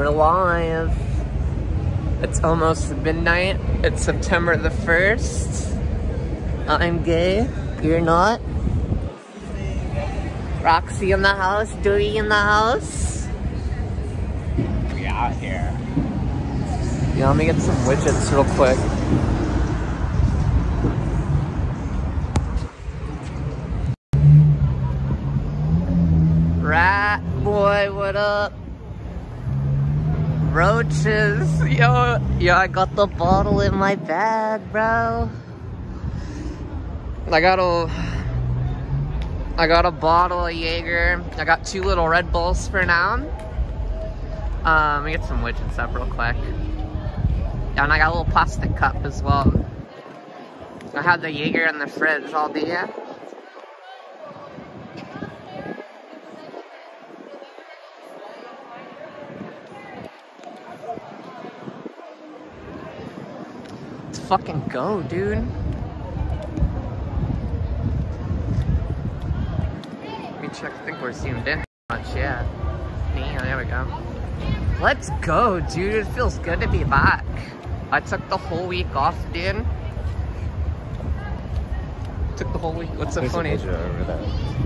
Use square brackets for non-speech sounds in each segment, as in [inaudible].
we're alive. It's almost midnight. It's September the 1st. I'm gay. You're not. Roxy in the house. Dewey in the house. We out here. Yeah, let me get some widgets real quick. Rat boy, what up? Roaches, [laughs] yo, yo, I got the bottle in my bag, bro. I got a, I got a bottle of Jaeger. I got two little Red Bulls for now. Um, let me get some widgets up real quick. And I got a little plastic cup as well. I had the Jaeger in the fridge all day. Fucking go, dude. Let me check. I think we're zoomed in much. Yeah. There we go. Let's go, dude. It feels good to be back. I took the whole week off, dude. Took the whole week. What's so There's funny? picture over there.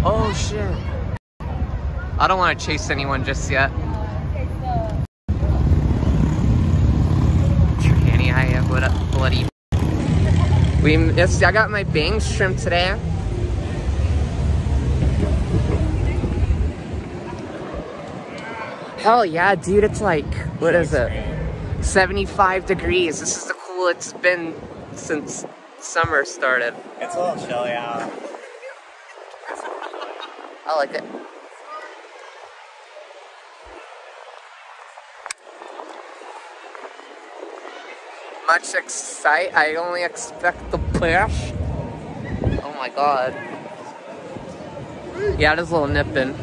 Oh shit. I don't want to chase anyone just yet. Annie, I have what up, bloody. We missed. I got my bangs trimmed today. Hell yeah, dude! It's like what is it? 75 degrees. This is the coolest it's been since summer started. It's a little chilly out. I like it. Much excite. I only expect the best. Oh my god. Yeah, is a little nipping.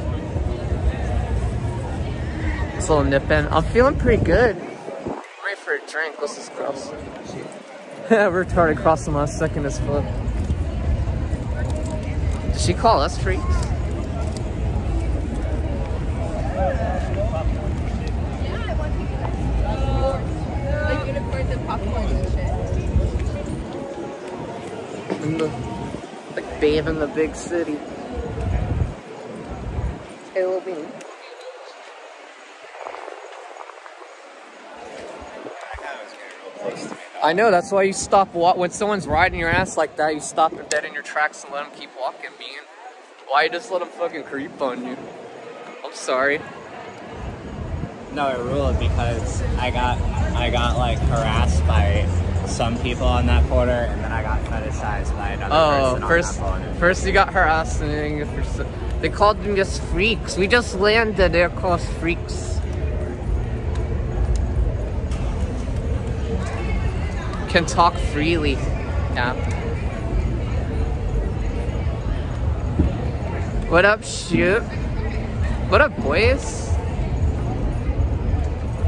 It's a little nipping. I'm feeling pretty good. Ready for a drink. Let's just cross. Retarded crossing my second his foot. Did she call us freaks? Like unicorns popcorn and shit. in the like babe in the big city. Hey, little bean. I know that's why you stop wa- when someone's riding your ass like that. You stop and dead in your tracks and let them keep walking, bean. Why you just let them fucking creep on you? I'm sorry. No, it ruled because I got I got like harassed by some people on that corner, and then I got fetishized by another Oh, person first, on that first you got harassed, and then you first, they called them just freaks. We just landed. They're called freaks. Can talk freely. Yeah. What up, shoot? What up, boys?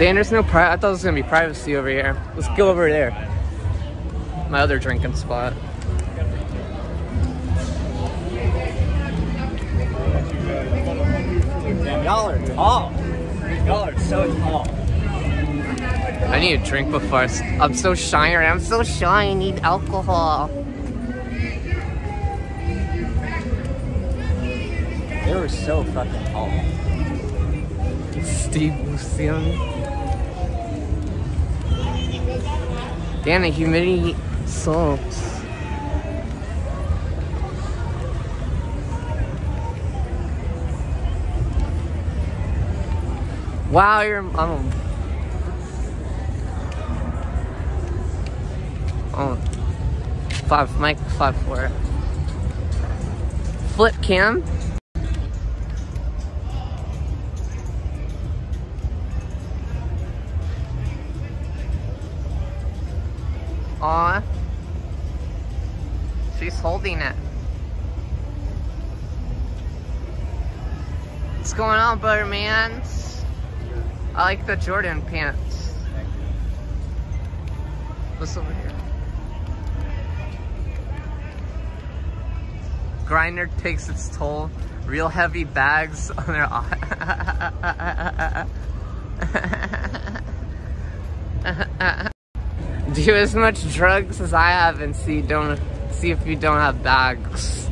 am Dan, there's no pri- I thought it was gonna be privacy over here. Let's go over there. My other drinking spot. Y'all are tall. Y'all are so tall. I need a drink before I'm so shy. right? I'm so shy. I need alcohol. They were so fucking tall. Steve Buscemi. Damn, the humidity sucks. Wow, you're. I'm. Oh, five, Mike, five, four. Flip cam. Aw. She's holding it. What's going on, Butterman? I like the Jordan pants. What's over here? Grinder takes its toll. Real heavy bags [laughs] on their eye. [laughs] Do as much drugs as I have and see don't see if you don't have bags.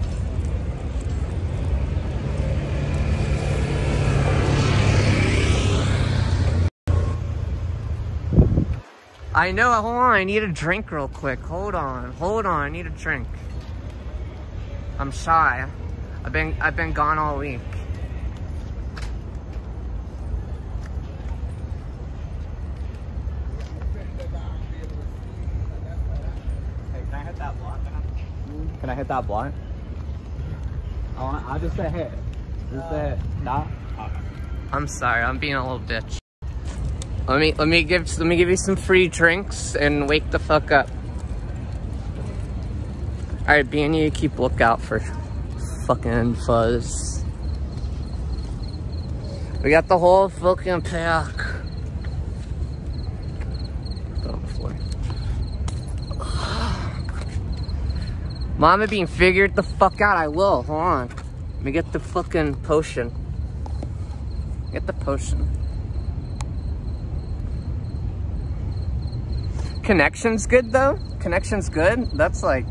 I know, hold on, I need a drink real quick. Hold on, hold on, I need a drink. I'm shy. I've been I've been gone all week. Hey, can I hit that blunt? Can I hit that blunt? I want. I'll just a hit. Just hit. Not. I'm sorry, I'm being a little bitch. Let me let me give let me give you some free drinks and wake the fuck up. All right, being you keep lookout for fucking fuzz. We got the whole fucking pack. Put on the floor. Mama being figured the fuck out. I will. Hold on. Let me get the fucking potion. Get the potion. Connection's good though. Connection's good. That's like,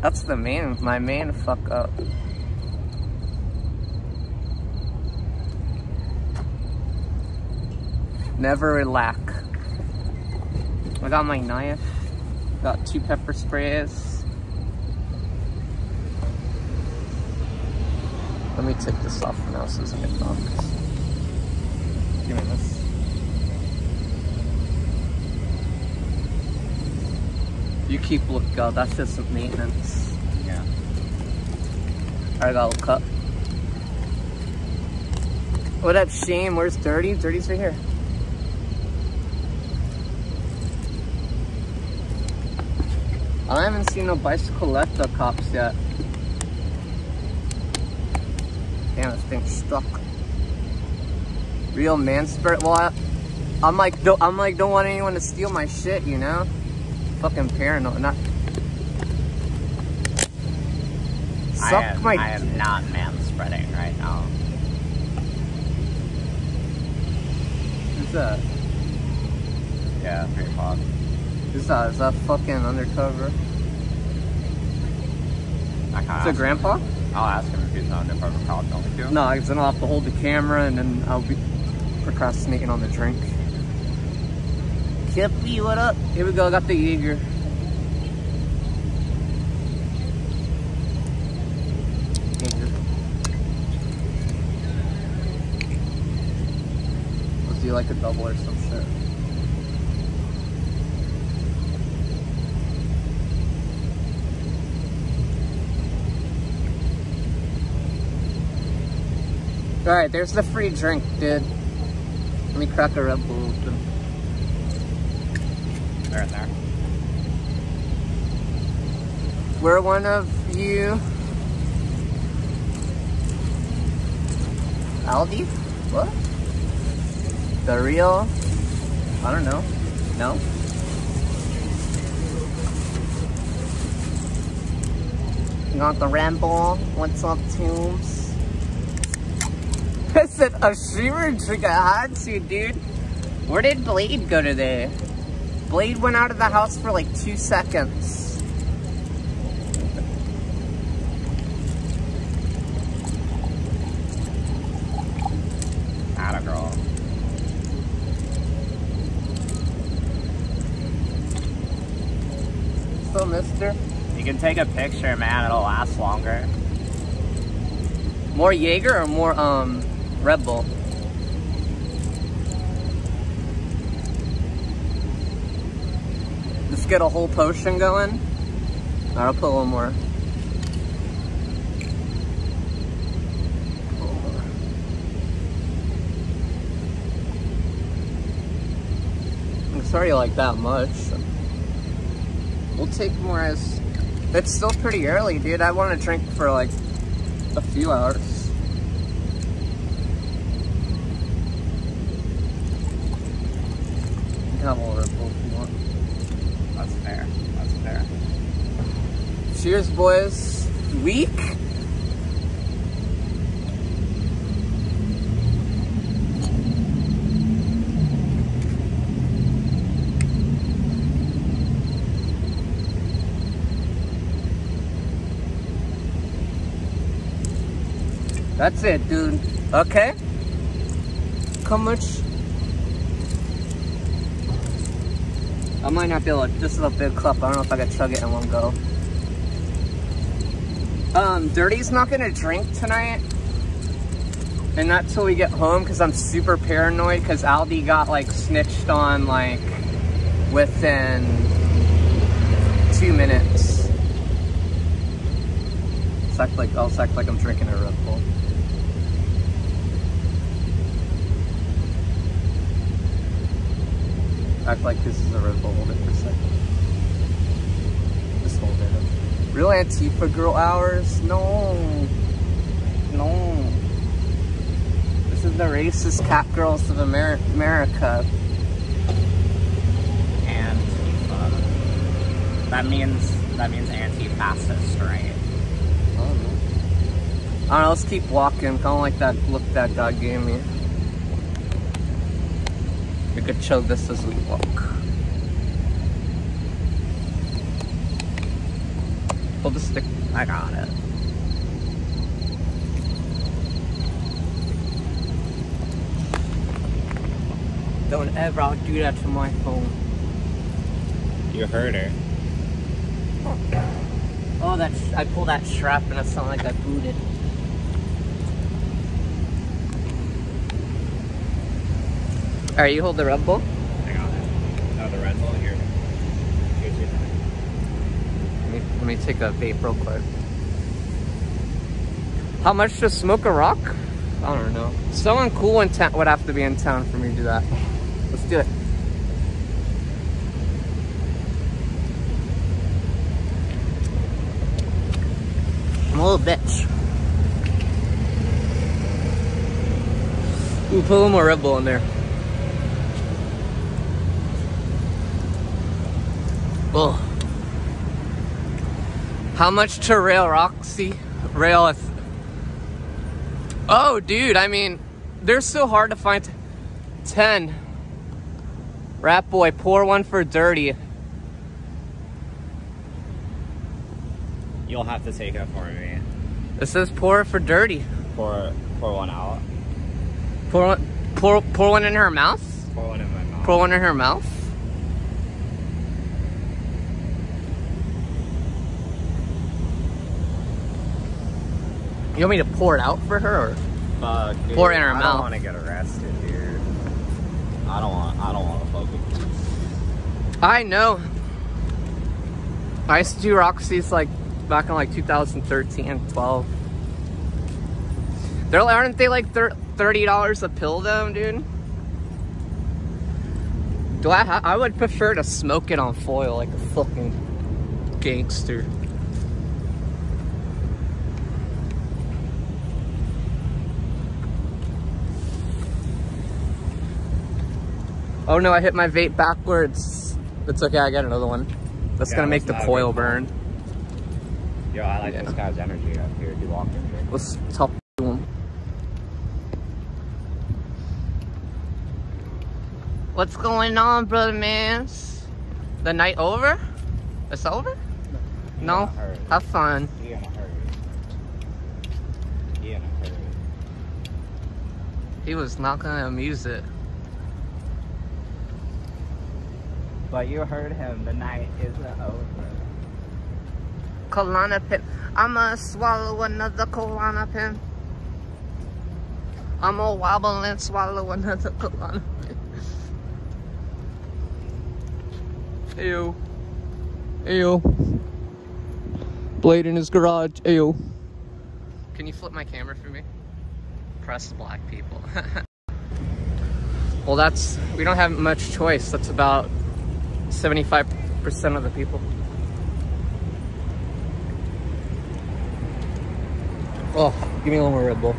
that's the main, my main fuck up. Never relax. I got my knife. Got two pepper sprays. Let me take this off for now so it doesn't get knocked. Give me this. You keep look out. That's just some maintenance. Yeah. I got a cup. What up, Shane? Where's Dirty? Dirty's right here. I haven't seen no bicycle left the cops yet. Damn, this thing's stuck. Real man spirit. Well, I, I'm like, don't, I'm like, don't want anyone to steal my shit, you know? Fucking paranoid. Not. Suck I am, my. I am not man spreading right now. Who's that? Yeah, three o'clock. Who's that? Is that fucking undercover? Is it grandpa? I'll ask him if he's not in the call. Don't we do? No, because then I'll have to hold the camera and then I'll be procrastinating on the drink. Kippy, what up? Here we go, I got the Jaeger. Jaeger. Let's do like a double or some shit. Alright, there's the free drink, dude. Let me crack a Red Bull open. They're in there. We're one of you. Aldi? What? The real? I don't know. No? You want the Ramble? What's up, Tombs? listen, a streamer took a hot suit, dude. Where did Blade go today? Blade went out of the house for like two seconds. So, mister? You can take a picture, man. It'll last longer. More Jaeger or more, um, Red Bull? Let's get a whole potion going. I'll put little more. I'm sorry like that much. We'll take more as it's still pretty early, dude. I want to drink for like a few hours. You can have all Red Bull if you want. That's fair. That's fair. Cheers, boys. Week? That's it, dude. Okay? How much? I might not be able to, this is a big cup. I don't know if I can chug it in one go. Um, Dirty's not gonna drink tonight. And not till we get home because I'm super paranoid because Aldi got like snitched on like within two minutes. Act like, I'll act like I'm drinking a Red Bull. Act like this is a Red Bull. Hold it for a second. Just hold it. Real Antifa girl hours? No. No. This is the racist cat girls of Amer America. And uh, that means that means anti-fascist, right? I don't know. Let's keep walking. Kind of like that look that guy gave me. We could chug this as we walk. Hold the stick. I got it. Don't ever do that to my phone. You heard her. Oh, that sh- I pulled that strap and it sounded like I booted. Alright, you hold the Red Bull. I got it. Oh, the Red Bull here. Here's your Let me, let me take a vape real quick. How much to smoke a rock? I don't know. Someone cool in town would have to be in town for me to do that. Let's do it. I'm a little bitch. Ooh, put a little more Red Bull in there. Oh. How much to Rail Roxy? Rail. if- Oh, dude, I mean, they're so hard to find. 10. Rat Boy, pour one for dirty. You'll have to take it for me. It says pour it for dirty. Pour pour one out. Pour one, pour, pour one in her mouth? Pour one in my mouth. Pour one in her mouth? You want me to pour it out for her? Or? Fuck, dude. Pour it in her I mouth. don't want to get arrested, dude. I don't want. I don't want to fuck with you. I know. I used to do Roxy's like back in like 2013, 12. They're aren't they like thirty dollars a pill though, dude? Do I? I would prefer to smoke it on foil like a fucking gangster. Oh no, I hit my vape backwards. It's okay, I got another one. That's Yeah, gonna make the coil burn. Yo, I like Yeah. this guy's energy up here. He walked in here. Let's talk to him. What's going on, brother man? The night over? It's over? No? hurry. Have fun. He in a hurry. He in a hurry. He was not gonna amuse it. But you heard him. The night isn't over. Klonopin. I'ma swallow another Klonopin. I'ma wobble and swallow another Klonopin. Ew. Ew. Blade in his garage. Ew. Can you flip my camera for me? Press black people. [laughs] well, that's, we don't have much choice. That's about 75% of the people. Oh, give me a little more Red Bull.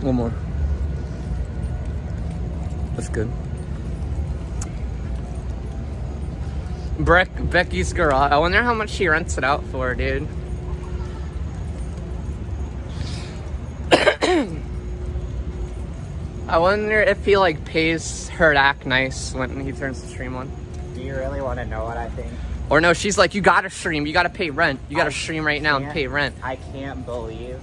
One more. That's good. Breck, Becky's garage. I wonder how much she rents it out for, dude. I wonder if he like pays her to act nice when he turns the stream on. Do you really want to know what I think? Or no, she's like, you gotta stream, you gotta pay rent. You gotta I stream right now and pay rent. I can't believe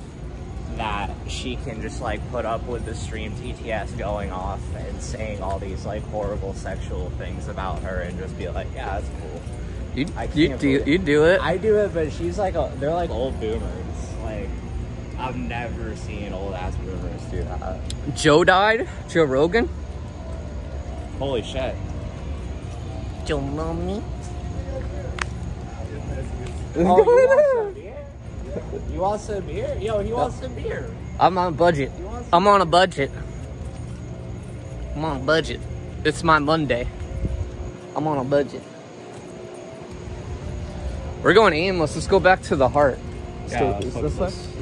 that she can just like put up with the stream TTS going off and saying all these like horrible sexual things about her and just be like, yeah, that's cool. You I you do you do it. I do it, but she's like, a, they're like old boomers. Like, I've never seen old ass boomers do that. Joe died. Joe Rogan. Holy shit. Joe Rogan. Oh, you want some beer? You want some beer? Yo, he wants some beer. I'm on a budget. You want some I'm on a budget. I'm on a budget. It's my Monday. I'm on a budget. We're going aimless. Let's go back to the heart. Yeah, Is let's, this let's,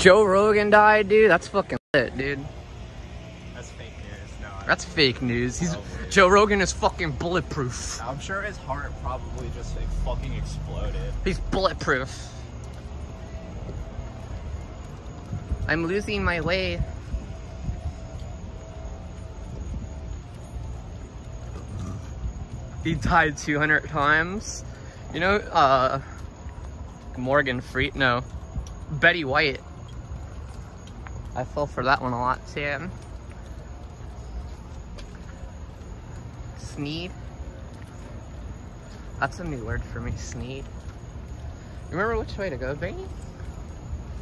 Joe Rogan died, dude. That's fucking lit, dude. That's fake news. No, I- That's fake news. He's. Joe Rogan is fucking bulletproof. I'm sure his heart probably just like fucking exploded. He's bulletproof. I'm losing my way. He died 200 times. You know, uh, Morgan Freet, no, Betty White. I fall for that one a lot, Sam. Sneed. That's a new word for me, Sneed. Remember which way to go, Baby?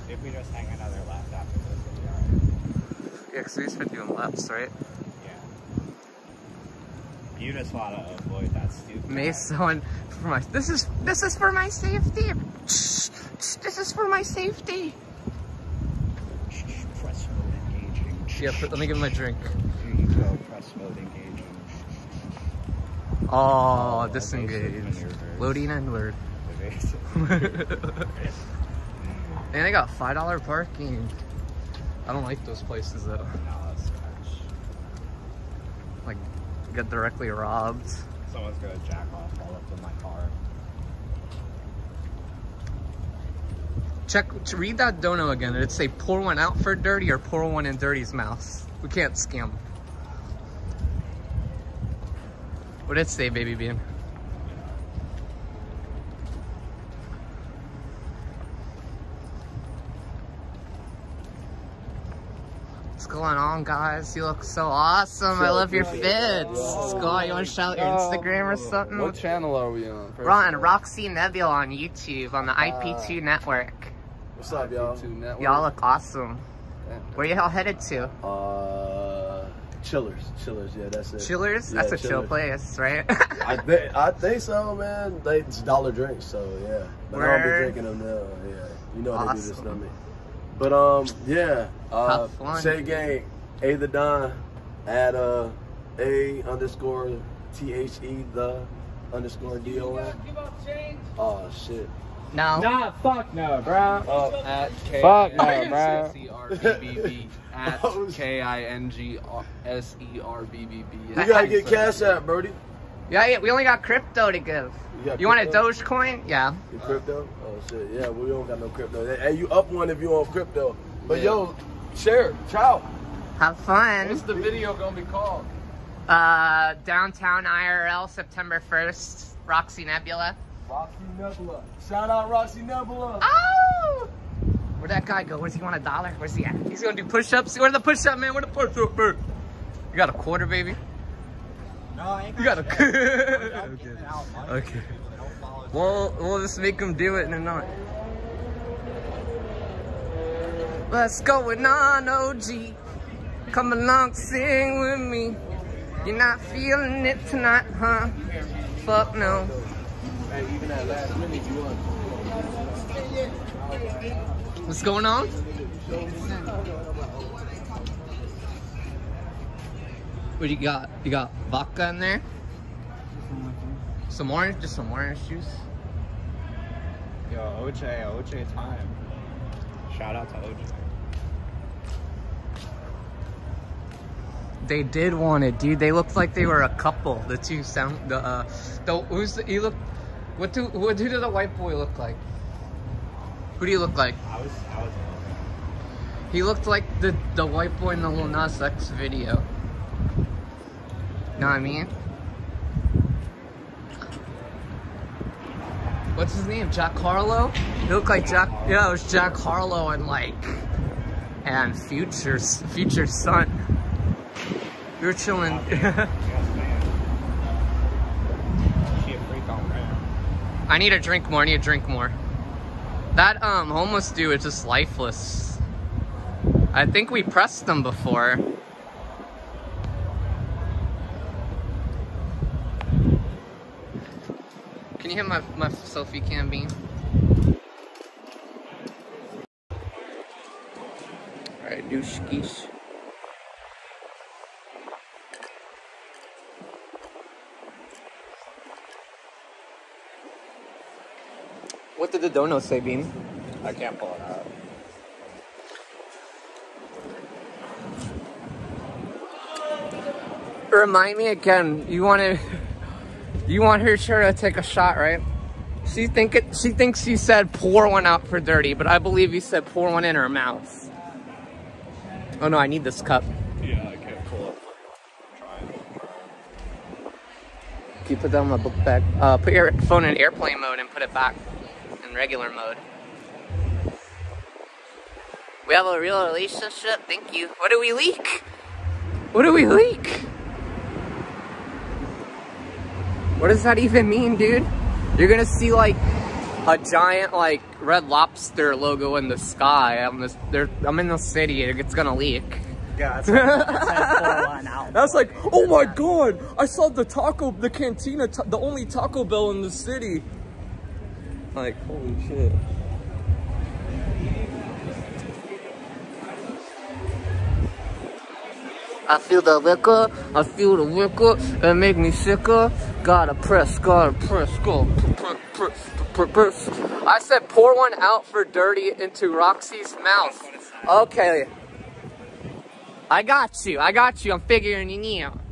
If we just hang another left after this, it'll be alright. Yeah, because we just been doing laps, right? Yeah. You just want to avoid that stupid. May someone for my this is this is for my safety. This is for my safety. Press mode engaging. Yeah, let me give him a drink. Here you go. Press mode engaging. Oh, maneuvers. Loading inward. [laughs] and I got five dollar parking. I don't like those places though. No, that's trash. Like, get directly robbed. Someone's gonna jack off all up in my car. Check to read that dono again. Did it say pour one out for dirty or pour one in dirty's mouth? We can't scam. What did it say, baby bean? What's going on, guys? You look so awesome. I love your fits. Let's go. You want to shout out your Instagram or something? What channel are we on? We're on? Roxy Nebula on YouTube on the IP2 ah. network. What's up, y'all? Y'all look awesome. Where y'all headed to? Uh, chillers, chillers. Yeah, that's it. Chillers? Yeah, That's a chill place, right? I think [laughs] I think so, man. They it's dollar drinks, so yeah. But I don't be drinking them now. Yeah, you know how they do this Awesome. to me. But um, yeah. Uh, Have fun. Shay Gang, A the Don, at uh, A underscore T H E the underscore D O N. Oh shit. No. Nah, fuck no, bro. Uh, At K Fuck no, bro. [laughs] At K I N G S E R B B B. you gotta get cash out, Brody. Yeah, yeah, we only got crypto to give. got You want a? Dogecoin? Yeah. You crypto? Oh shit, yeah, we don't got no crypto. Hey, you up one if you on crypto. But Yeah. yo, share, ciao. Have fun. What's the video gonna be called? Uh, downtown IRL, September 1st, Roxy Nebula. Roxy Nebula. Shout out Roxy Nebula. Oh! Where'd that guy go? Where's he want a dollar? Where's he at? He's gonna do push-ups. Where's the push-up, man? Where the push-up, man? You got a quarter, baby? No, I ain't You got a... [laughs] I'm okay. giving out Okay. to people that don't follow We'll we'll just make them do it and then not. What's going on, OG? Come along, sing with me. You're not feeling it tonight, huh? Fuck no. Hey, even at last minute, you won. What's going on? What do you got? You got vodka in there? Some orange, just some orange juice. Yo, OJ, OJ time. Shout out to OJ. They did want it, dude. They looked like they were a couple. The two sound, the uh, the who's the, he look, what do what did the white boy look like? Who do you look like? I was, I was. He looked like the the white boy in the Lil Nas X video. Know what I mean? What's his name? Jack Harlow? He looked like Jack. Yeah, it was Jack Harlow and like, and Future's Future's son. We were chilling. [laughs] Yes, man. She a freak on rap. I need to drink more. I need to drink more. That um homeless dude is just lifeless. I think we pressed them before. Can you hit my, my selfie cam beam? Alright, douche What did the dono say, Bean? I can't pull it out. Remind me again. You want to? You want her sure to take a shot, right? She think it. She thinks you said pour one out for dirty, but I believe you said pour one in her mouth. Oh no, I need this cup. Yeah, I can't pull it. Try it. Can you put that on my book bag? Uh, put your phone in airplane mode and put it back in regular mode. We have a real relationship. Thank you. What do we leak? What do we leak? What does that even mean, dude? You're gonna see like a giant like red lobster logo in the sky. I'm this. There. I'm in the city. It's gonna leak. Yeah, it's like, it's like pour one out. That's like, oh my god! I saw the taco, the cantina, the only Taco Bell in the city. Like, holy shit. I feel the liquor, I feel the liquor, it make me sicker. Gotta press, gotta press, go, press, press. I said pour one out for dirty into Roxy's mouth. Okay. I got you, I got you, I'm figuring you out.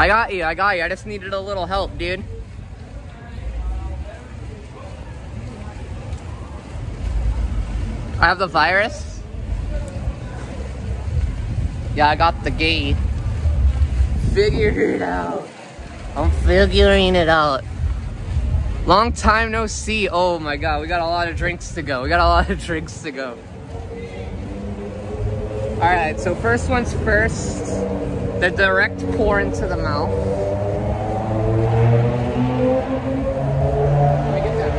I got you, I got you. I just needed a little help, dude. I have the virus. Yeah, I got the gate. Figure it out. I'm figuring it out. Long time no see. Oh my god, we got a lot of drinks to go. We got a lot of [laughs] drinks to go. Alright, so first one's first. The direct pour into the mouth. Let me get that.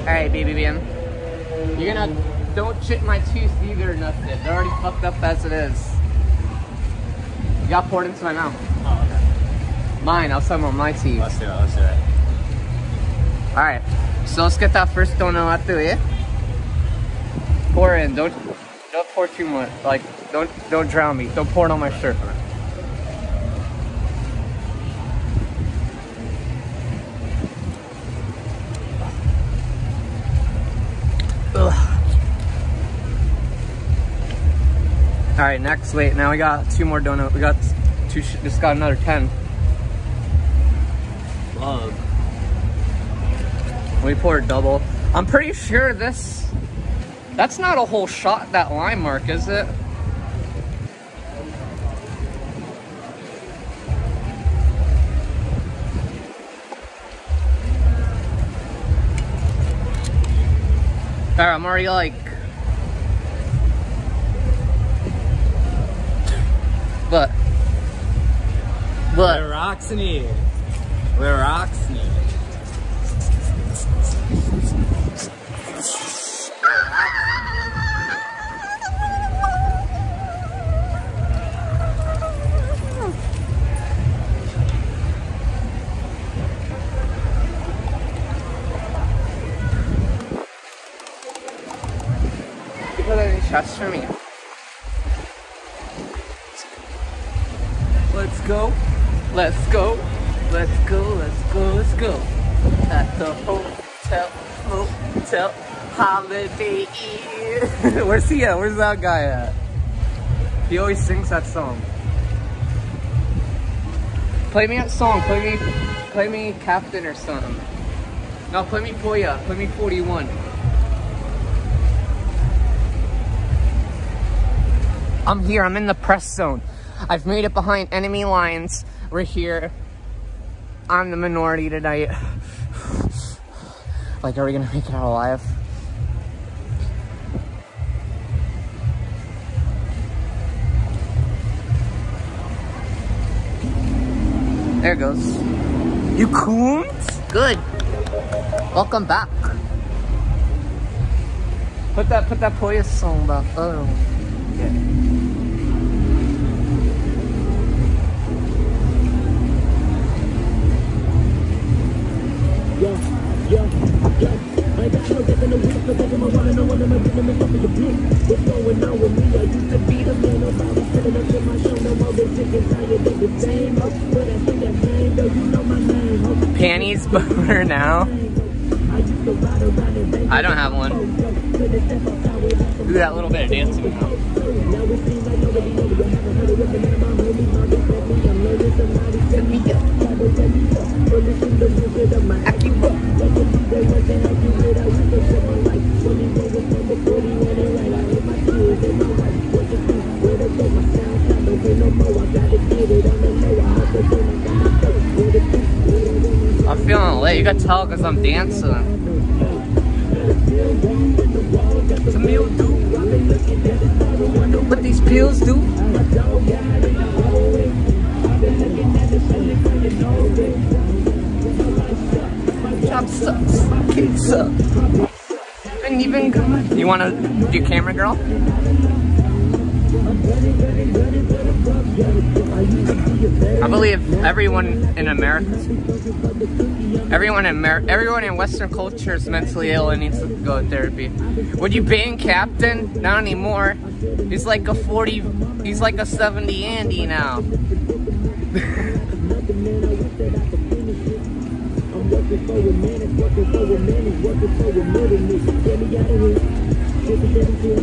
Alright, baby man. You're gonna don't chip my tooth either, nothing. They're already fucked up as it is. You got poured into my mouth. Oh, okay. Mine, I'll talk about my teeth. Let's do it, let's do it. Alright, so let's get that first dono out the way. Pour in, don't don't pour too much. Like don't don't drown me. Don't pour it on my shirt. Alright, next, wait, now we got two more donut. We got two, sh- just got another 10. Love. We poured double. I'm pretty sure this, that's not a whole shot, that line mark, is it? Alright, I'm already like... But... But... We're We're Roxany. Let's go. Let's go. Let's go. Let's go. Let's go. At the hotel. Hotel. Holiday. [laughs] Where's he at? Where's that guy at? He always sings that song. Play me that song. Play me. Play me Captain or something. No, play me Poya. Play me 41. I'm here. I'm in the press zone. I've made it behind enemy lines. We're here. I'm the minority tonight. [sighs] like, are we gonna make it out alive? There it goes. You coons? Good. Welcome back. Put that put that Poya song back. Oh. Panties [laughs] boner now. I don't have one. Do that little bit of dancing now. I'm feeling lit. You can tell because I'm dancing. It's a dude. What these pills do? Job sucks. Kid suck. And even good. You wanna do camera girl? I believe everyone in America, everyone in Amer- everyone in Western culture is mentally ill and needs to go to therapy. Would you ban Captain? Not anymore. He's like a 40, he's like a 70 Andy now.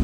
[laughs]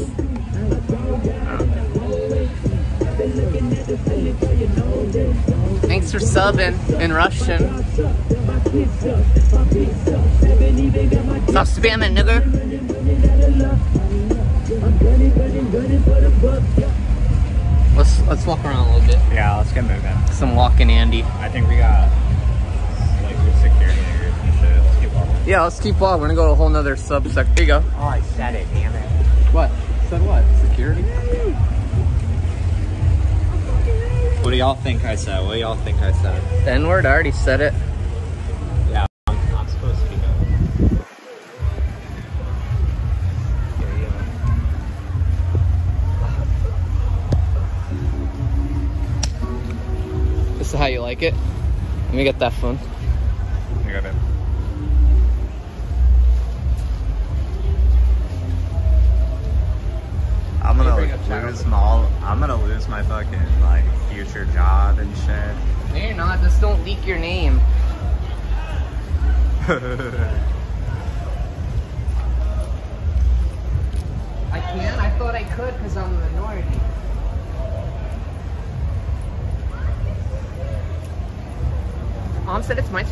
Thanks for subbing in Russian. Stop spamming, nigga. Let's let's walk around a little bit. Yeah, let's get moving. Some walking Andy. I think we got like security niggers and shit. Let's keep walking. Yeah, let's keep walking. We're gonna go to a whole nother subsect. There you go. Oh, I said it, damn it. What? Said what? Security? What do y'all think I said? What do y'all think I said? The N word. I already said it. Yeah, I'm, I'm supposed to be good. This is how you like it. Let me get that phone.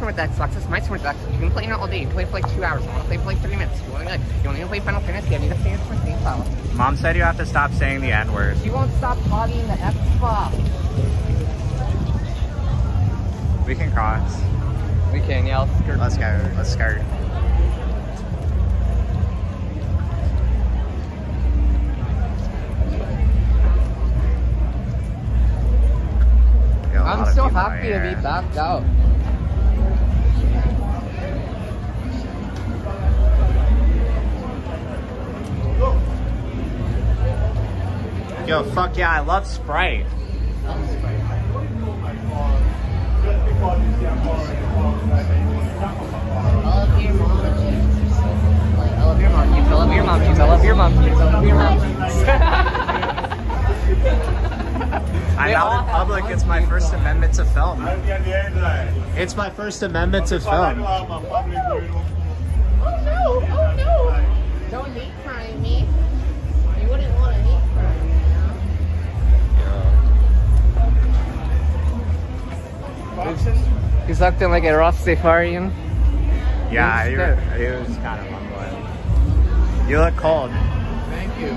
With Xbox. It's my turn with Xbox. You can play it all day. You can play it for like two hours. I want to play for like 30 minutes. You want to, you want to play Final Fantasy? I need to finish my save file. Mom said you have to stop saying the N word. She won't stop hogging the Xbox. We can cross. We can, yeah. Let's skirt. Let's go. Let's skirt. Got a lot I'm so happy to be back out. Yo, fuck yeah, I love Sprite. I love your mom. I love your mom. I love your mom. I love your mom. I love your mom. [laughs] I'm out in public. It's my First Amendment to film. It's my First Amendment to film. Oh no! Oh no! Don't hate He's acting like a rough Safarian. Yeah, he Instead- was, he was kind of mumbling. You look cold. Thank you.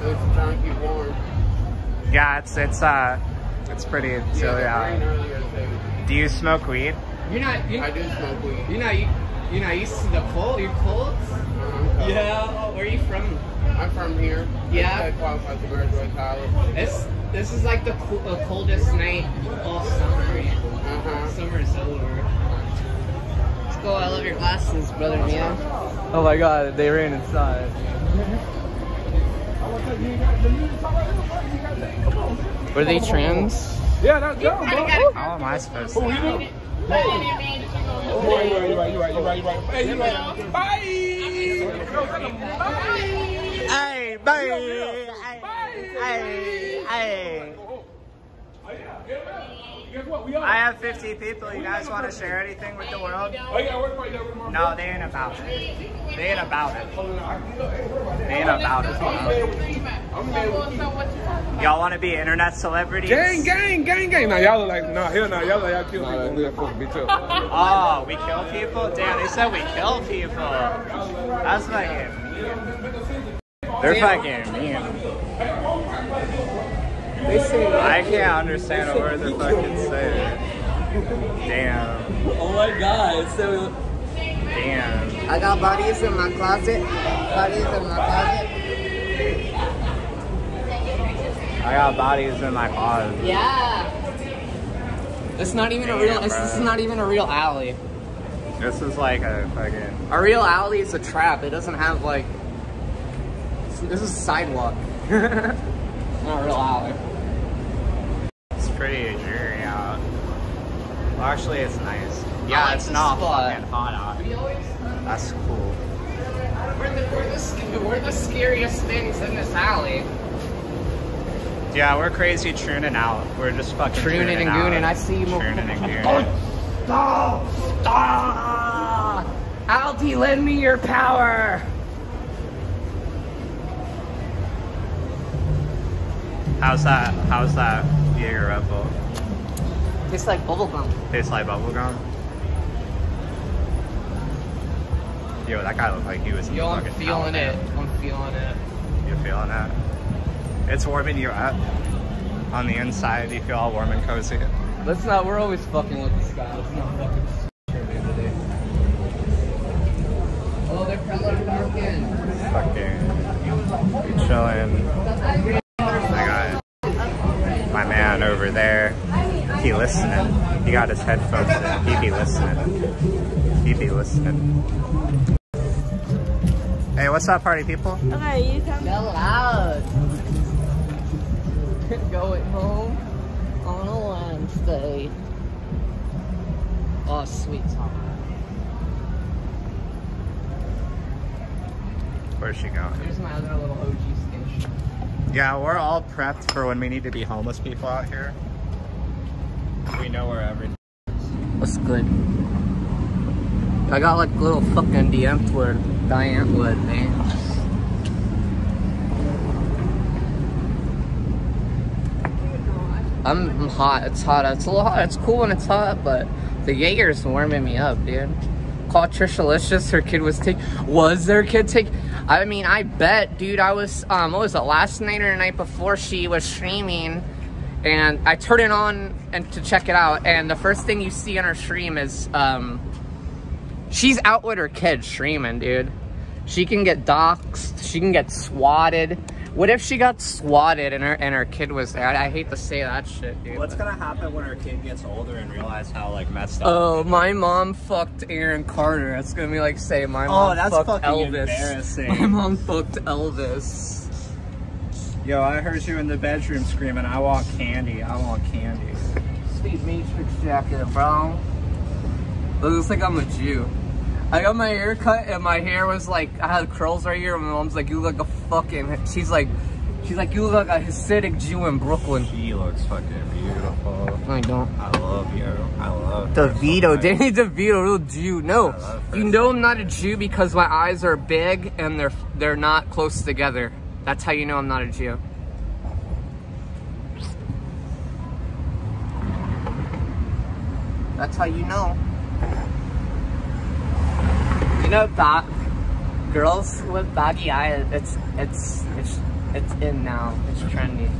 Thanks for trying to keep warm. Yeah, it's it's uh, it's pretty chilly yeah, the rain out. earlier. Do you smoke weed? You're not. You're, I do smoke weed. you're not. You're not used to the cold. You're cold. Uh-huh. Yeah. Where are you from? I'm from here. Yeah. I qualified to graduate college. This this is like the, co- the coldest night all summer. Uh-huh. Summer's over. Let's go. I love your glasses, brother man. Oh my god, they ran inside. Were they trans? Yeah, that's go, bro. How am I supposed to? Who you know? Oh, you're right, you're right, you're right, you're right, you're right. Hey, you're right. Bye. Hey, bye. Hey, hey. Guess what? We are. I have 50 people. You guys want to share anything with the world? Oh, yeah, where's my, where's my No, they ain't about it. They ain't about it. They ain't about it. I'm mad with you. Y'all want to be internet celebrities? Gang, gang, gang, gang. Now y'all are like, nah, hell nah, y'all like y'all kill people. we fucking be tough. Oh, we kill people? Damn, they said we kill people. That's fucking mean. They're fucking mean. They say I can't understand a word they're fucking saying. Damn. Oh my god, so Damn. I got bodies in my closet. Bodies in my closet. I got bodies in my closet. Yeah. It's not even a real. It's, this is not even a real alley. This is like a fucking. A real alley is a trap. It doesn't have like. This is a sidewalk. [laughs] not a real alley. It's pretty dreary out. Well, actually, it's nice. Yeah, like it's not spot. fucking hot out. That's cool. We're the, we're, the, we're the scariest things in this alley. Yeah, we're crazy trooning out. We're just fucking Trooning trooning and out. gooning. I see you. Trooning and [laughs] gooning. Stop! Stop! Aldi, lend me your power. How's that? How's that Jaeger Red uh, Bull? Tastes like bubblegum. Tastes like bubblegum? Yo, that guy looked like he was in Yo, I'm fucking feeling it. Alabama. I'm feeling it. You're feeling that? It's warming you up. On the inside, you feel all warm and cozy. Let's not. We're always fucking with the sky. Let's not fucking. today. Oh, they're color pumpkin. Fucking be chilling. I got my man over there. He listening. He got his headphones in. He be listening. He be listening. Hey, what's up, party people? Okay, you tell me. Yell loud. Going home on a Wednesday. Oh, sweet song. Where's she going? Here's my other little OG station. Yeah, we're all prepped for when we need to be homeless people out here. We know where everything is. Good. I got like little fucking Diantwood, Diantwood, man. I'm, I'm hot. It's hot. It's a little hot. It's cool when it's hot, but the Jaeger's warming me up, dude. Called Trisha Licious. Her kid was take. Was their kid take? I mean, I bet, dude. I was. Um, what was it? Last night or the night before she was streaming and I turn it on and to check it out, and the first thing you see on her stream is um, she's out with her kid streaming, dude. She can get doxxed. She can get swatted. What if she got swatted and her and her kid was there? I, I hate to say that shit, dude. What's gonna happen when her kid gets older and realize how like messed up? Oh, my mom fucked Aaron Carter. That's gonna be like say my mom Oh, that's fucked fucking Elvis. embarrassing. [laughs] My mom fucked Elvis. Yo, I heard you in the bedroom screaming, "I want candy! I want candy!" Sweet Matrix jacket, bro. Looks like I'm a Jew. I got my hair cut and my hair was like I had curls right here. And my mom's like, "You look like a fucking." She's like, she's like, "You look like a Hasidic Jew in Brooklyn." She looks fucking beautiful. I don't. I love you. I love her so DeVito, much. Danny DeVito, real Jew. No, I love her you know I'm not a Jew because my eyes are big and they're they're not close together. That's how you know I'm not a Jew. That's how you know. You know that girls with baggy eyes, it's it's it's it's in now. It's trendy.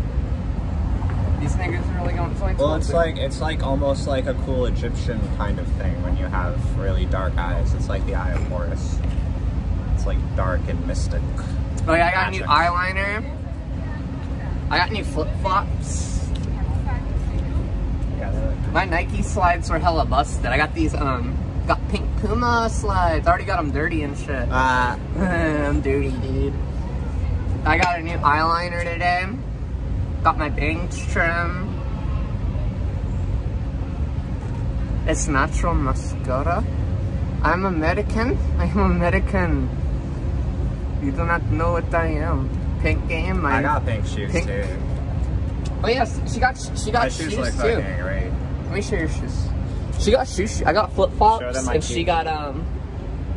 These niggas are really going. It's like Well, it's like it's like almost like a cool Egyptian kind of thing when you have really dark eyes. It's like the Eye of Horus. It's like dark and mystic. Oh yeah, I got a new eyeliner. I got new flip flops. Yeah, they're like- My Nike slides were hella busted. I got these um, got pink Puma slides. I already got them dirty and shit. Uh, [laughs] I'm dirty, dude. I got a new eyeliner today. Got my bangs trim. It's natural mascara. I'm American. [laughs] I'm American. You do not know what I am. Pink game. I got pink shoes Pink- too. Oh yes, she got she got My shoes, shoes look too. fucking great. Let me show your shoes. She got shoes. I got flip flops, my and she got um.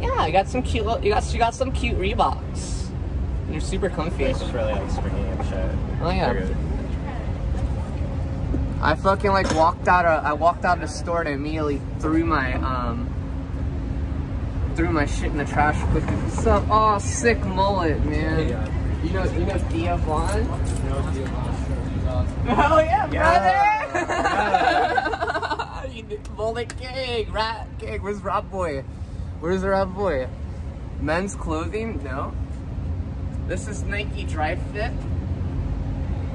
Yeah, I got some cute. You got she got some cute Reeboks. They're super comfy. It's really like springy and shit. Oh, yeah. I fucking like walked out of I walked out of the store and immediately threw my um threw my shit in the trash quickly. What's up? Oh, sick mullet, man. You know you know Theo Von? Hell oh, yeah, brother! [laughs] You did- mullet gang, rat gang. Where's Rob Boy? Where's the Rob Boy? Men's clothing? No. This is Nike Dri-FIT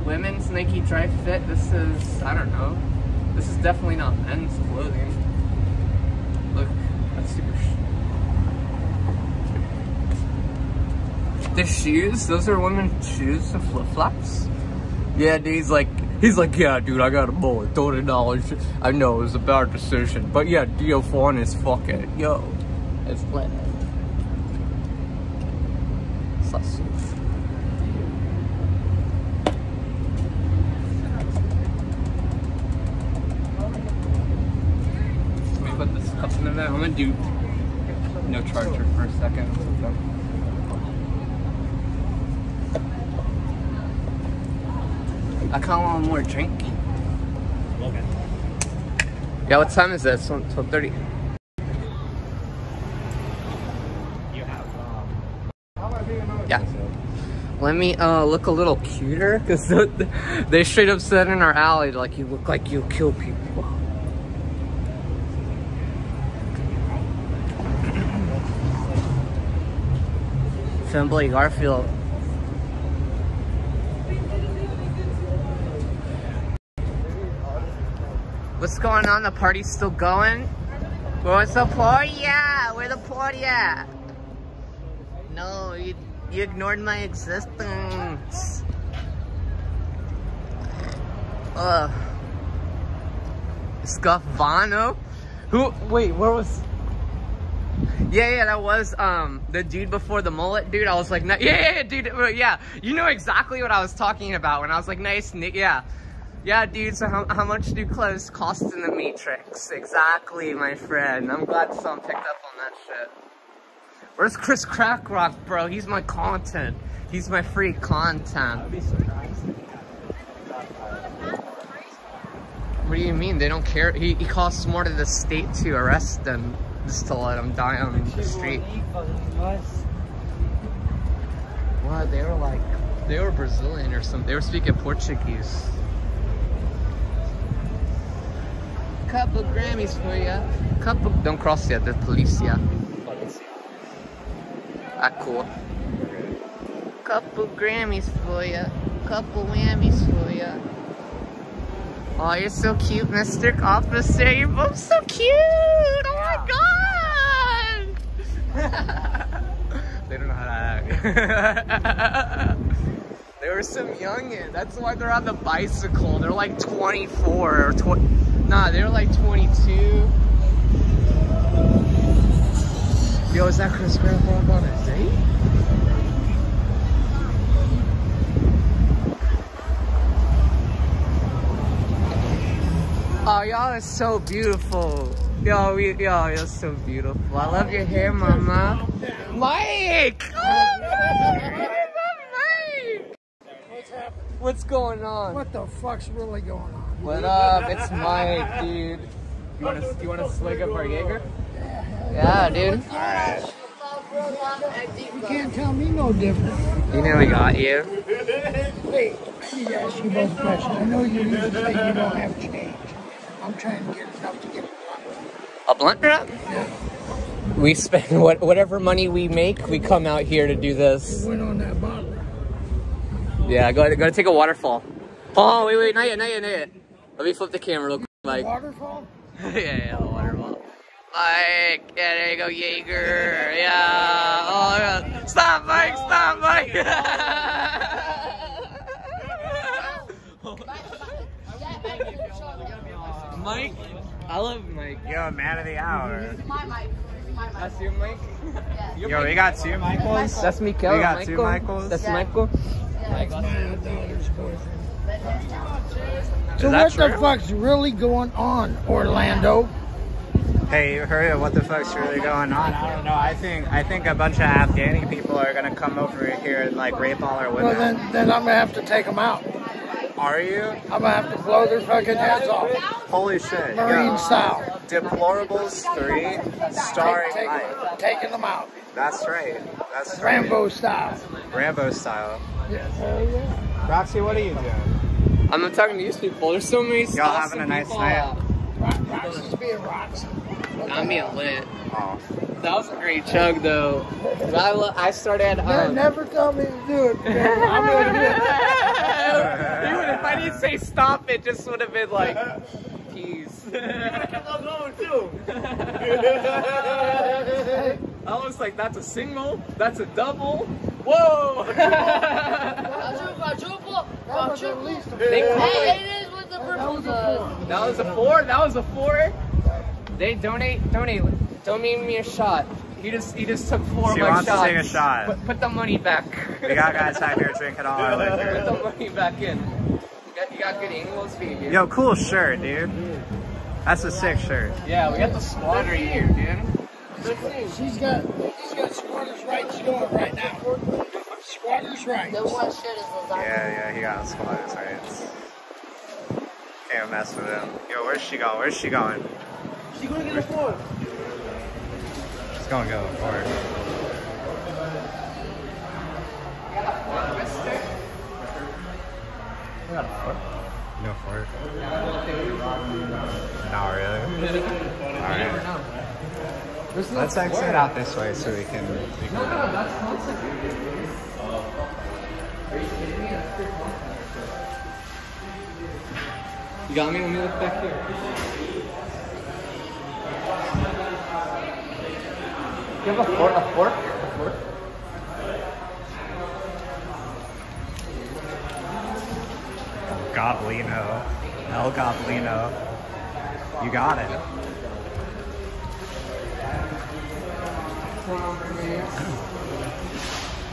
women's Nike Dry Fit. This is, I don't know. This is definitely not men's clothing. Look, that's super. The shoes, those are women's shoes the flip flops. Yeah, he's like, he's like, yeah, dude, I got a bullet, thirty dollars. I know it was a bad decision, but yeah, Theo Von is fucking yo, it's lit. Me put this up in the back. I'm gonna do no charger for a second. I kind of want more drinking. Yeah, what time is this? 12 30. Yeah. Let me uh, look a little cuter because [laughs] they straight up said in our alley, like, you look like you'll kill people. [clears throat] Finley Garfield. What's going on? The party's still going? Where's the party at? Where the party at? No, you, you ignored my existence. Ugh. Scuff Vano? Who, wait, where was... Yeah, yeah, that was um the dude before the mullet dude. I was like, "Ni- [laughs] yeah, yeah, yeah, dude, yeah. You know exactly what I was talking about when I was like, nice, yeah. Yeah, dude, so how, how much do clothes cost in the Matrix? Exactly, my friend. I'm glad someone picked up on that shit. Where's Chris Crackrock, bro? He's my content. He's my free content. What do you mean? They don't care. He, he costs more to the state to arrest than just to let him die on the street. What? They were like, they were Brazilian or something. They were speaking Portuguese. Couple Grammys for ya. Couple. Don't cross yet. The policia. Ah, cool. Couple Grammys for ya. Couple whammies for ya. Oh, you're so cute, Mr. Officer. You're both so cute. Oh my god. [laughs] they don't know how to act. [laughs] they were some youngin. That's why they're on the bicycle. They're like 24 or 20. Nah, they're like 22. Yo, is that Chris Grandpa on a date? Oh, y'all are so beautiful. Yo, we, yo, you're so beautiful. I love your hair, mama. Mike! [laughs] What's going on? What the fuck's really going on? What up? It's Mike, dude. You wanna, you wanna swig up our Jaeger? Yeah, dude. You can't tell me no different. You know we got you. Wait, I need to ask you both a question. I know you usually say you don't have change. I'm trying to get enough to get A blunt wrap? We spend what, whatever money we make, we come out here to do this. went on that bottle. Yeah, go, go take a waterfall. Oh, wait, wait, not yet, not yet, not yet. Let me flip the camera real quick, Mike. Waterfall? [laughs] yeah, yeah, the waterfall. Mike, yeah, there you go, Jaeger. Yeah. Oh, yeah. Stop, Mike, stop, Mike. [laughs] Mike, I love Mike. Yo, man of the hour. That's your Mike? Your Yo, we got two Michaels. That's Mikel. We got Michael. two Michaels? That's Michael. That's my daughter's boyfriend. Is So that what the fuck's really going on, Orlando? Hey, hurry heard of what the fuck's really going on? I don't know. I think I think a bunch of Afghani people are gonna come over here and like rape all our women. Well, then, then I'm gonna have to take them out. Are you? I'm gonna have to blow their fucking heads off, Holy shit. Marine Yo, style. Deplorables 3 starring Take- Mike. taking them out, That's right. That's right. Rambo style. Rambo style. Yeah, hell yeah. Roxy, what are you doing? I'm not talking to these people. There's so many Y'all having a nice people night? out. Rock, rocks is being rocks. I'm being lit. Oh. That was a great chug, though. I, lo- I started. Ne- Um, Never tell me to do it. [laughs] I'm gonna do it. [laughs] If I didn't say stop, it just would have been like, peace. [laughs] I was like, that's a single, that's a double. Whoa! That was at least a They call it- Hey, it is what the. That was a four. That was a four. They donate, donate, Don't donate me a shot. He just, he just took four She of my wants to shots. take a shot. Put, put the money back. We got guys out here drinking all our Put the money back in. You got, you got good angles, baby. Yo, cool shirt, dude. That's a sick shirt. Yeah, we got the squatter here, dude. She's got, she's got squatters' rights going right now. Squatters' rights. The one shit is lasagna. Yeah, yeah, he got squatters rights. Can't mess with him. Yo, where's she going? Where's she going? She gonna get a four. She's gonna go for it. No for it. Not really. Alright. Let's exit out this way so we can. We can You got me? Let me look back here. You have a fork? A fork? A fork? Goblino. El Goblino. You got it.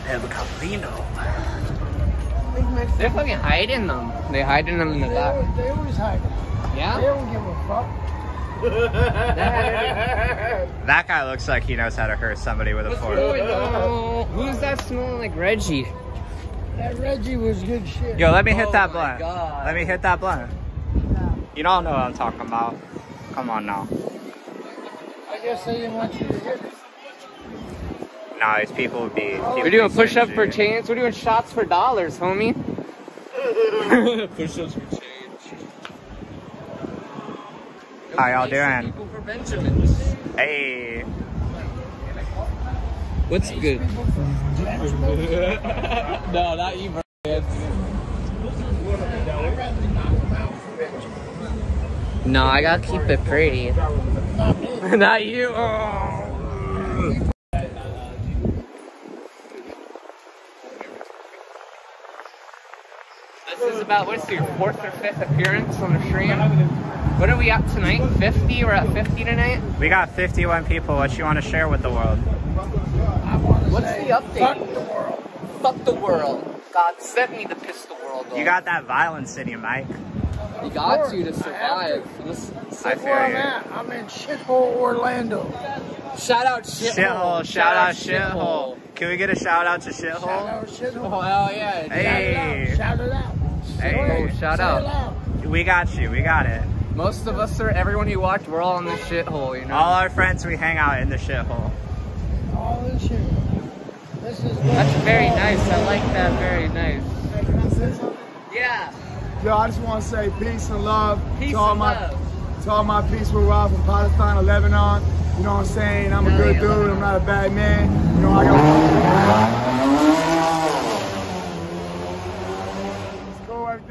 El Goblino. They're fucking hiding them. They hiding them in the They, back. always- they always hide them. Yeah? They don't give a fuck. [laughs] That guy looks like he knows how to hurt somebody with a fork. Oh, [laughs] who's that smelling like Reggie? That Reggie was good shit. Yo, let me hit Oh that blunt. God. Let me hit that blunt. You don't know what I'm talking about. Come on now. I guess they didn't want you to hear this. Nah, these people would be. people We're doing push up for change. We're doing shots for dollars, homie. [laughs] Push-ups for change. How y'all doing? People for Benjamins. Hey. What's good? [laughs] no, not you, bro. No, I gotta keep it pretty. [laughs] not you. Oh. Is about what's your fourth or fifth appearance on the stream? What are we at tonight? 50? We're at 50 tonight? We got 51 people. What you want to share with the world? What's the update? Fuck the world. Fuck the world. God sent me to piss the world off. You got that violence in you, Mike. You got to to survive. This, I Look where I'm you. at. I'm in shithole Orlando. shout out shithole. Shithole. Shout out shithole. Can we get a shout out to Shout shithole? out shithole. Oh hell yeah. Hey. Shout it out. Hey. Oh, shout Say out. We got you. We got it. Most of us are everyone who watched. We're all in this shithole, you know. All our friends, we hang out in the shithole. All this shit. This is That's very nice. I like that. Very nice. Yeah. Yo, I just want to say peace and love Peace to all and my love. to all my peaceful rock from Palestine or Lebanon. You know what I'm saying? I'm a good dude. I'm not a bad man. You know I got.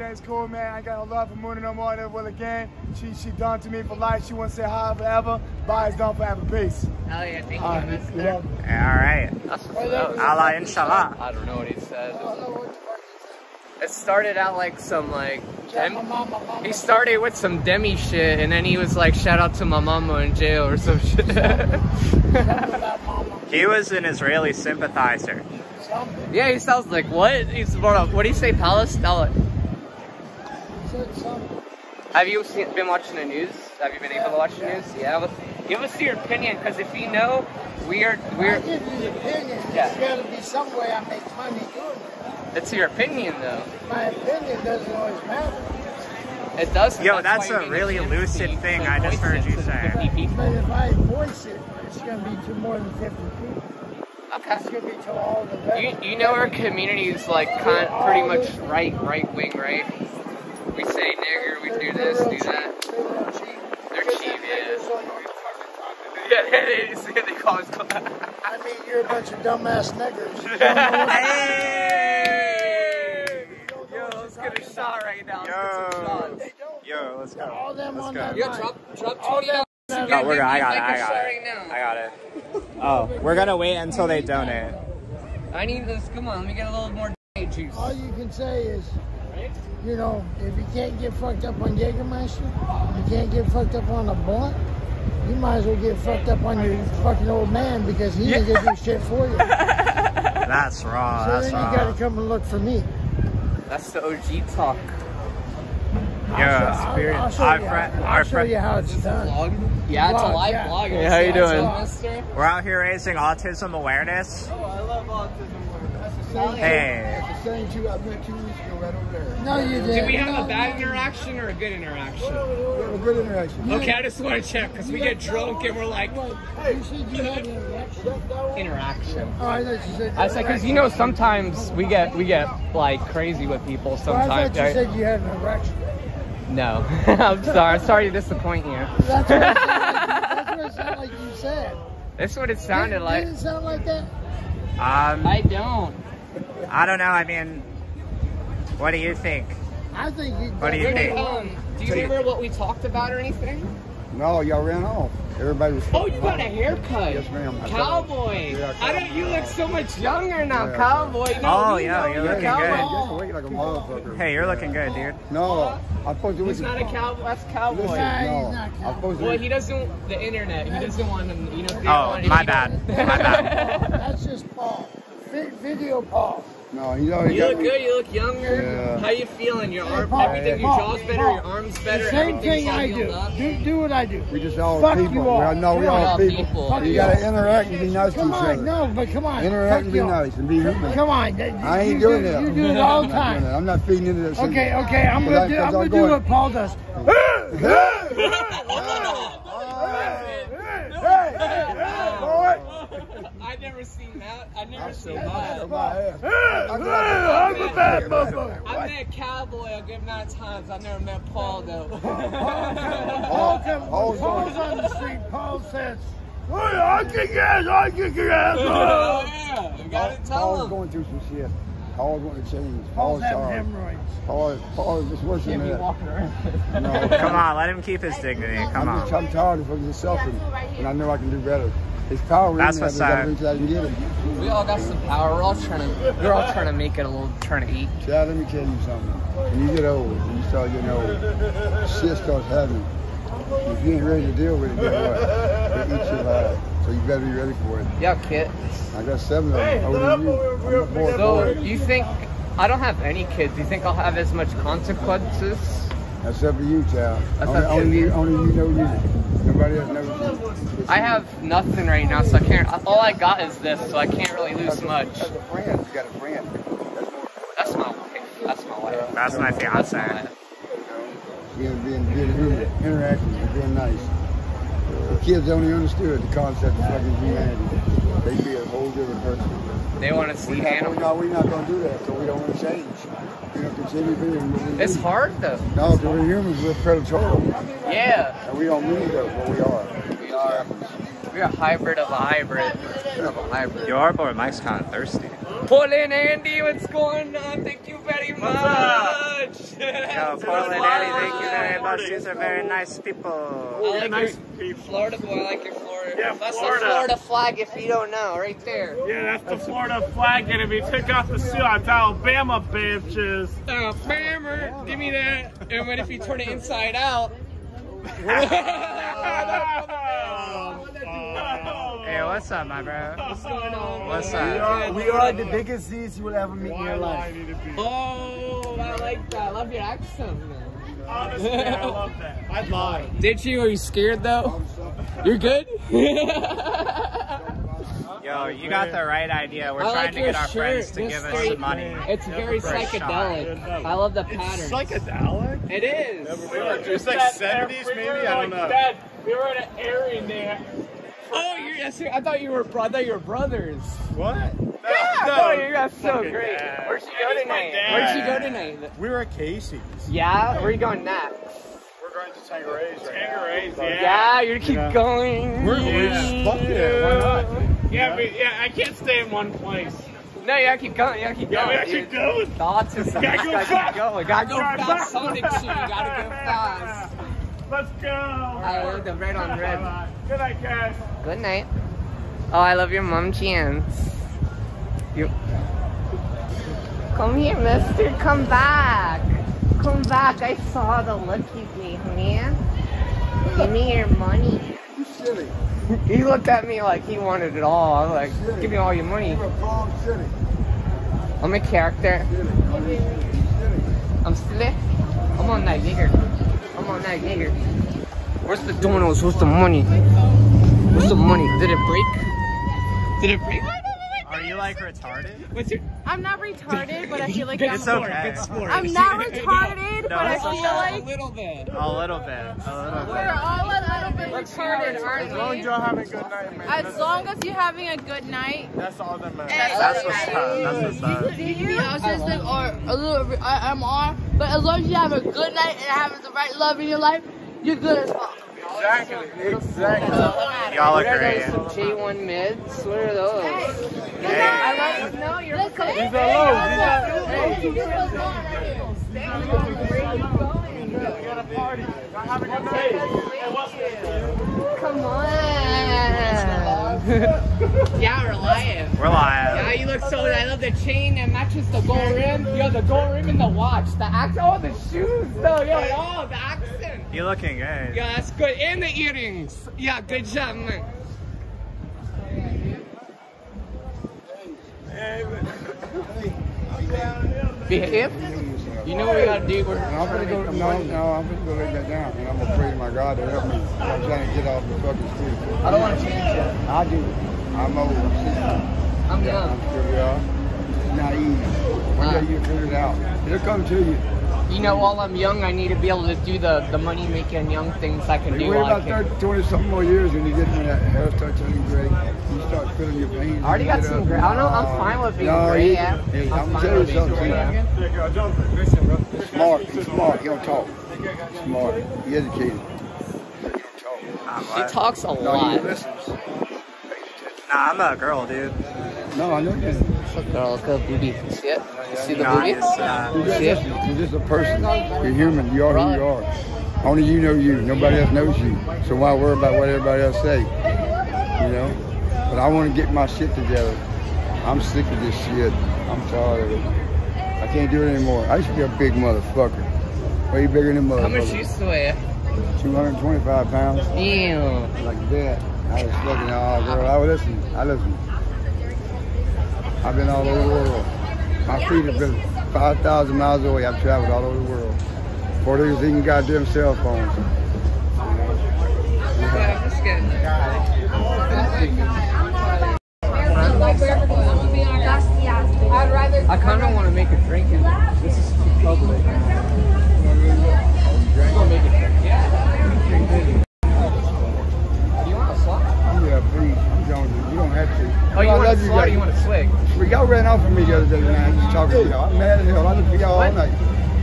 It's cool. Everything's cool, man. I got no love for Mooney no more. I never will again. She she done to me for life. She won't say hi forever. Bye. It's done forever. Peace. Hell yeah. Thank you, All right. mister. Yeah. All right. That's what's up. Allah, inshallah. I don't know what he said. I don't know what the fuck It started out like some like he dem- My mama, mama. he started with some demi shit and then he was like shout out to my mama in jail or some shit. [laughs] He was an Israeli sympathizer. Yeah, he sounds like what? He's brought up what do you say Palestine? He said something. Have you seen, been watching the news? Have you been able to watch the news? Yeah, let's, give us your opinion because if you know, we are we're give you the opinion. Yeah. There's got to be some way I make money doing it. it's your opinion though. My opinion doesn't always matter. It does. Yo, that's that's a really lucid thing I just heard you say. But if I voice it, it's going to be to more than 50 people. Okay. It's going to be to all the You, you know our community is like kind pretty much right right wing right. We say nigger, we do this, do that. They're cheap, yeah. Yeah, [laughs] they, they, they call us. I mean, you're a bunch of dumbass niggers. You [laughs] don't know what- Hey! you don't know Yo, let's get a shot right now. Let's get some Yo. shots. They. Yo, let's go. All them Let's on go. that Yo, line. drop, drop All twenty dollars. them- No, we're good. I got it. Make I a got shot it. right now. I got it. Oh, we're gonna wait until they donate. I need this. Come on, let me get a little more juice. All you can say is, you know, if you can't get fucked up on Jägermeister, you can't get fucked up on a blunt, you might as well get fucked up on your fucking old man because he ain't gonna do shit for you. [laughs] So That's raw. then That's you gotta come and look for me. That's the OG talk. I'll, Yeah. show, I'll, I'll show Our you, friend- how, our I'll show friend- you how it's done. Vlog? Yeah, it's a live yeah. vlog. Hey, how you What's doing? mister? We're out here raising autism awareness. Oh, I love autism. That's the same. Hey. That's the same two I met two weeks ago right over there. No, you didn't. Did we have a bad interaction or a good interaction? We have a good interaction. Okay, I just want to check because we get drunk and we're like Wait, you said you had an interaction. Oh, I thought you said. I said because you know sometimes we get we get like crazy with people Well, I sometimes. thought you right? said you had an erection. No, [laughs] I'm sorry. Sorry to disappoint you. That's what, it sounded like, that's what it sounded like you [laughs] said. That's what it sounded Didn't- like. Didn't it sound like that? Um, I don't. I don't know. I mean, what do you think? I think you. What do you think? Um, do you remember what we talked about or anything? No, y'all ran off. Everybody was. Oh, you got a haircut. Yes, ma'am. Cowboy. Yeah, I don't. You look so much younger now, Yeah. cowboy. No, Oh, we yeah, know you're you're looking cowboy. good. Like a. Hey, you're looking good, dude. No, I'm supposed to. He's not a cowboy. That's cowboy. Nah, No, he's not I'm supposed to. Well, he doesn't. The internet. He doesn't want him. You know. they don't Oh, my bad. My bad. [laughs] That's just Paul. Vi- video Paul. No, he's already You got look me. good. You look younger. Yeah. How you feeling? Your Hey, arm, Paul, everything. Your Paul, jaw's better. Paul. Your arms better. the same thing I do. do. Do what I do. We just all Fuck people. you all. We all, no, we Come all on. people. People. You you gotta interact and be nice to Come each on, other. no, but come on. Interact Fuck and be nice and be human. Come on. I ain't you doing do, that. You do it all the I'm not time. I'm not feeding into that. shit. Okay, okay. I'm gonna do. I'm gonna do what Paul does. I never seen that. I never seen I'm that. a bad motherfucker. I met Cowboy a good amount of times. I never met Paul though. Paul [laughs] comes, Paul's on the street. Paul says, I kick your ass, I kick your ass. oh yeah, you gotta tell Paul's him. going through some shit. Paul's wanting to change. Paul's Paul's having sorry. hemorrhoids. Paul, Paul is just worse than that. [laughs] No, [laughs] Come on, let him keep his tignity. Come I'm, just, on. I'm tired of fucking suffering, and I know I can do better. His power That's in there, what's but I sad. think I can get it. We all got some power. We're all trying to. We're all trying to make it a little. Trying to eat. Chad, let me tell you something. When you get old, when you start getting old, shit starts happening. If you ain't ready to deal with it, guess what? They eat you alive. So you better be ready for it. Yeah, kid. I got seven of them older than you. I'm a boy So boy. you think? I don't have any kids. Do you think I'll have as much consequences? That's up to you, child. That's only, up to only you. you. Only you know you. Nobody else knows you. I have nothing right now, so I can't. All I got is this, so I can't really lose much. As a friend, you got a friend. That's more That's my wife. That's my wife. That's my That's my fiance. Being, being, being human, interacting, and being nice. The kids only understood the concept of fucking humanity. They'd be a whole different person. They want to see We're we're animals. not, we're not going to do that, so we don't want to change. We're going to continue being we It's do. hard though. No, because we're humans, we're predatory. Yeah, And we don't mean that, but we are. we are. We're a hybrid of a hybrid. Of a hybrid. Yo, our boy Mike's kind of thirsty. Pull in Andy, what's going on? Thank you very much. Yo, Portland Annie, thank you very much. These are very nice people. I like your Florida boy. I like your Florida. Yeah, That's Florida. the Florida flag. If you don't know, right there. Yeah, that's the Florida flag, and if you took off the seal, that's Alabama bitches. Uh, bammer, give me that. And what if you turn it inside out? [laughs] Hey, what's up, my bro? What's going on? What's up? We are the biggest Z's you will ever meet in your life. Oh, I like that. I love your accent, man. Honestly, I love that. [laughs] I'd lie. Did you? Are you scared though? You're good? [laughs] Yo, you got the right idea. We're I trying like to get our shirt. friends to This give us some money. It's very For a shot. psychedelic. I love the pattern. It's Psychedelic? It is. It's like 70s, maybe? I don't know. Dad, we were at an area there. Oh, you're. Yes, I thought you were. bro- I thought you were brothers. What? Yeah. Oh, you guys so great. dad. Where'd you go That is tonight? Where'd you go tonight? We were at Casey's. Yeah. Where are you going next? We're going to Tanqueray's right Tanqueray's, yeah. Yeah, you're keep going. We're, we're yeah. fuck yeah, why not? Yeah, but yeah, I can't stay in one place. No, you gotta keep going. You gotta keep Yeah, going. we gotta keep dude. going. The autism. Gotta go gotta fast. keep going. Gotta go fast. fast. Sonic shoe. Gotta go fast. Let's go. I love the red on red. Good night, guys. Good night. Oh, I love your mom chance. You. Come here, mister. Come back. Come back. I saw the look you gave me. Give me your money. You silly. He looked at me like he wanted it all. I was like, give me all your money. You're a palm silly. I'm a character. Silly. Silly. I'm silly. I'm on that nigger. I'm on that nigger. Where's the donuts? Where's the money? Where's the money? Did it break? Did it break? Are you like retarded? What's your I'm not retarded, but I feel like [laughs] Good I'm. It's okay. [laughs] I'm not retarded, but I feel okay. a like little bit. A little bit. A little we're bit. all a little bit retarded, aren't we? Y'all have a good night, man. As long as you're having a good night. That's all that matters. That's what's up. That's what's up. You can be autistic or a little uh, MR, but as long as you have a good night and having the right love in your life, you're good as fuck. Exactly. Exactly. Y'all look What are great. those? Some J1 mids? What are those? Hey. I love no, you're Listen, These are low. These Come on. [laughs] yeah, we're lying. We're live. Yeah, you look so. Good. I love the chain that matches the gold rim. Yo, the gold rim and the watch. The accent. Oh, the shoes though. Yo, oh, the accent. You're looking good. Yeah, that's good. And the earrings. Yeah, good job, man. Behave. You know what we gotta do. We're And I'm gonna to go. No, money. no, I'm gonna go lay that down, and I'm gonna pray to my God to help me. I'm trying to get off the fucking street. I don't want to change it. I do. I'm old. I'm 60. I'm young. I'm sure we are. It's not easy. One day you figure it out. It'll come to you. You know, while I'm young, I need to be able to do the, the money making young things I can You do wait about 30, 20 something more years and you get when that hair starts turning gray. You start feeling your veins. I already got some gray. I don't know. I'm fine with being no, gray. you- Yeah. Hey, I'm I'm fine with you being something. gray. He's smart. He's smart. He don't talk. Smart. He educated. He don't talk. He talks a No, he lot. listens. Nah, I'm a girl, dude. No, I know you. Girl, look at booby. See it? You see the Nah, booby? uh, You're See just, it? you're just a person. You're human. You are who you are. Only you know you. Nobody else knows you. So why worry about what everybody else say? You know? But I want to get my shit together. I'm sick of this shit. I'm tired of it. I can't do it anymore. I used to be a big motherfucker. Way bigger than How much you used to weigh? 225 pounds. Damn. Like that. I was looking, oh girl, I listen. I listen. I've been all over the world. My feet have been 5,000 miles away. I've traveled all over the world. For these even goddamn cell phones. Yeah, I'm just getting. I kind of want to make a drink in there. This is too public. We'll make a drink. Oh, you I want a or guys. you want a swig? Well, y'all ran off from me the other day, man. Just talking to y'all. I'm mad as hell. I looked for y'all all night.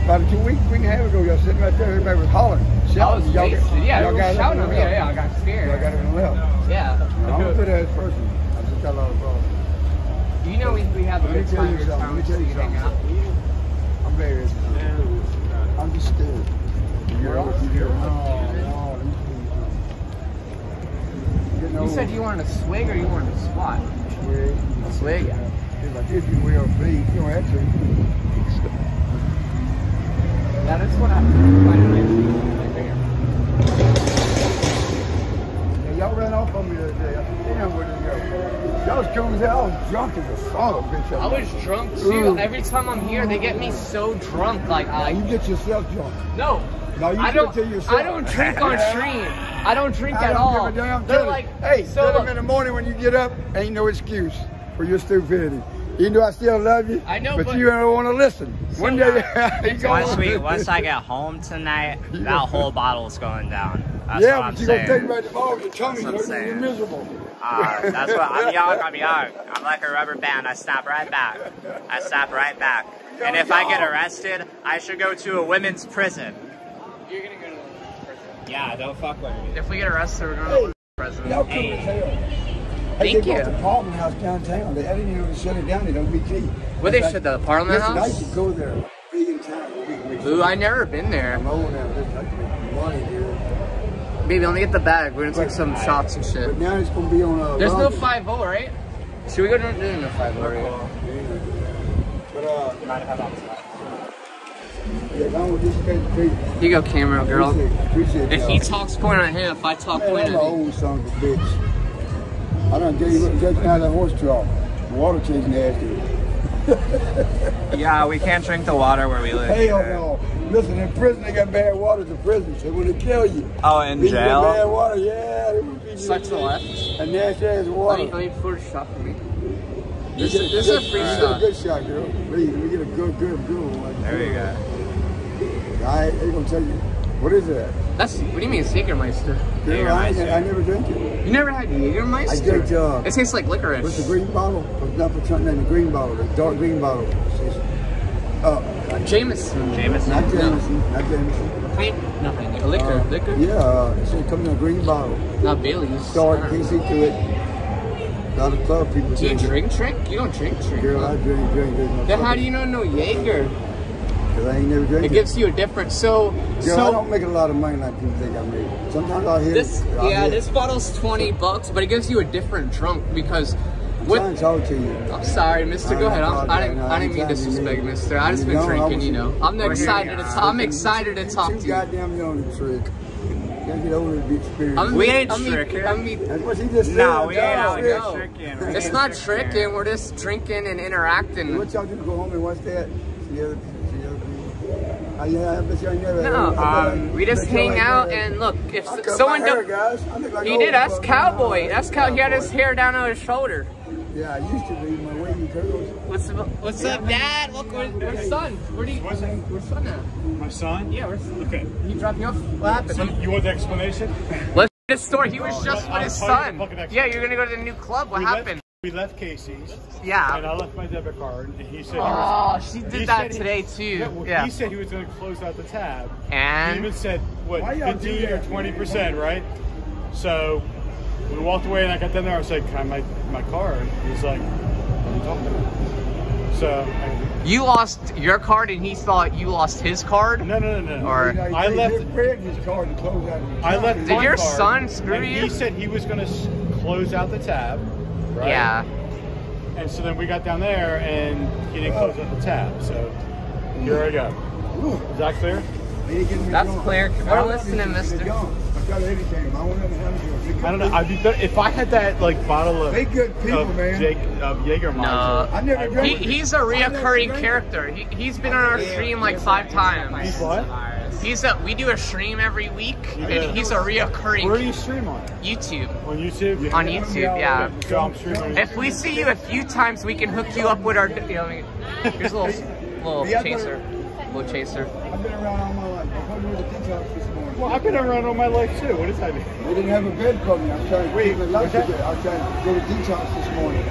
About two weeks, week and a half ago, y'all sitting right there. Everybody was hollering, I was. Y'all. Yeah, y'all got shouting on at me. left. Yeah, I got Y'all scared. got it on the left. Yeah. I'm a good ass person. I just got a lot of problems. You know we, we have a Let me good tell time you here. something. Let me tell you hang out. something. I'm very interested. I'm just scared. You're all scared. No, no, let me tell you something. Getting You said you wanted a swig or you wanted a squat? Swig. A swig? He's like, if you will, please. You don't have to. Yeah, that's what happened. Why did I Yeah, y'all ran off on me the other day. I damn, where did you go? Y'all was coming here. I was drunk as a son of a bitch. I was drunk too. Ooh. Every time I'm here, they get me so drunk. Like I You get yourself drunk. no, No, you I do it don't. to yourself. I don't drink on [laughs] stream. I don't drink I at don't all. give a damn. They're like, hey, so tell them in the morning when you get up, ain't no excuse for your stupidity. Even though I still love you, I know, but, but- you don't want to listen. One day, [laughs] Once we, once I get home tonight, [laughs] that whole bottle's going down. That's yeah, what I'm but you gonna saying. take right tomorrow. Your tummy's That's what I'm hurting. You're miserable. Uh, that's what I'm young. I'm young. I'm like a rubber band. I snap right back. I snap right back. And if I get arrested, I should go to a women's prison. You're gonna go to the prison. Yeah, don't fuck with me. If we get arrested, we're going to the president. Y'all cool as hell. Hey, Thank they you. built the Parliament House downtown. They, I didn't even shut it down. They don't be key. Where they shut the Parliament Listen, I House? used to go there. Big in town. We, we, Ooh, I never been there. I'm old now. Listen, I can make money here. Baby, let me get the bag. We're gonna take some shots and shit. But now it's gonna be on a. There's no London. 5 right? Should we go to no, no 5 right? But uh, yeah, I don't disrespect the people. Here you go, camera girl. Appreciate, appreciate If he talks, point at him. If I talk, Man, point I'm at an me. old son of a bitch. I done gave you just out of that horse trough. The water tastes nasty. Yeah, we can't drink the water where we live. Hell no. Listen, in prison they got bad water in prison. They want to kill you. Oh, in They got Bad water, yeah. They will feed you to the left. And nasty ass Let me, water. let me pour a shot for me. This Get is, this is a get- free get shot. a good shot, girl. Please, let me get a good, good, good one. There we go. I ain't gonna tell you. What is that? That's what do you mean, it's Jägermeister? Girl, I, I never drink it. You never had Jägermeister? I drink, uh, It tastes like licorice. What's the green bottle? What's not for something in the green bottle, the dark green bottle. It's, uh, Jameson. Jameson? not Jameson, not Jameson. Plain, nothing. Like a liquor. Uh, liquor? Yeah, uh, it said come in a green bottle. Not Bailey's. Dark, I don't can't know. see through it. A lot of club people Do you drink it. drink drink? You don't drink drink. Girl, I drink, drink, drink. Then how do you know no Jaeger? Because I ain't never drank It it. gives you a different. So, Girl, I don't make a lot of money like people think I make. Sometimes I'll hit this. I'll yeah, hit this bottle's twenty bucks, but it gives you a different drunk because. I'm What, trying to talk to you. I'm sorry, Mister. I Go ahead. I'm, I apologize. didn't. No, I didn't mean anytime you disrespect, need. Mister. I just You been know, drinking. was- You know, I'm We're excited here, to. Talk, I'm excited to talk Too to you. goddamn young to trick. Gotta get over to be. I'm We ain't I mean- tricking. I mean, That's what she just said. No, we ain't Y'all out here no. tricking. We it's not tricking. We're just drinking and interacting. What y'all do to go home and watch that? See the other see the other people. Yeah, I y'all never. No, um, we just bet hang out never- and look. If I s- cut someone hair, don't, guys. I look like he did. That's fuck. cowboy. That's cow. He had his hair down on his shoulder. Yeah, I used to be my wavy curls. What's up, what's up, Dad? Look, where, where's son? Where do you, where's, where's son at? My son? Yeah, where's Okay. He dropped you off? What happened? So you want the explanation? Let's get his story. He was just I'll with his tell son. Yeah, you're gonna go to the new club. What we happened? Left, we left Casey's. Yeah. And I left my debit card, and he said. he Oh, was- she did he that said he- today, too. Yeah, well, Yeah. He said he was going to close out the tab. And? He even said, what, Why y'all do 15 or 20%, right? So we walked away, and I got down there. I was like, can I my, my card? He's like, what are you talking about? So, I, You lost your card and he thought you lost his card? no, no, no, no. Or- You know, I he left- His friend's card to close out. I left Did your card, son screw and you? He said he was going to close out the tab, right? Yeah. And so then we got down there, and he oh. didn't close up the tab. So here I go. Is that clear? He ain't getting me That's clear. We're want listening, mister. to go. I got anything. I want them to have. I don't know. I'd be better if I had that like bottle of They good people, of, man. Jake, of Jägermeister. No. I never I- drank He, he's a reoccurring character. He, he's been on our stream like five times. He's what? He's a, we do a stream every week, Yeah. and he's a reoccurring Where do you stream on? YouTube. On YouTube? On YouTube, yeah. So I'm streaming. If we see you a few times, we can hook you up with our. You know, here's a little, [laughs] little Yeah, but- chaser, little chaser. I've been around all my life. I come to the detox this morning. Well, I've been around all my life too. What does that mean? They didn't have a bed coming. I'm trying to Wait, keep my life what's that? together. I was trying to go to detox this morning.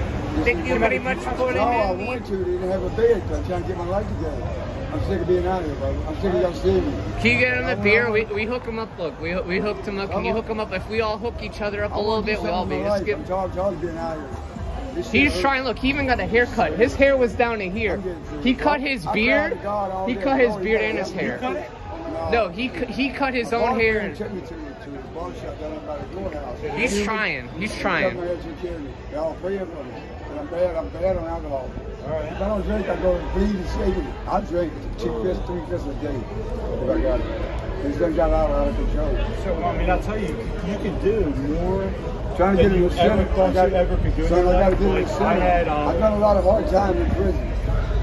Thank you very much for No, I wanted to. They didn't have a bed. So I'm trying to get my life together. I'm sick of being out here, brother. I'm sick of y'all seeing me. Can you get him the beer? We, we hook him up. Look, we, we hooked him up. Can you hook him up? If we all hook each other up a little bit, we all be. Let's get, I'm tired, tired of being out here. This He's trying. Look, he even got a haircut. His hair was down to here. I'm getting through He cut his beard. to God all He cut his beard and his hair. You cut it? No, he he cut his own hair. and- took me to, to his barber shop down by the courthouse. He's trying. He's trying. hair to security. They're all three of them. And I'm bad. I'm bad on alcohol. All right. If I don't drink, I go to bleed and shaking. I drink two fists, three fists a day. If I got it. This thing got out of control. So I mean, I'll tell you, you can do more Trying to get in you the ever center. thought I got- you ever could do in Son, your I gotta get in the Like, center. I had, um, I've done a lot of hard time in prison.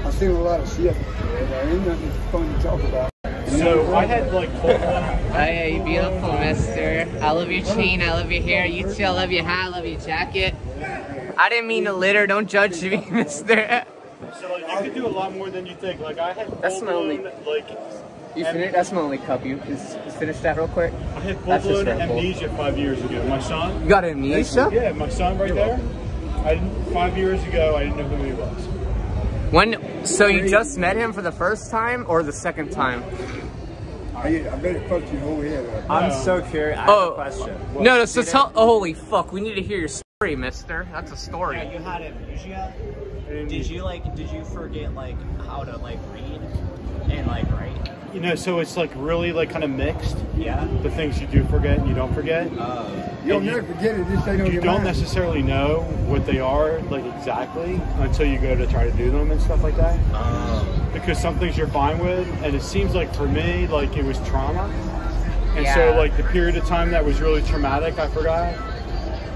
I've seen a lot of shit. And there ain't nothing fun to talk about. So I had like full on. Hey, you beautiful mister. I love your chain. I love your hair. You too. I love your hat. I love your jacket. I didn't mean to litter. Don't judge me, [laughs] mister. So like you could do a lot more than you think. Like I had That's my only- blown, like You finished? That's my only cup. You just just finish that real quick. I had full That's blown amnesia five years ago. My son. You got amnesia? Yeah, my son right there. I didn't, five years ago, I didn't know who he was. When? So you just met him for the first time or the second time? I, I bet it fucked your whole head up. I'm so curious. I have Oh, a question. no, no. So tell. Oh, holy fuck! We need to hear your story, Mister. That's a story. Yeah, you had amnesia. And, Did you like? Did you forget like how to like read and like write? You know, so it's like really like kind of mixed. Yeah. The things you do forget and you don't forget. Uh, You'll And never forget it. Just stay on you don't mind. necessarily know what they are like exactly until you go to try to do them and stuff like that. Because some things you're fine with, and it seems like for me, like it was trauma, and Yeah. so like the period of time that was really traumatic, I forgot,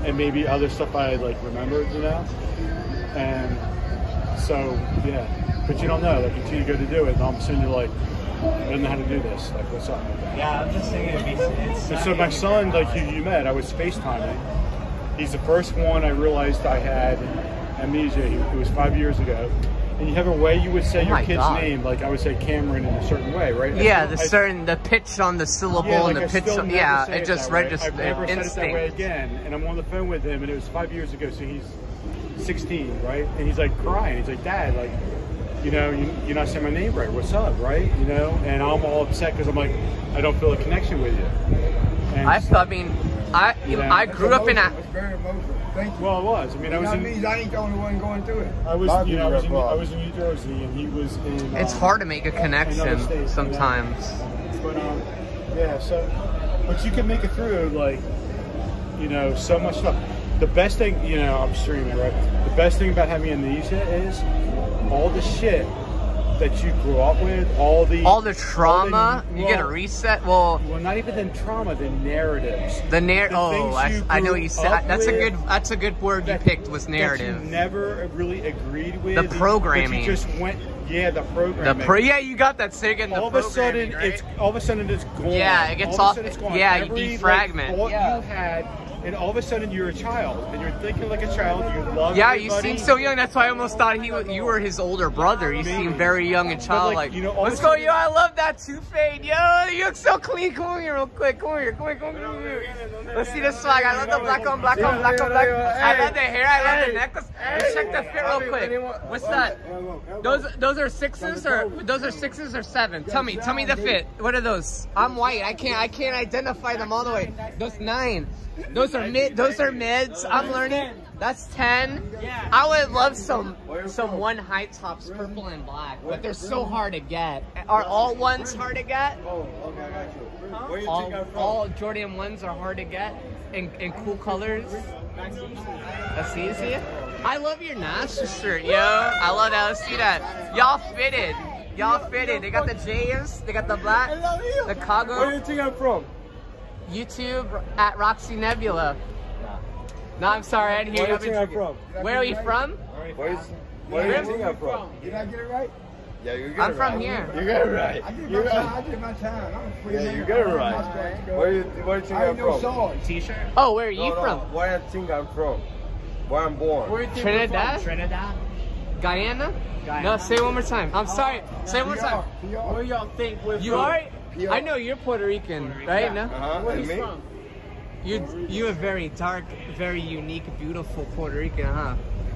and maybe other stuff I like remembered, you know, and so yeah. But you don't know, like until you go to do it, and all of a sudden you're like, I don't know how to do this. Like, what's up? yeah, I'm just thinking it'd be. It's And so my son, like you, you met, I was FaceTiming. He's the first one I realized I had amnesia. It was five years ago. And you have a way you would say Oh your kid's God. name, like I would say Cameron in a certain way, right? I Yeah, the I- certain the pitch on the syllable yeah, like and the I pitch. On, yeah, say it just registers I've never said it that way again. And I'm on the phone with him, and it was five years ago, so he's 16, right? And he's like crying. He's like, Dad, like, you know, you, you're not saying my name right. What's up, right? You know, and I'm all upset because I'm like, I don't feel a connection with you. And I, I mean, I Yeah. I grew up in a. It's very emotional. Thank you. well, it was. I mean, I was know in. what I mean? I ain't the only one going through it. I A was, you know, I was, in, I was in New Jersey, and he was in. It's um, hard to make a connection state, you know? sometimes. But um, yeah. So, but you can make it through, like, you know, so much stuff. The best thing, you know, I'm streaming, right? The best thing about having amnesia is all the shit that you grew up with, all the All the trauma, all the- you get a reset. Well, Well, not even the trauma, the narratives. the narrative. Oh, I, I know grew what you said. up That's a good. That's a good word you picked was that narrative. you never really agreed with. The that programming. You just went, yeah, the The pro. Yeah, you got that second. all of a sudden, it's all of a sudden it's gone. Yeah, it gets all off- Of a sudden it's gone. yeah, you Every, defragment. Like, thought Yeah. you had and all of a sudden you're a child, and you're thinking like a child. You love. Yeah, you everybody. seem so young. That's why I almost thought he was, you were his older brother. You seem very young and But, like, childlike. you know, Let's go, yo! I love that two fade, yo! You look so clean. Come here, real quick. Come here. Come here. Come here. Come here. Let's see the swag. I love the black on black on black on black. I love the hair. I love the necklace. Let's check the fit real quick. What's that? Those those are sixes or those are sixes or seven? Tell me. Tell me the fit. What are those? I'm white. I can't I can't identify them all the way. Those nine. Those are mid. Those are mids. I'm learning. That's ten. Yeah. I would love some some one high tops, purple and black, but they're so hard to get. Are all ones hard to get? Oh, okay, I got you. Where you All, think I'm from? all Jordan ones are hard to get in, in cool colors. That's easy. I love your NASA shirt, yo. I love that. Let's see that. Y'all fitted. Y'all fitted. They got the J's. They got the black. The cargo. Where Kago. you think I'm from? YouTube at Roxy Nebula. No, I'm sorry. I didn't hear Where you. you from? Where are you from? Where, is, where Where? you think from? Did I get it right? Yeah, you get I'm it from here. You get it right. I did You my got- time. I did my time. I'm a free Yeah, man. you get it I'm right. not supposed to. Where you, where you think I I'm from? sword. T-shirt. Oh, where are you no, from? Where I think I'm from? Where I'm born. Trinidad? Trinidad. Guyana? Guyana. No, say it one more time. I'm oh, sorry. Say it one more time. Where y'all think we're You from? Are? I know you're Puerto Rican, right? No? Uh-huh. And me? You you a very dark, very unique, beautiful Puerto Rican, huh?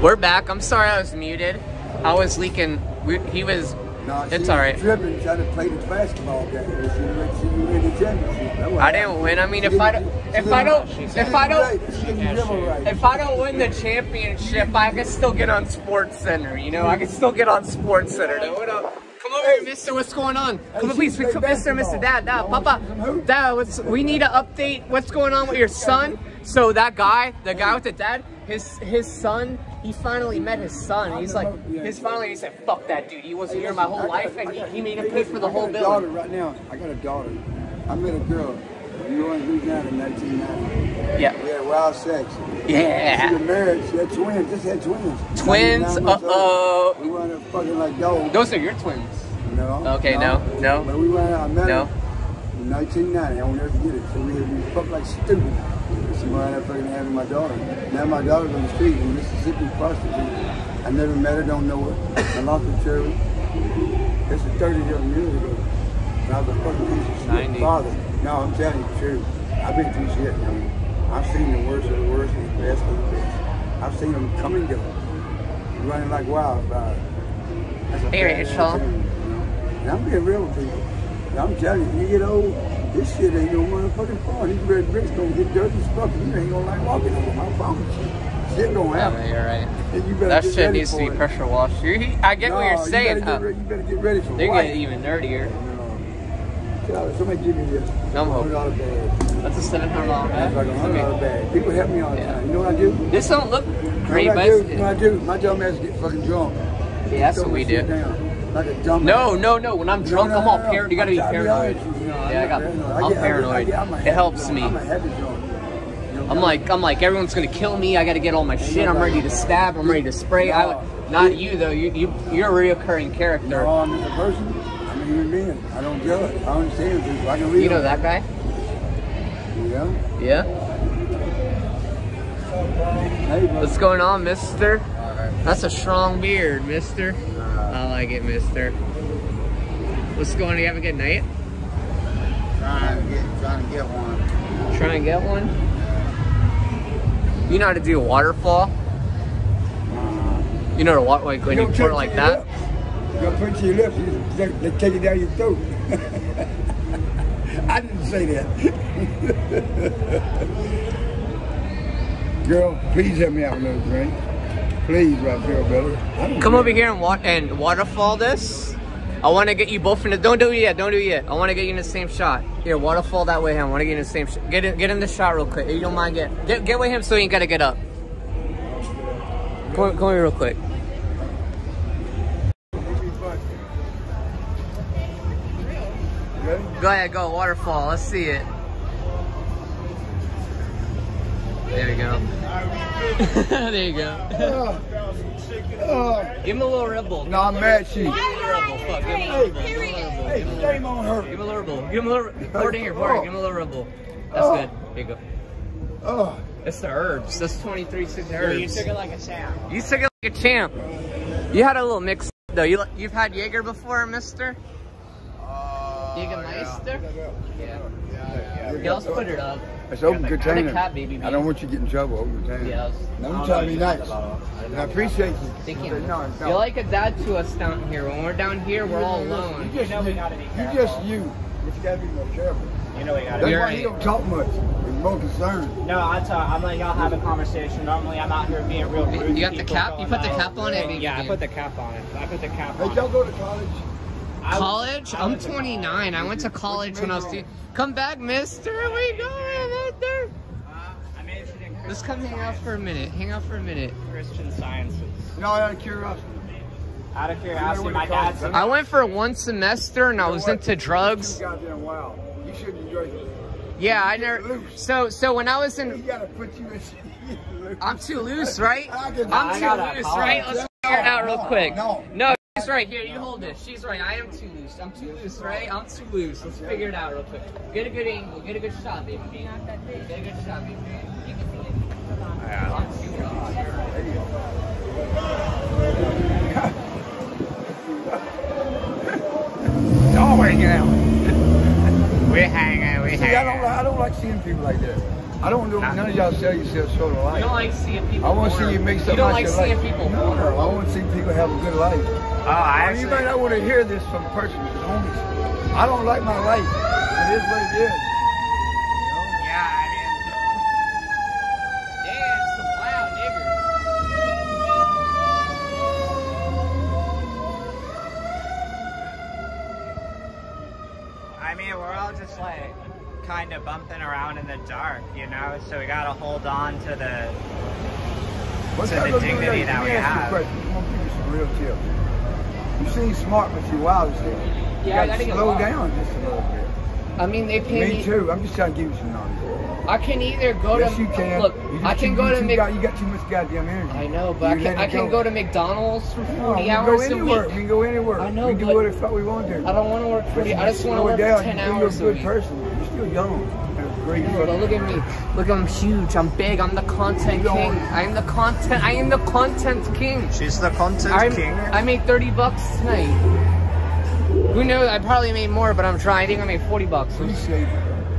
We're back. I'm sorry I was muted. I was leaking. We, he was. No, It's all right. Trying to play the basketball game. She went, she win the championship. I didn't win. I mean, if I don't, if I don't, if I don't, right. She didn't dribble right. if I don't win the championship, I can still get on SportsCenter. You know, I can still get on SportsCenter. Now, what up? Come over here, Mister. What's going on? Come on, please, Mister, Mister. Dad, Dad, Papa. Dad. What's we need to update. What's going on with your son? So that guy, the guy with the dad, his his son, he finally met his son. He's like, his finally he said, "Fuck that dude. He wasn't here my whole life, and he, he made him pay for the whole I got a daughter bill." right now. I got a daughter. I met a girl. We were in Louisiana in 1990. Yeah. We had wild sex. Yeah. She was married. She had twins. Just had twins. Twins? Uh-oh. We up fucking like dogs. Those are your twins. No. Okay, no, no. But we went out. I met No. in 1990. I won't never forget it. So we, we fucked like stupid. She wound up fucking having my daughter. Now my daughter's on the street in Mississippi prostitute. I never met her, don't know her. I lost her cherry. This is 30 years ago. And I was a fucking piece of shit father. No, I'm telling you the truth. I've been through shit, man. I've seen the worst of the worst and the best of the best. I've seen them come and go. Running like wildfire. That's a Hey, bad Rachel. attitude, you know? And I'm being real with people. I'm telling you, you get old, this shit ain't no motherfucking fun. These red bricks gonna get dirty as fuck. and You ain't gonna like walking over them. I promise you. Shit gonna happen. Yeah, you're right. And you better That shit needs to be it. pressure washed. You're, I get what you're saying. You better, huh? get ready, you better get ready for They're life. getting even nerdier. Somebody give me this. I'm hoping. $100 bag. That's a seven hundred dollar That's like a hundred dollar bag. People help me all the Yeah. time. You know what I do? This don't look great, but I do? You know it's, what I do? My dumb ass get fucking drunk. yeah, that's what we do. Down, like a dumb No, no, no. When I'm No, drunk, no, I'm all no, no. paranoid. You gotta be paranoid. no, Yeah, I got. paranoid. I'm get- I get- I paranoid. It helps me. I'm a happy drunk. You know, I'm like, I'm like, everyone's gonna kill me. I gotta get all my shit. I'm ready to stab. I'm ready to spray. I, not you though. You, you, you're a reoccurring character. No, I'm just a person. I'm a human being. I don't judge. I don't understand people. I can read You know that guy? Yeah. Yeah. Hey. What's going on, Mister? That's a strong beard, Mister. I like it, Mister. What's going on? You have a good night? Trying to get, trying to get one. Try and get one. You know how to do a waterfall? Uh-huh. You know to walk like when you don't pour it like that? lips. You put it to your lips. You they, they take it down your throat. [laughs] I didn't say that. [laughs] Girl, please help me out with another drink. Please, I feel better. I don't Come over here and wa and waterfall this. I want to get you both in the. Don't do it yet. Don't do it yet. I want to get you in the same shot. Here, waterfall that way. Him. I want to get in the same. Get in. Get in the shot real quick. If you don't mind, get get get with him so you ain't gotta get up. Come, come here real quick. Go ahead, go waterfall. Let's see it. There we go. there you go. [laughs] Uh, [laughs] Give him a little Red Bull. no, I'm mad she. Give him a Red Bull. Fuck. Give him a Red Bull. Give him a Red Bull. Hey, Give him a on her. Give him a little Red Bull. Give him a little. Pour it in here. Pour it. Give him a little Red Bull. That's good. Here you go. Oh, That's the herbs. That's 23 six herbs. You took it like a champ. You took it like a champ. You had a little mix though. You you've had Jaeger before, Mister? Jägermeister? Yeah. Yeah. let's put it up. It's open Where the container. cat baby? I don't want you to get in trouble. Open container. Yeah. let's- No, I'm trying to be nice. And I appreciate you. Thank you. No, no. You're like a dad to us down here. When we're down here, we're all alone. You just, know we you, gotta be you careful. just you. But you gotta be more careful. You know we gotta. That's You're why right. you don't talk much. You're more concerned. No, I talk. I'm letting y'all have a conversation. Normally, I'm out here being real rude. You got the cap? You put the cap on it? Yeah, I put the cap on it. I put the cap Hey, on. y'all it. go to college? I- College? I I'm 29. I went to college when I was. major Come back, Mister. Where we going, Mister? Uh, I majored in Let's come hang out for a minute. Hang out for a minute. Christian sciences. No, out of curiosity. Out of curiosity, went my to college, dad's. I went for one semester and I was into drugs. Too goddamn wild. You shouldn't enjoy it. Yeah, I never. So, so when I was He in, gotta put you [laughs] in. I'm too loose, right? I can- I'm too loose, right? Let's figure it out real quick. No. No, she's right. Here, you hold this. She's right. I am too loose. I'm too loose, right? I'm too loose. Let's figure it out real quick. Get a good angle. Get a good shot, baby. Get a good shot, baby. You can see it. I'm too loose. We're hanging out. [laughs] We're hanging. We're See, I don't, I don't like seeing people like that. I don't know none of y'all sell yourself short of life. You don't like seeing people I want to see you make something. You don't like seeing life. people no, poor. I want to see people have a good life. Oh, I actually. you might not want to hear this from a person homeless. I don't like my life. It is what it is. Kind of bumping around in the dark, you know. So we gotta hold on to the What's to the dignity next? that Let we me ask you a have. I'm gonna give you some real tips. You seem smart, but you're wild as hell. You Yeah, gotta gotta slow down just a little bit. I mean, they pay Me me. too. I'm just trying to give you some knowledge. I can either go yes, to you can. look. You I can you- go to too Mc. got- You got too much goddamn energy. I know, but I can I can go. go to McDonald's for No, forty can hours go a anywhere. week. We can go anywhere. I know, we do but what the fuck we want to. I don't want to work forty. I just want to work down. ten You're hours a You're a good week. person. You're young. Great No, but look at me. Look, I'm huge. I'm big. I'm the content You don't- king. I'm the content. I am the content king. She's the content I'm, king. I made 30 bucks tonight. Who knows? I probably made more, but I'm trying. I think I made 40 bucks. Appreciate it.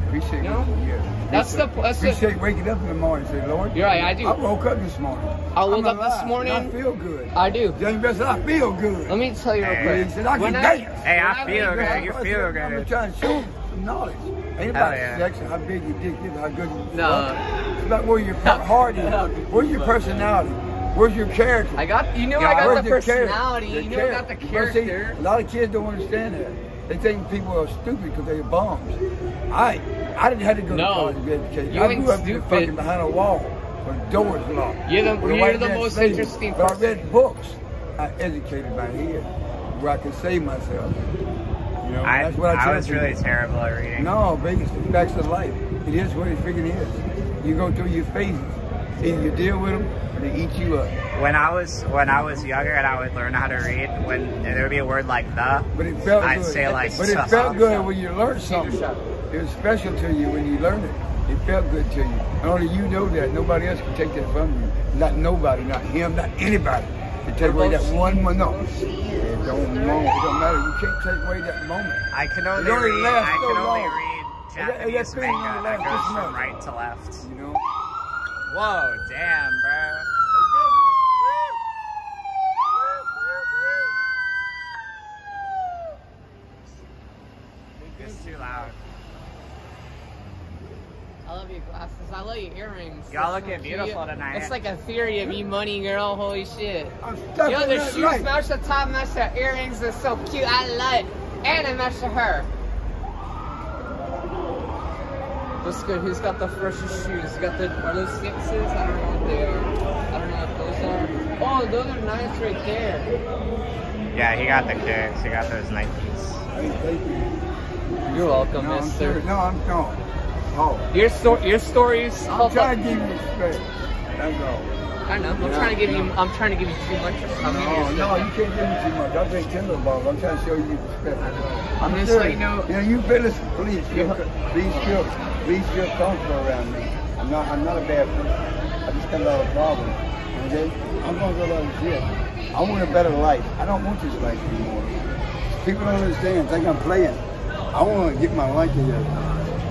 Appreciate You know? it. Yeah. That's the- Appreciate- that's the- waking up in the morning and say, Lord. You're right, I do. I woke up this morning. I woke I'm up this morning. and I feel good. I do. Young best I feel good. Let me tell you real Hey. quick. He said, I can When I- dance. Hey, I when feel good. You I feel said, I'm trying to show you some knowledge. Ain't Hell yeah. sex how big your dick is, how good you No. fuck. It's about where your heart [laughs] is. Where's your personality? Where's your character? I got. You know, Yeah, I got the personality. You know, I got the character. See, a lot of kids don't understand that. They think people are stupid because they're bums. I I didn't have to go No. to college to get educated. You I grew up stupid. fucking behind a wall with doors locked. You're the- you're the most face. interesting But I read books. I educated my head where I can save myself. You know, I, that's what I, I tell was people. really terrible at reading. No, baby, it's the facts of life. It is what it freaking is. You go through your phases. Either you deal with them or they eat you up. When I was when I was younger and I would learn how to read, when there would be a word like the, But it felt I'd good. say like. but it felt good when you learned something. It was special to you when you learned it. It felt good to you. And only you know that. Nobody else can take that from you. Not nobody, not him, not anybody. Take away that one moment. No. It don't, moment. it don't matter. You can't take away that moment. I can It only read. lasts I so can only long. read And that- that Japanese manga that goes from right to left. You know? Whoa, damn, bro. It's too loud. I love your glasses. I love your earrings. Y'all That's looking beautiful cute. tonight. It's like a theory of you money, girl. Holy shit. I'm Yo, the shoes light. match the top, match the earrings. They're so cute. I love it. And it matched to her. What's good? Who's got the freshest shoes? Got the are those sixes? I don't know what they are. I don't know what those are. Oh, those are nice right there. Yeah, he got the kicks. He got those Nikes. Hey, thank you. You're welcome, No, I'm mister. No, I'm gone. Oh. Your story, your stories. I'm trying to give you respect. That's all. I know. I'm Yeah. trying to give you. I'm trying to give you too much. I'm No, you no, you can't give me too much. I'll take ten little balls. I'm trying to show you respect. I'm just letting you know- know, you feel listen, please feel, please feel, please feel comfortable around me. I'm not, I'm not a bad person. I just got a lot of problems. Okay? I'm going through a lot of shit. I want a better life. I don't want this life anymore. People don't understand. Think I'm playing. I want to get my life together.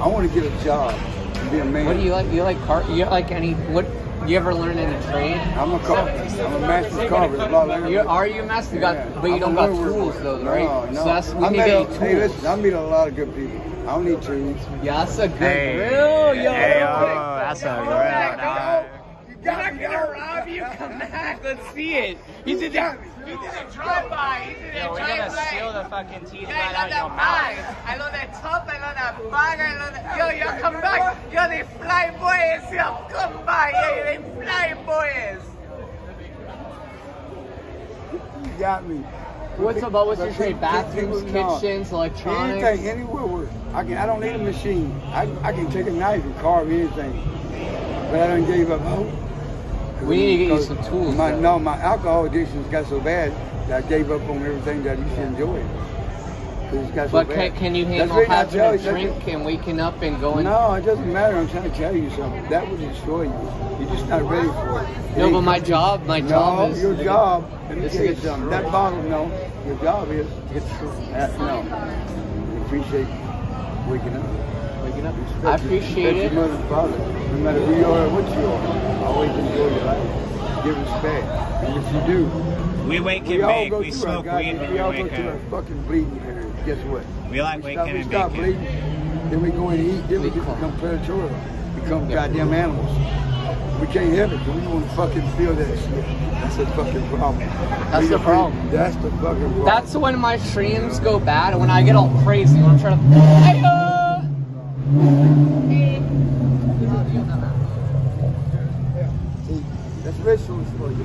I want to get a job and be a man. What do you like? You like car? You like any? What? You ever learn any trade? I'm a carpenter. I'm a master carpenter. A lot of You are you a master? You got, Yeah. but you I'm don't got tools though, No, right? no. So that's we I need met a- tools. Hey, listen, I meet a lot of good people. I don't need tools. Yeah, that's a good Hey, grill, yo. hey, yo, oh, that's a grill, dog. We're not gonna rob you. [laughs] Come back. Let's see it. He did that. He did a drive-by. He did Yo, a we're gonna drive-by. steal the fucking teeth Yeah, right love out your mouth. I love that top. I love that bag. I love that. Yo, yo, come back. Yo, they fly boys. Yo, come back. Yo, they fly boys. You got me. What's about what's your trade? Bathrooms, kitchens, electronics. Anything, anywhere. Where I can. I don't need a machine. I, I can take a knife and carve anything. But I don't give up hope. We need to get you some tools, My, though. no, my alcohol addiction's got so bad that I gave up on everything that I used to enjoy it's got so But bad. can, can you handle the having a you, that's drink and waking up and going? No, it doesn't matter. I'm trying to tell you something. That would destroy you. You're just not ready for it. It No, ain't but my job, my job no, is your job. Let me This tell you is something. true. That bottle, no. Your job is. Uh, no. You appreciate waking up. Waking up. Respect I appreciate respect it. Your mother and father. No matter who you are or what you are, always enjoy your life. Give respect. And if you do, We wake we and all bake. go We through smoke goddamn- weed when we we all wake go through up. our fucking bleeding period. Guess what? We like we waking stop, we and stop bleeding, then we go and eat, then we get become predatory, become goddamn animals. We can't have it, 'cause we want to fucking feel that shit. That's the fucking problem. That's We the don't- problem. That's the fucking problem. That's when my streams go bad, when I get all crazy, when I'm trying to.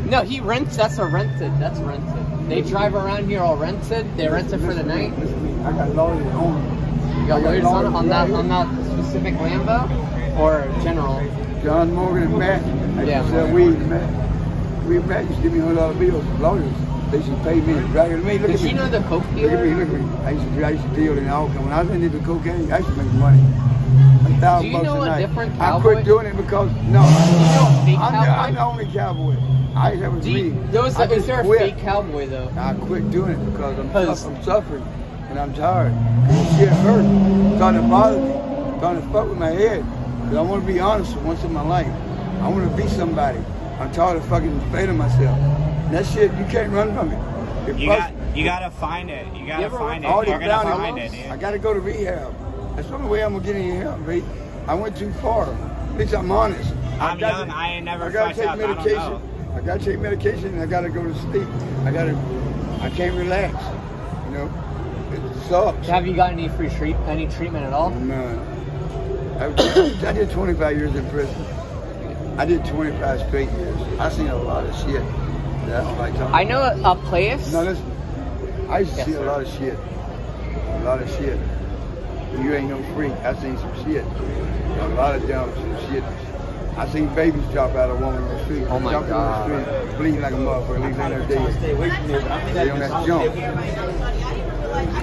No, he rents. That's a rented. That's rented. They drive around here all rented. They rent it for the night. I got lawyers on. You got lawyers on, on that on that specific Lambo or general? John Morgan and Matt. Yeah. used to sell weed, Matt. Weed, Matt used to give me a hundred dollar bills. Lawyers, they should pay me. Right? Me, look Did at me. you know the coke Look at me, look at me. I used to, I used to deal in alcohol. When I was into cocaine, I used to make money. A thousand Do you bucks know a a night. different I quit doing it because no. know a fake I'm, the. I'm the only cowboy. I that was you, me. there was I a, is there a quit. fake cowboy though? I quit doing it because I'm, I'm suffering and I'm tired. Cause this shit hurt. Starting to bother me. Starting to fuck with my head. Cause I want to be honest once in my life. I want to be somebody. I'm tired of fucking failing myself. And that shit, you can't run from it. If You got you gotta find it. You gotta ever find it. You're gonna find it, I gotta go to rehab. That's the only way I'm gonna get any help, mate. I went too far. At least I'm honest. I'm got young. to- I ain't never I gotta take up. Medication. know. I gotta take medication and I gotta go to sleep. I gotta. I can't relax. You know, it sucks. Have you got any free treat any treatment at all? None. I, [coughs] I did 25 years in prison. I did 25 straight years. I seen a lot of shit. That I like I know a, a place. now listen, I used to Yes, see sir. a lot of shit. A lot of shit. You ain't no freak. I seen some shit. A lot of dumb some shit. I seen babies drop out of a woman on the street. Oh my jumping God. on the street, bleeding like a motherfucker, leaving their dead. Stay away from here, but I'm They on that jump.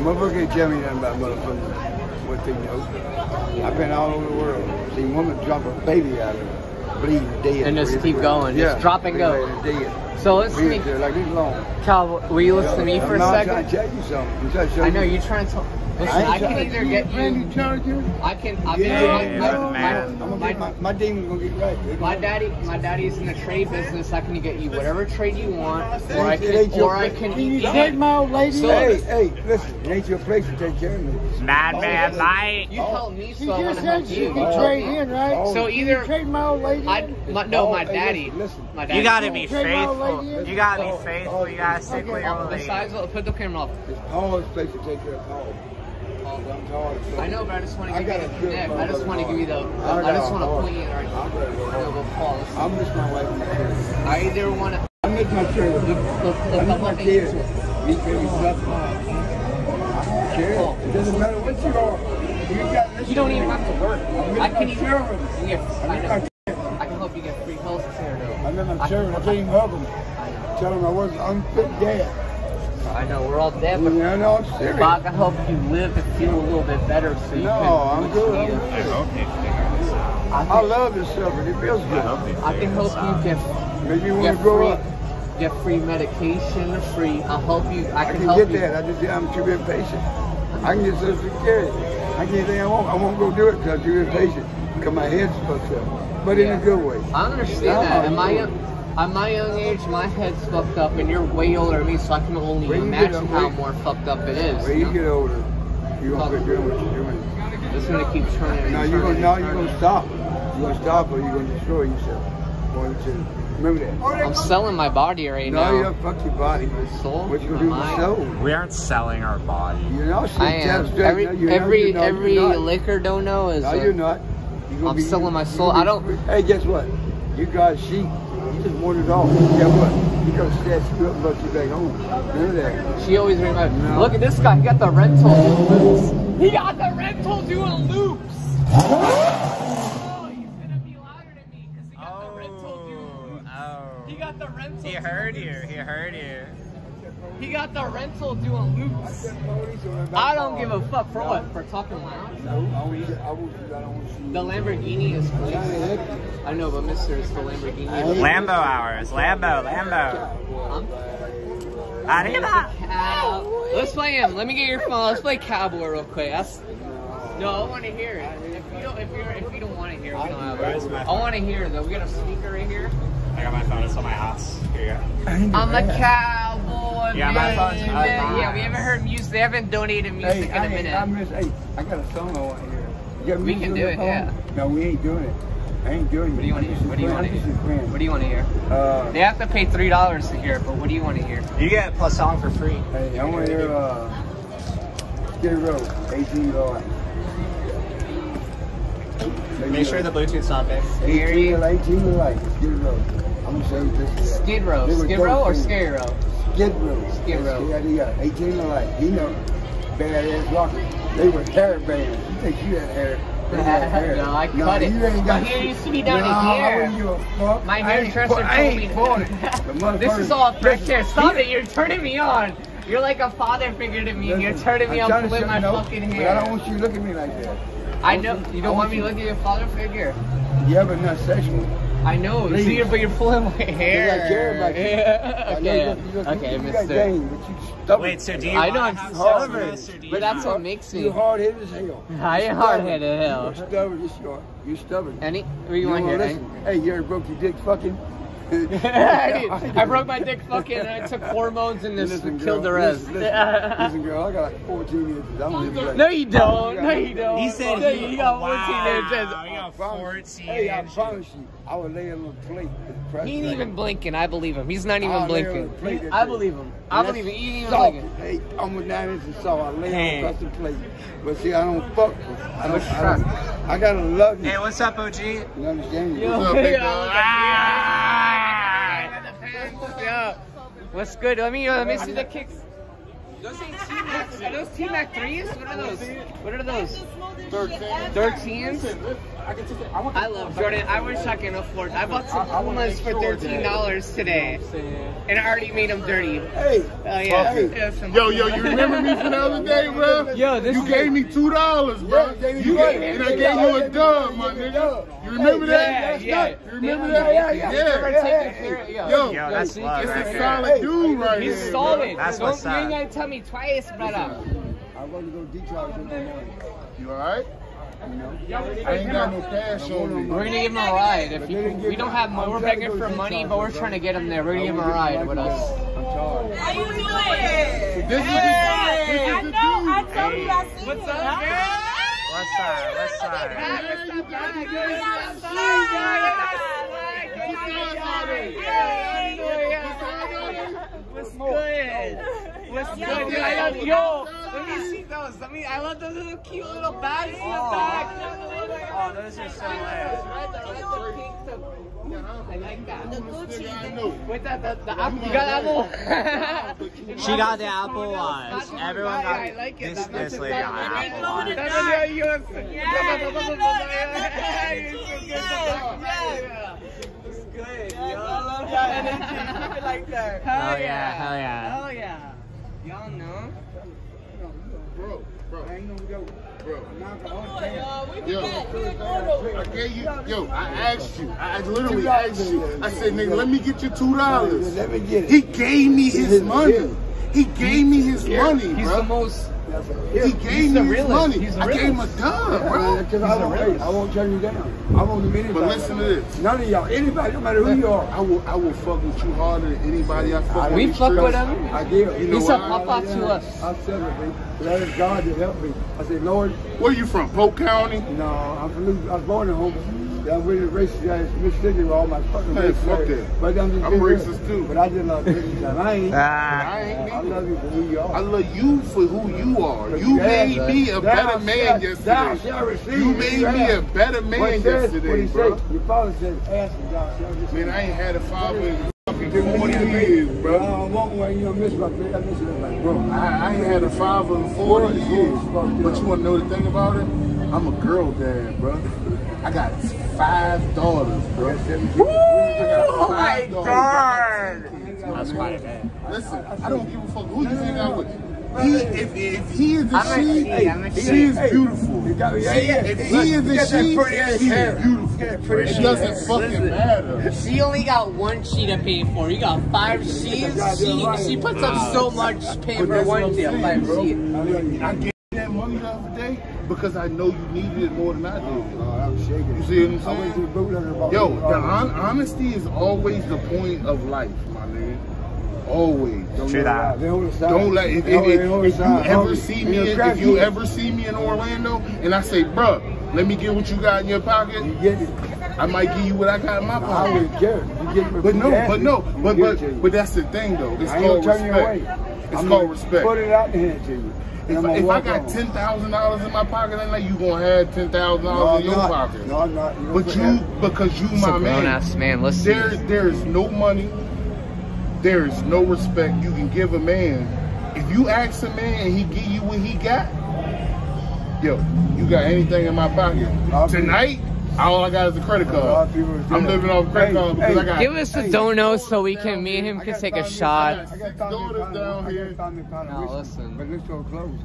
Motherfucker can't tell me nothing about motherfuckers. What they know. I've been all over the world. Seen women drop a baby out of it, bleeding dead. And just keep going, Yeah. just drop and go. Dead. So let's Bleeding make there like this long. Cowboy. Will you listen to me for a I'm not trying second? to tell you something. I'm trying to show I know you. you're trying to tell. Listen, I ain't I can trying- either get brand you. new charger. I can. I've been. Yeah, my, yeah, my, man. I'm gonna my, get my, my demon's gonna get right. They're my gonna- daddy, my daddy's in the trade business. I can get you whatever trade you want, or I It ain't can, your or I place. can. Can you eat- take my old lady? So- hey, hey, listen, it ain't your place to take care of me. Madman oh, Mike. You help me, She so I want just to help said she you. could oh, trade in, right? Oh. So Can you either trade my old lady I, in? my, no, Oh, my hey, daddy. listen, listen. My daddy. You gotta be Trade my old faithful. Lady in? You gotta be faithful. You gotta stick with your old lady. Besides, put the camera off. It's Paul's place to take care of Paul. I'm tired of I know, but I just want to I give you the a good connect. I just want to give you the. I I just got want to heart. point you in the right. I'm ready to go No, home. go pause. I miss my wife and my kids. I either want to I miss my children. look, look, I look miss up my on kids. Facebook. Me baby stuff. I don't care. It doesn't matter what you are. You got You don't even have to work. miss I my can even. children. You get, I, miss know. my I can help you get free pills here, I my children. I even hug them. Tell them I was an unfit dad. I know we're all dead, You but know, no, I'm serious. but I help you live and feel a little bit better, so you No, can. I'm good. I'm I good. hope figure this out. I, I love this stuff, it feels good. hope they I can help you get Make me want get to grow free, up. get free medication, free. I'll help you. I I can, can help get you. that. I just I'm too impatient. I can get social security. I can get anything I want. I won't go do it because I'm too impatient. Because my head's fucked up. But in a good way. I understand that. At my young, at my young age, my head's fucked up, and you're way older than me, so I can only When you get imagine up, how wait. more fucked up it is. When you you know? get older, you're going to quit doing what you're doing. It's gonna keep turning. and Now you're turning going now and you're turning. going to stop. You're going to stop or you're going to destroy yourself. One two. Remember that. I'm selling my body right No, you now. don't fuck your body. Soul, What you my going to do with soul? We aren't selling our body. You're not. I am. Tap. Every No, you're every not. You're not. every You're not. liquor don't know is. No, a- you're not. You gonna I'm be- selling my soul. gonna I don't- Hey, guess what? You got sheep. You just wandered off. Guess what? You gonna snatch you up and brought you back home. Remember that? She always reminds me. No. Look at this guy. He got the rental. He got the rental doing loops. Oh, he's gonna be louder than me because he got the rental doing loops. oh. He got the rental. He heard you. He heard you. He got the rental doing loops. I don't give a fuck for what? For talking loud? No, I want you. I want you. I don't. The Lamborghini is Trying crazy. I know, but Mister, it's the Lamborghini. Lambo hours. Lambo. Lambo. I'm Arriba. Let's play him. Let me get your phone. Let's play cowboy real quick. That's no, I want to hear it. If you don't, if you're, if you don't want to hear. hear. We don't have it. I want to hear though. We got a speaker right here. I got my phone. It's on my ass. Here you go. I'm a cowboy. Yeah, my phone's on my Yeah, we haven't heard music. They haven't donated music Hey, in I, a minute. I miss. Hey, I got a song I want to hear. You We can do it, phone? yeah. No, we ain't doing it. I ain't doing it. What do you want to hear? What do you want to hear? I'm just a friend. What do you want to hear? Uh, They have to pay three dollars to hear it, but what do you want to hear? You get plus song for free. hey, I want to hear uh, Skid Row, 18 Lord. Make sure the Bluetooth's not big. 18 to 18 and Life. Skid Row. I'm gonna show you this. Skid Row, Skid Row or dope Scary Row? Skid Row. Skid Row. Yeah, they got 18 to light. You know, badass rockers. They were hair bands. You think you had hair? They had hair. [laughs] No, I No, cut it. You ain't My got hair shit. used to be down no, to here. wouldn't give a fuck. My I hair ain't dresser fu- I told me for it. The [laughs] This is all fresh hair. Stop it! You're turning me on. You're like a father figure to me. You're turning me I'm on to with my you, no, fucking But I don't want you to look at me like that. I know you don't want want me you- looking at your father figure. Yeah, but not sexual. I know. Please. See, but you're pulling my hair. I care about you. [laughs] Yeah. Okay. you- you- you- Okay, you Mister. game, but you stubborn. Wait, so do you I know I'm have stubborn, sex with us, or do you but that's what makes me. You're hard headed as hell. [laughs] I am hard-headed as hell. You're stubborn. You're, stubborn. you're stubborn. Any? What do you want wanna here? listen? Eh? Hey, you ever broke your dick fucking? [laughs] I. [laughs] I broke my dick fucking and I took hormones and just Listen, killed the rest. Listen, listen, [laughs] listen, girl, I got like 14 inches. I don't even like no, you don't. No, you don't. He said no, he, you got 14 wow, inches. You got 14 Hey, I inches. promise you, I would lay on a plate. He ain't like- even blinking. I believe him. He's not even I'll blinking. a plate I believe him. I believe him. He ain't even soft. blinking. Hey, I'm with nine inches soft. I lay Hey. on a custom plate. But see, I don't fuck with I don't, What's I, don't. I gotta love you. Hey, what's up, OG? You understand me? Yo, What's up, big yo, dog? look at me. Yo, what's good? Let me uh, let me see the kicks. Those ain't T-Max. Are those T-Mac threes? What are those? What are those? Thirteens. I love Jordan. I wish I can afford. I bought some Pumas for thirteen dollars today, and I already made them dirty. Hey, Oh yeah. Hey. Yo, yo, you remember me from the other day, [laughs] bro? Yo, this You gave me two dollars, bro. Yeah, gave You gave, and I gave you a dub, my nigga. You remember that? Yeah, yeah. You remember that? yeah, yeah. Yeah. Never take care of- yo. Yo, Yo, that's love it's right It's a solid dude right He's solid. That's Don't what's you ain't up. gotta tell me twice, brother. I'm gonna go detox in the morning. You alright? You know? I ain't got no cash on me. We're gonna give him a ride. If you, we don't have money, we're begging for money, but we're trying to get him there. We're gonna give him a ride with us. I'm charged. How you doing? This is the, I this is know. the I dude. told you I seen What's up, girl? West side, west side. What's good? What's good? I love, yo, let me see those. Let me. I love those little cute little bags in the oh. back. Oh, those are so lit. I like that. The Gucci. With that, the, the apple. You got apple? She got the Apple Watch. That's- Everyone I- got I like it. this. That's This not lady too got bad. [laughs] [laughs] an Apple Watch. That's what you use. I like that. Hell yeah, hell yeah. Hell yeah. Y'all know? Bro, bro, I ain't gonna go. bro. We Yo, back. We in order. I gave you, yo, I asked you. I literally asked you. I said, nigga, let me get you two dollars. Let me get it. He gave me his money. He gave me his money, He's the most. He gave me his money. I gave him a dub, bro. Because I, won't- hey, I won't turn you down. I won't do anybody. But listen to this. None of y'all, anybody, no matter who you are. I will, I will fuck with you harder than anybody I fuck with. We fuck with him. I did. You know He's a why? papa to us. I said it, baby. That is God that helped me. I said, Lord, Where you from? Polk County? no, I'm from, New- I was born in home. I'm really racist guy in Mississippi with all my fucking Man, race fuck that. But I'm, just I'm being real. racist too. But I just love business time. I ain't. Ah. I ain't I love you for who you are. I love you for who you are. You made me a better man yesterday. You made me a better man he said, what yesterday, bro. said, your father said, ask and thou shalt receive. Man, I ain't had a father in fucking 40 a years, I bro. don't want one, you don't miss my place. I miss it like, bro. I, I ain't had a father in 40 years. But you wanna know the thing about it? I'm a girl dad, bro. I got five daughters, bro. Oh my god! That's quite a bit. Listen, I don't give a fuck who you hang out with. He, if, if he is a I'm a she, she, she she. is beautiful. Got me, yeah, yeah. If Look, he is you a she, pretty she hair. is beautiful. You got pretty It doesn't hair. fucking Listen. matter. She only got one sheet to pay for. You got five sheets. She, she puts up so much paying But for one I'm sheet, five bro. I gave that money the other day. Because I know you needed it more than I did. Oh, I'm shaking. You see what I'm I went to the saying? bootlegger about Yo, two the hours. hon- honesty is always the point of life, my man. Always. Don't True let that. out. They hold us down. Don't let if, They hold- if, if, you ever see me if you ever see me in Orlando and I say, bruh, let me get what you got in your pocket, You get it. I might give you what I got in my I pocket. wouldn't care. You get But no, but no, but give it to you. but but that's the thing though. It's I called gonna you away. respect. It's I'm called respect. Put it out and hand it to you. And If, I'm if I got ten thousand dollars in my pocket, that night you gonna have ten thousand No, dollars I'm in your not. pocket. No, I'm not. You But you, forget. because you It's a my grown man, ass man. Listen. there there's no money, there is no respect you can give a man. If you ask a man and he give you what he got, yo, you got anything in my pocket I'll be- tonight? All I got is a credit card. I'm living that. off credit Hey, card because hey, I got Give us the Hey, donuts so we can, me and him I can take a shot. I got five Daughters down here. got five minutes. No, Listen, listen. But let's go close.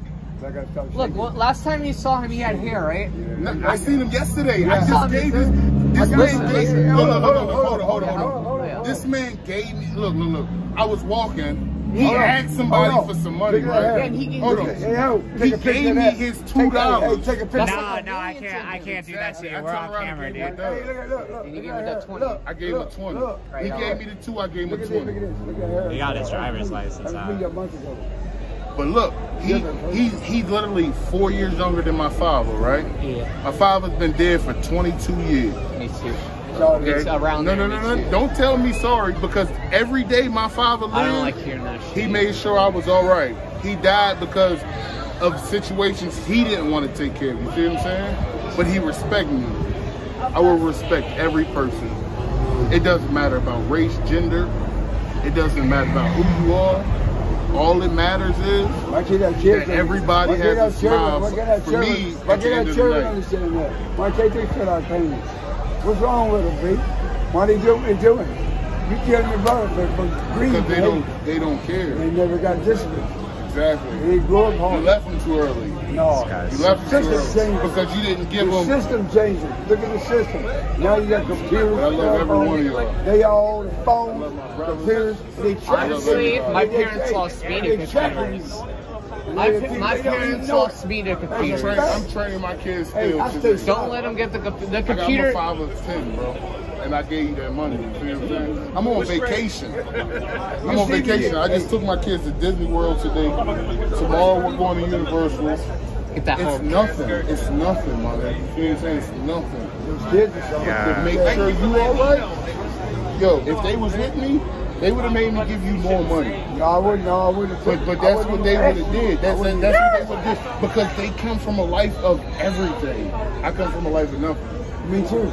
I got to stop Look, well, last time you saw him, he had hair, right? No, I seen him yesterday. I Yeah. just gave this. This Listen, gave listen. me. Hold on, hold on, Hold on, hold on, hold hold on, on, hold hold on. on. This man gave me. Look, look, look. I was walking. He Hold on. asked somebody Hold for some money, Look at that right? and he gave Hold on. Hey, yo, He take a picture gave me that. his $2. Hey, hey, take a picture. No, no, I can't. I can't do that shit. I We're turn on around camera, and dude. give Hey, look look, look. And you look give at me that that. 20. I gave him a 20. He gave me the two, I gave him a at this, look 20. this. Look at her. He got his driver's license That out. was me a month ago. But look, he he's he's literally four years younger than my father, right? Yeah, My father's been dead for 22 years. me too. Sorry. It's around no, there, no, no, no. Don't tell me sorry because every day my father lived, I don't like hearing that shit. he made sure I was all right. He died because of situations he didn't want to take care of. You see what I'm saying? But he respected me. I will respect every person. It doesn't matter about race, gender. It doesn't matter about who you are. All that matters is that everybody has that a children- smile Why can't that for children? me Why at the can't end that of the night. Understand that? Why can't they feel our pain? What's wrong with them, B? Why they do what they doing? You killing your brother for, for greed. because they man. don't they don't care. They never got discipline. Exactly. They grew up home. You home. left them too early. No. You left them too System early changed. because you didn't give The them. system changing. Look at the system. Now you got computers. I love cell every one of y'all. They all the phones, love my brothers. computers. They track Honestly, you. my parents lost speeding they track computers. You. My, They- pa- my they don't even parents know lost it. speeder I'm, computers. I'm training my kids still I today. stay Don't let them get the comp- the I got my computer. father ten, bro, and I gave you that money. You feel what I'm saying? I'm on vacation. [laughs] I'm on vacation. I just took my kids to Disney World today. Tomorrow we're going to Universal. Get that It's home. nothing. It's nothing, man. You feel what I'm saying? It's nothing. Those kids are something. Yeah. To make sure you all right. Yo, if they was with me, they would have made me give you more money. No, I wouldn't. No, I wouldn't. But but that's what they would have did. That's that's what they would did because they come from a life of everything. I come from a life of nothing. Me too.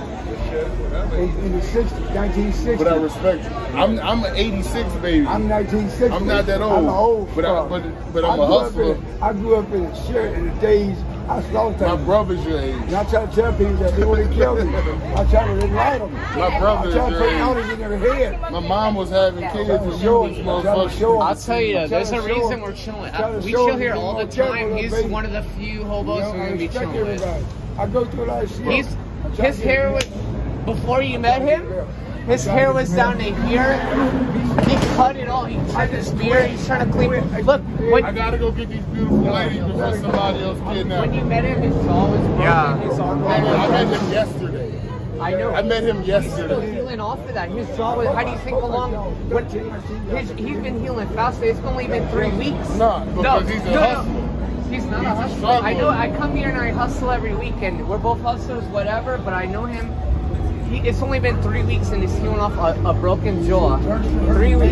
In, in the 60s, 1960s. But I respect you. I'm I'm an '86 baby. I'm 1960. I'm not that old, I'm old. but I- but- but I'm I a hustler. in- I grew up in the shit in the days I saw My things. brother's your age. And I try to tell people that they want to kill me. I try to enlighten them. My brother I is try to your put age. knowledge in their head. My mom was having kids Trying when to you show was them. Trying to show motherfucking. them. I'll tell you, there's a Trying to show reason them. we're chilling. Trying to We chill here all the time. He's they- one of the few hobos You know, we're gonna be respect chilling with. everybody. I go through a lot of shit. He's his to hair was before you met him. His hair was down to here. He cut it all. He trimmed his beard. He's trying to clean it. Look, when, I gotta go get these beautiful ladies before somebody else kidnaps when you met him, his jaw was broken. Yeah. His arm I was met him yesterday. I know. I met him yesterday. He's still yesterday. healing off of that. His jaw was. How do you think along? What, his, he's been healing fast. It's only been three weeks. No, because he's a hustler. He's not He's a a hustler. struggler. I know. I come here and I hustle every weekend. We're both hustlers, whatever. But I know him. He, it's only been three weeks and he's healing off a, a broken jaw. Three weeks.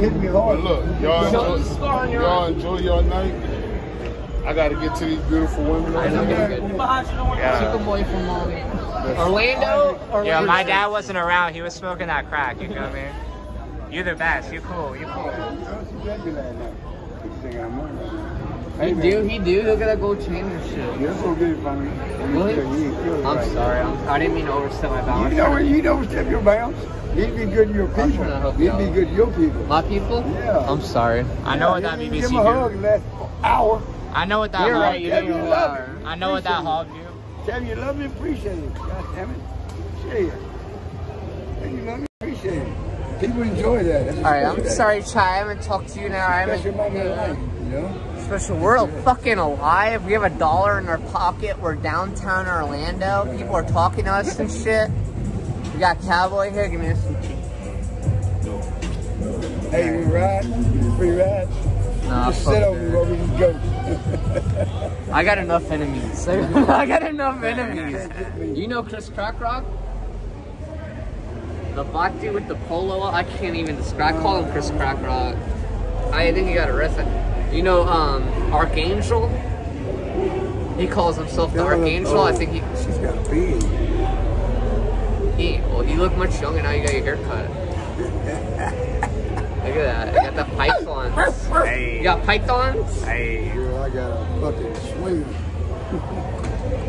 Hit me hard. look, y'all enjoy, your y'all enjoy your night. I gotta get to these beautiful women I over know. there. Good. Keep Yeah. him away from mommy. Orlando. Orlando. Yeah, my dad wasn't around. He was smoking that crack. You feel me? You're the best. You cool. You cool. He do. He do. He'll gotta go change his shit. You're so good me. Really? You I'm right. sorry. I'm, I didn't mean to overstep my bounds. You know, you don't step your bounds. You to be good to your people. I'm trying to help You you to be good to your people. My people? Yeah. I'm sorry. I know what that BBC Give him a hug do. last hour. I know what that You're right. You you love him. I know what that Appreciate hog do. Tell you love me, appreciate it. God damn it. Say it. Tell you love me, appreciate it. People enjoy that. That's All right. I'm sorry, Chai. I haven't talked to you now. I haven't. moment in life, you know? Special. We're fucking alive. We have a dollar in our pocket. We're downtown Orlando. People are talking to us and shit. We got Cowboy here. Give me. Hey, we ride. Free ride. Nah, Just sit over where we can go. [laughs] I got enough enemies. [laughs] I got enough enemies. You know Chris Crackrock? The black dude with the polo. I can't even describe. I call him Chris Crackrock. I think he got arrested. You know, um, Archangel. He calls himself the Archangel. I think he. She's got a beard. He. Well, you look much younger now. You got your hair cut. Look at that. You got the pythons. Hey. You got pythons? Hey. Girl, I got a fucking swinger.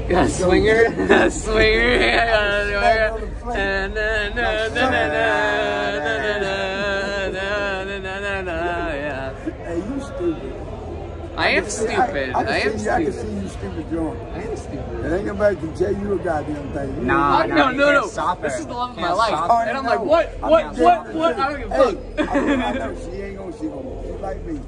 You got swinger? swinger? Yeah, and I am I, stupid. I, I can am stupid. I can stupid. see you stupid drunk. I am stupid. And ain't nobody can tell you a goddamn thing. You Nah, know? no, no, no. stop This is the love of my life. Oh. And I'm no. like, what, I'm what, what, what? I don't give a Hey, fuck. I know, [laughs] She ain't gonna, she gonna, she like me.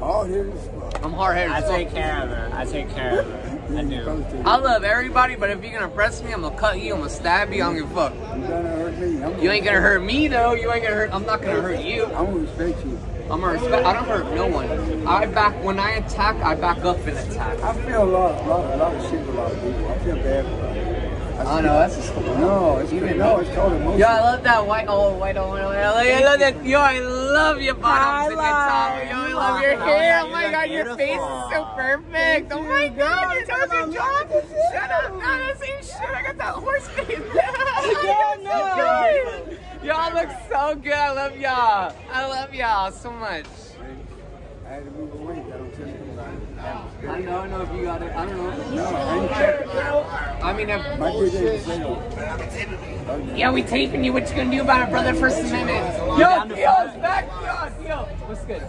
All here is fuck. I'm hard headed. I headed. take care of her. I take care of her. I do. I love everybody, but if you're gonna press me, I'm gonna cut you, I'm gonna stab you, I don't give a fuck. You gonna hurt me. I'm You ain't gonna hurt me though, you ain't gonna hurt, I'm not gonna hurt you. I'm gonna respect you. I'm gonna respect, I don't hurt no one. I back, when I attack, I back up and attack. I feel a lot, a lot, a lot of shit a lot of people. I feel bad for a lot of people. Oh, I know, that's just No, it's Even no, it's called emotion. Yo, I love that white, oh, white, oh, white, oh, I love that. Yo, I love your bottoms and your top. Yo, I love your hair. Oh my god, your face is so perfect. Oh my god, your nose is job. Shut up. No, that same shit. I got that horse face. [laughs] [laughs] Yeah, no. Y'all look so good. I love y'all. I love y'all so much. I had to move away. I don't tell you about I know, I know if you got it. I don't know. No, I ain't. I mean, if, My dick ain't single. Yeah, we taping you. What you gonna do about it, brother? First Amendment. Yo, Theo's back. Yo, Theo. What's good?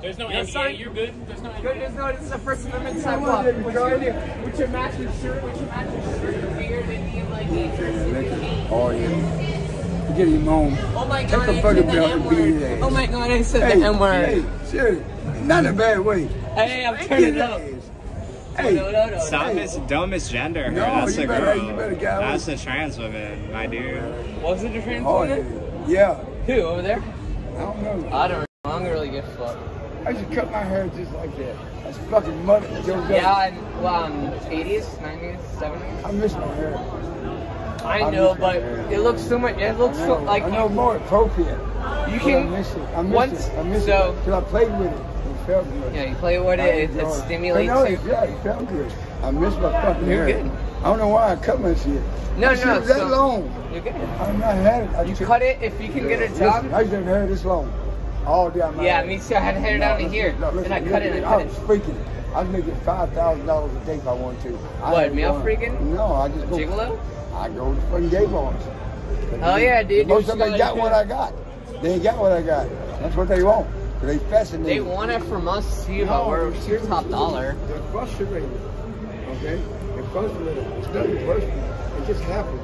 There's no Yeah, NDA. sorry. You're good. There's no Good, there's no, it's the First Amendment sidewalk. What you gonna do? With your matching shirt, with your matching shirt, your beard, and you like Oh, yeah. Get him home. Oh my Take god, a I fucking said the belt and beat his M-word. ass. Oh my god, I said Hey, the M word. hey, seriously. Not in a bad way. Hey, I'm Get turning his up. ass. Hey, No, no, no. Stop no. mis- don't misgender her. No, That's a better- girl. better. That's a trans woman, my dude. Was it a trans Oh, woman? yeah. Who, over there? I don't know. I don't know. I don't really give a fuck. I should cut my hair just like that. That's fucking mother. Joe Yeah, in, well, um, 80s, 90s, 70s. I miss my hair. I know, but it looks so much. It looks so like I know more appropriate. you can. I miss it. I miss once- it. I miss so- it. Because I played with it. It felt good. Yeah, you play with it. It, it stimulates No, it, yeah, it felt good. I miss my fucking You're hair. good. I don't know why I cut my shit. No, shit no, that so- long. You're good. I'm not had it. I You cut it if you can get a Listen, job. I to have this long. All my Yeah, me too. I had hair down to listen, here, no, and I cut it. listen, and I I was it. freaking. I was making five thousand dollars a day if I wanted to. I What, male freaking? No, I just go. Gigolo? I go to fucking gay bars. Oh, yeah, dude, Most of them gotta got do what. I got. They ain't got what I got. That's what they want. They fascinated. They want it from us too, but No, we're it's your top dollar. They're frustrated. Okay? They're frustrated. It's nothing personal. It just happens.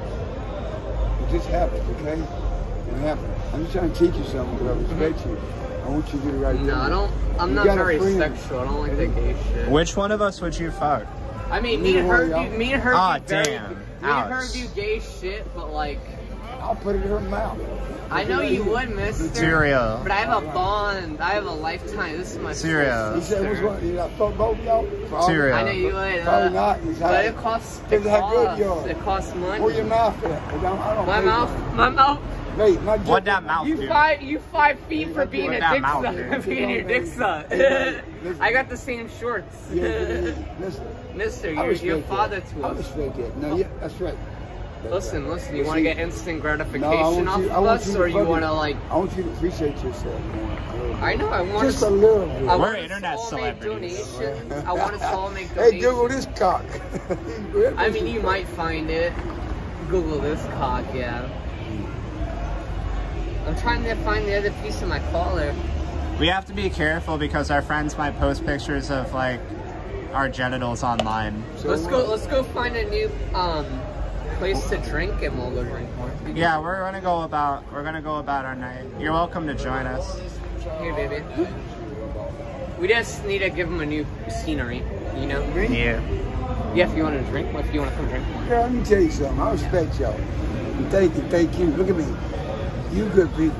It just happens, okay? It happens. I'm just trying to teach you something because I respect you. I want you to do the right thing. No, I don't. I'm You not got a very friend. sexual. I don't like that gay shit. Which one of us would you fuck? I mean, me and her, do, me and her, Ah, damn. very, we Ouch. heard you gay shit, but like. I'll put it in her mouth. I know you would, Mister. Serial. But I have a bond. I have a lifetime. This is my Serial. He said, which one? Did I fuck both of y'all? Probably. Serial. I know you would. Probably Uh, not. He's but it costs. It Depends good you costs. It costs money. Where your mouth at? I don't, I don't My mouth. for My mouth. it. Mate, my What that mouth You do? five. You five feet [laughs] for being What a that dick mouth suck. being your dick suck. Listen. I got the same shorts. Yeah, listen, [laughs] listen. Mister, I you're, respect you're that. father to I us. respect that. No, yeah, that's right. That's Listen, listen. You want to get instant gratification I want off you, of want us, you or you want to like? I want you to appreciate yourself. man. A little I know. I want Just to. a little bit. I We're want internet us to all make celebrities. donations. [laughs] I want us to all make Hey. Google this cock. [laughs] I mean, you might find it. Google this cock, yeah. I'm trying to find the other piece of my collar. We have to be careful because our friends might post pictures of like our genitals online. So let's go. Let's go find a new um place to drink, and we'll go drink more. Yeah, we're gonna go about we're gonna go about our night. You're welcome to join us. Here, baby. We just need to give him a new scenery, you know? Yeah. Yeah, if you want to drink, if you want to come drink more. Girl, let me tell you something. I respect y'all. And thank you, thank you. Look at me. You good people. You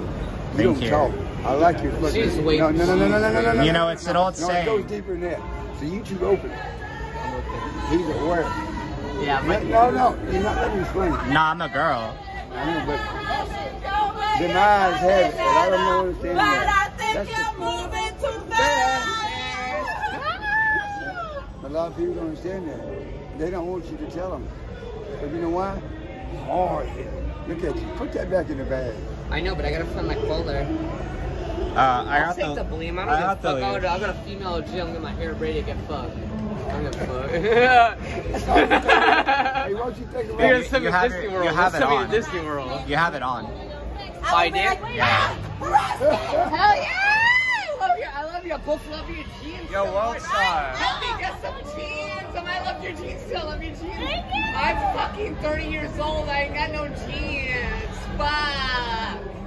Thank don't you. talk. I like your fucking. She's way- no, no, no, no, no, no, no, no. You know, it's an old no, saying. It goes deeper than that. So you two open. He's aware. Yeah, No, but no, no. You're not letting me explain it. Nah, I'm a girl. I know, but the eyes have it, and I don't know understand that. That's the- a lot of people don't understand that. They don't want you to tell them. But you know why? Hard hit. Look at you. Put that back in the bag. I know, but I gotta find my folder. Uh, I I'll got take the. the blame. I I don't got give a fuck. the- I'll go to- I'll go to female gym, get my hair braided, get fucked. I don't give a fuck. Hey, why don't you take a You're gonna You have Disney it- World. you have Let's it send me on. Disney World. You have it on. I did? Yeah. Hell yeah! I love your, I love your, both love your jeans. Yo, so World much. Star. Help me get some jeans. And I love your jeans too. I love your jeans. I'm fucking 30 years old. I ain't got no jeans. Fuck.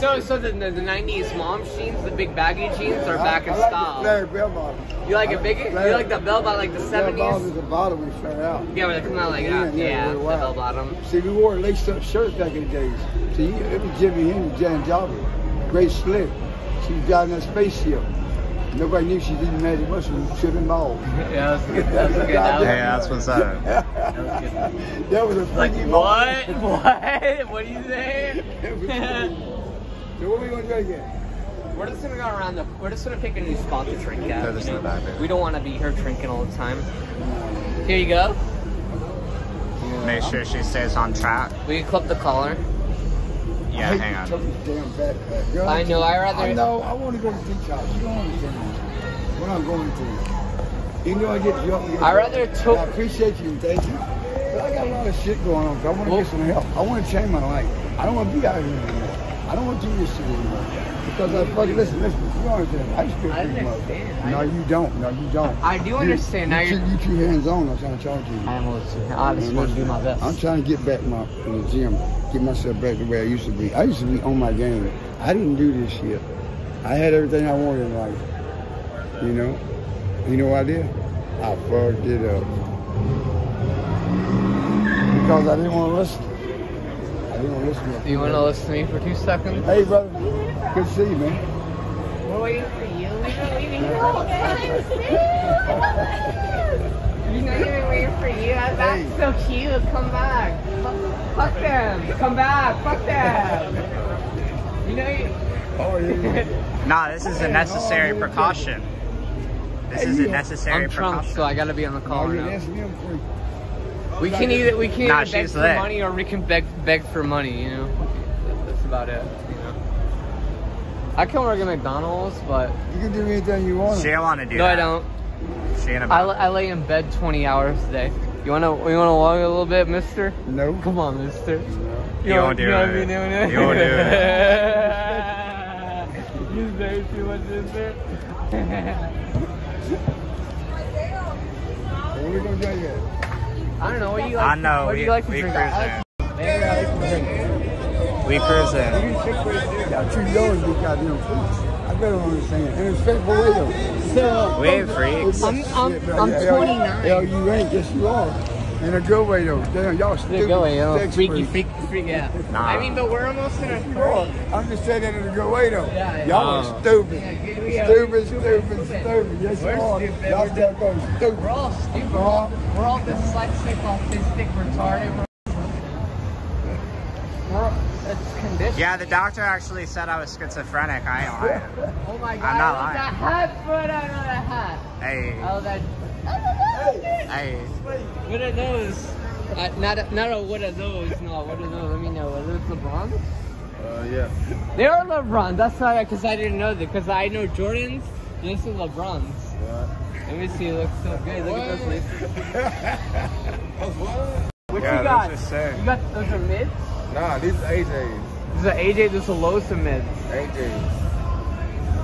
So, so the, the, the 90s mom jeans, the big baggy jeans, are back in I like style. the bell bottom. You like it big? You like the bell bottom like the bottom 70s? is the bottom we flare out. Yeah, where they come out like that. Yeah, yeah, Yeah, the bell bottom. See, we wore laced up shirts back in the days. See, it was Jimmy Henry, Jan Jobber, Grace Slick. She was driving that spaceship. Nobody knew she didn't magic mushroom, tripping balls. [laughs] Yeah, that's good. That's good. That was- Hey, that's what's up. that was a Like freaky what? moment. [laughs] What? What do you say? It so what are we gonna do again? We're just gonna go around the. We're just gonna pick a new spot to drink at. Throw this in the back, baby. We don't want to be here drinking all the time. Here you go. Make sure she stays on track. We can clip the collar. Yeah, I hang on. damn I know, I rather- I know. I want to go to the beach house. You don't understand what I'm going to. You know I get you up. and I back. rather took- I appreciate you thank you. But I got a lot of shit going on. 'cause I want to Well- get some help. I want to change my life. I don't want to be out here anymore. I don't want to do this shit anymore. Because I fucking listen, listen. You don't understand. I used to be a I freak understand. No, you don't. No, you don't. I do You- understand. Now You, you're. you hands on. I'm trying to charge you. I'm listening. I just want to do my best. I'm trying to get back my in the gym, get myself back the way I used to be. I used to be on my game. I didn't do this shit. I had everything I wanted in life. You know? You know what I did? I fucked it up. Because I didn't want to listen. I didn't want to listen. Do you want to listen to me for two seconds? Hey, brother. Good to see you, man. We're waiting for you. You know you've been waiting for you. That's so cute. Come back. Fuck, fuck them. Come back. Fuck them. You know you. Oh, yeah. [laughs] Nah, this is a necessary oh, precaution. This is a necessary I'm drunk, precaution. so I gotta be on the Oh, call you're now. Dancing him free. We can either we can Nah, either beg for lit. money or we can beg beg for money. You know, that's about it. You know. I can work at McDonald's, but You can do anything you want. She don't want to do no, that. I don't. She ain't I, about la- I lay in bed 20 hours a day. You wanna you wanna walk a little bit, Mister? No. Come on, Mister. You won't do you know it. what I mean, doing it? You won't do it. [laughs] you say too much, Mister. [laughs] What are we going to do yet? I don't know. What do you like? I know, What do you like to we drink? cruising. I like, Maybe I like to drink. We cruising. Y'all too young to be goddamn. I better understand. In a respectful way though. So We ain't freaks. I'm I'm I'm Hell, 29. Hell, you ain't. Yes, you are. In a good way though. Damn, y'all There stupid. you go, yo. sex Freaky, freaky, freak, yeah. Nah. I mean, but we're almost in our You are. 30s. I'm just saying that in a good way though. Yeah, yeah. Y'all Uh. are stupid. we are. Stupid, stupid, stupid. Yes, you We're are. Y'all still go stupid. We're all stupid. We're all, we're all dyslexic, autistic, retarded. We're, we're it's conditioned. Yeah, the doctor actually said I was schizophrenic. I ain't lying. Oh my god, I'm not I lying. that hat, but I know that hat. Hey, Oh, that. Hey. What are those? Uh, not a, not a what are those? No, what are those? Let me know. Are those LeBrons? Uh, yeah. They are LeBrons. That's why, because I didn't know that. Because I know Jordans. and This is LeBrons. Let me see. It looks so good. Look at those laces. [laughs] What Yeah, you got? those are sick. You got those are mids. Nah, these are AJs. This is an AJ. This is a lows of mids. AJs.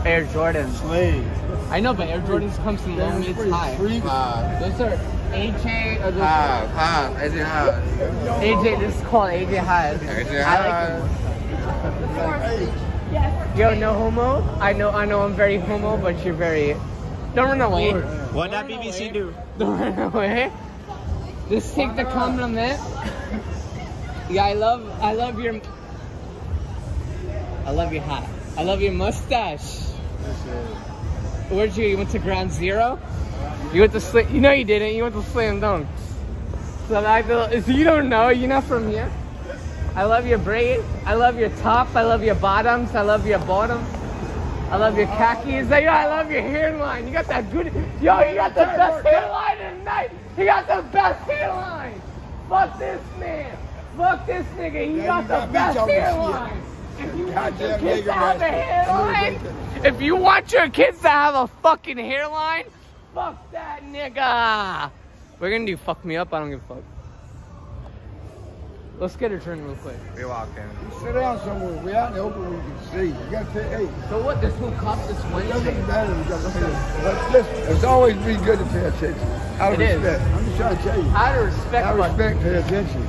Air Jordans. Slave. I know, but Air Jordans comes in low, mids, high. Five. Those are AJ or those Five. Five. AJ high. AJ. This is called AJ highs. AJ I like them. high. Yes. Yo, no homo. I know, I know, I'm very homo, but you're very. Don't run away. What that BBC do? [laughs] Don't run away. Just take the compliment. Yeah, I love, I love your. I love your hat. I love your mustache. Where'd you? You went to Ground Zero. You went to slam. You know you didn't. You went to Slam Dunk. So I feel. So you don't know. You're not from here. I love your braid. I love your top. I love your bottoms. I love your bottoms. I love your khakis. Yo, I love your hairline. You got that good. Yo, you got the best hairline tonight. You got the best hairline. Fuck this man. Fuck this nigga. He got the best hairline. If you want your kids to have a hairline, if you want your kids to have a fucking hairline, fuck that nigga. We're gonna do fuck me up. I don't give a fuck. Let's get a turn real quick. We walk in. Sit down somewhere. We out in the open, we can see. You got to, hey, So what? There's no cops this it Wednesday. doesn't matter. You got to pay. But listen, it's always be good to pay attention. Out of It is. respect. I'm just trying to tell you. Out of respect, Out of respect, pay attention.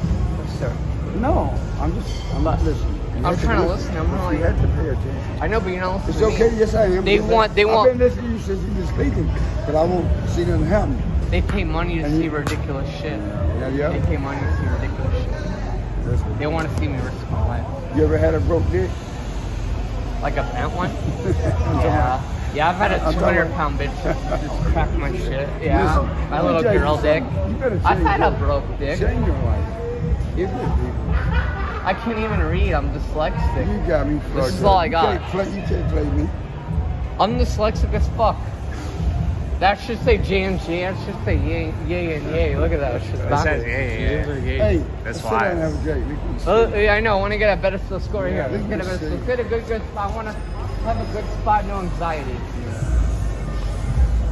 sir. No, I'm just, I'm not listening. I'm trying to listen. I'm not You have to pay attention. I know, but you're not It's listening to okay, me. yes I am. They want- they I've want- been listening to you since you've been speaking, but I won't see nothing happen. They pay money to And see you- ridiculous shit. Yeah, yeah. They pay money to see ridiculous shit. They want to see me risk my life. You ever had a broke dick? Like a bent one? [laughs] Yeah. Yeah, I've had a I'm talking 200 about- pound bitch just, crack my shit. Yeah. Listen, my little girl dick. I've had a broke dick. Change your life. You're good, people. I can't even read. I'm dyslexic. You got me fucked This is up. all I You got. can't play, you can't play me. I'm dyslexic as fuck. That should say J and J. That should say yay, yay and yay. Look at that. It's just It says yay, Yay and yay. Hey, That's let's why. sit have a drink. We can oh, see. yeah, I know. I want to get a better score Yeah, here. Let's get a better see. still. Get a good, good spot. I want to have a good spot, no anxiety.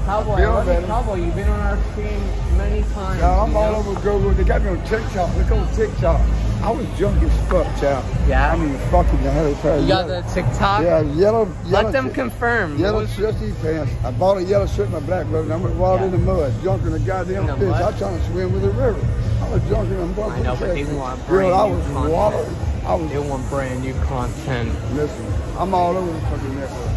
Cowboy, I Cowboy. You've been on our stream many times. Now, I'm all know? over Google. They got me on TikTok. Look on TikTok. I was drunk as fuck, child. Yeah? I mean, fucking, the a pair You got yellow- the TikTok? Yeah, yellow. yellow Let them confirm. Yellow shirty pants. I bought a yellow shirt in my black robe, and I went wild Yeah. in the mud, drunk in the goddamn In the fish. I was trying to swim with the river. I was drunk in the I know, but they want Girl, brand I new was content. water. I was, They want brand new content. listen, I'm all over the fucking network.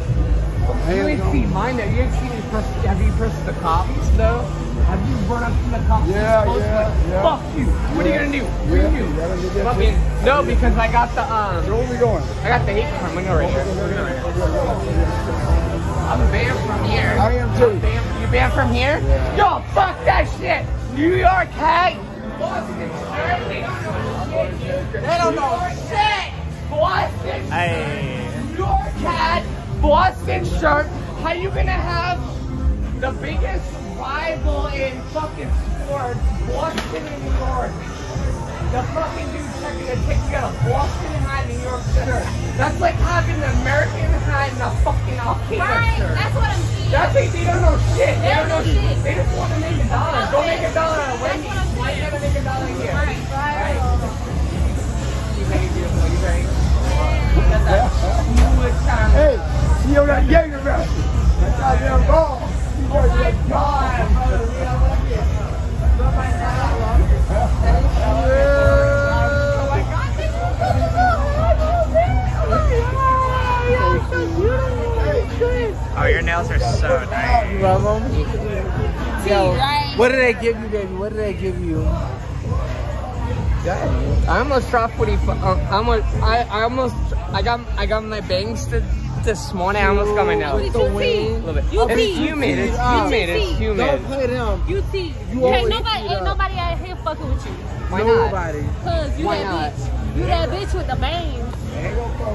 From You hands ain't seen mine though. You ain't seen me press. Have you pressed the cops though? Have you run up to the cops? Yeah, and yeah, like, yeah. Fuck you. What are you gonna do? What Yeah, are you you gonna gotta do? get Fucking no, because I got the So um. where are we going? I got the hate crime. We go right here. We go right here. I'm banned from here. I am too. Banned, you're banned from here? Yeah. Yo, fuck that shit. New York hat. Boston shirt. They don't know shit. They don't know shit. Boston Hey. New York hat, Boston shirt. How you gonna have the biggest rival in fucking sports, Boston and New York? The fucking dude checking the ticket, got a Boston and New York shirt. That's like having the American hat and a fucking Al Qaeda Right, shirt. that's what I'm saying. That's it, they don't know shit. They, They don't know don't know shit. shit. They just want to make a dollar. Oh, your nails are so nice. Yo, what did they give you, baby? What did they give you? I almost dropped 40. fu- Uh, I almost, I, I almost, I got, I got my bangs th- this morning. I almost got my nails. With the You wing. see? A little bit. You It's see? humid. It's humid. It's You humid. Don't play them. You see, You ain't nobody, ain't nobody out here fucking with you. Why not? Nobody. Cause you Why that not? bitch. You that bitch with the bangs.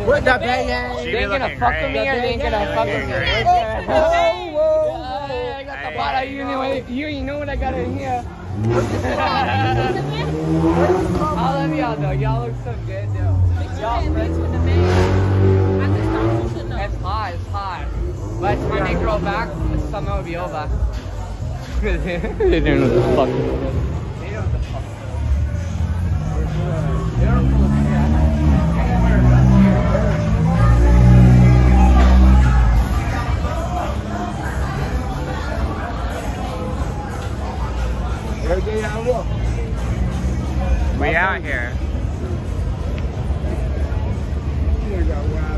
What the bang? She They ain't gonna fuck with me or they ain't gonna fuck with me. Great. Okay. Yeah, I got the bottle. You know what? You, you know what I got in here. [laughs] [laughs] I love y'all though. Y'all look so good though. You that bitch with the bangs. By the time they grow back, the summer will be [laughs] over. they don't know what the fuck. They don't know what the fuck. They don't know what Everything We out here. You ain't got wild.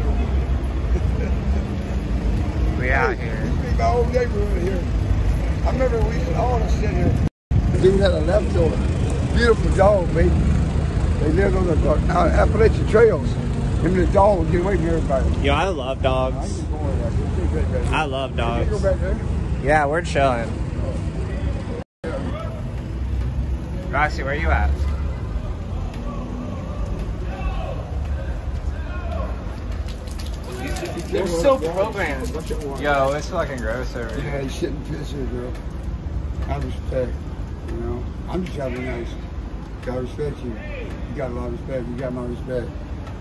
Whole neighborhood here. I remember we used to all sit here. The dude had a Labrador. Beautiful dog, baby. They lived on the uh, Appalachian trails. Him and the dog would get away from everybody. Yo, I love dogs. I love dogs. Go back there. Yeah, we're chilling. Roxy, where you at? They're so programmed. Yo, it's fucking gross over Yeah, you shouldn't piss here, girl. I respect, you know. I'm just trying to be nice. I respect you. You got a lot of respect. You got my respect.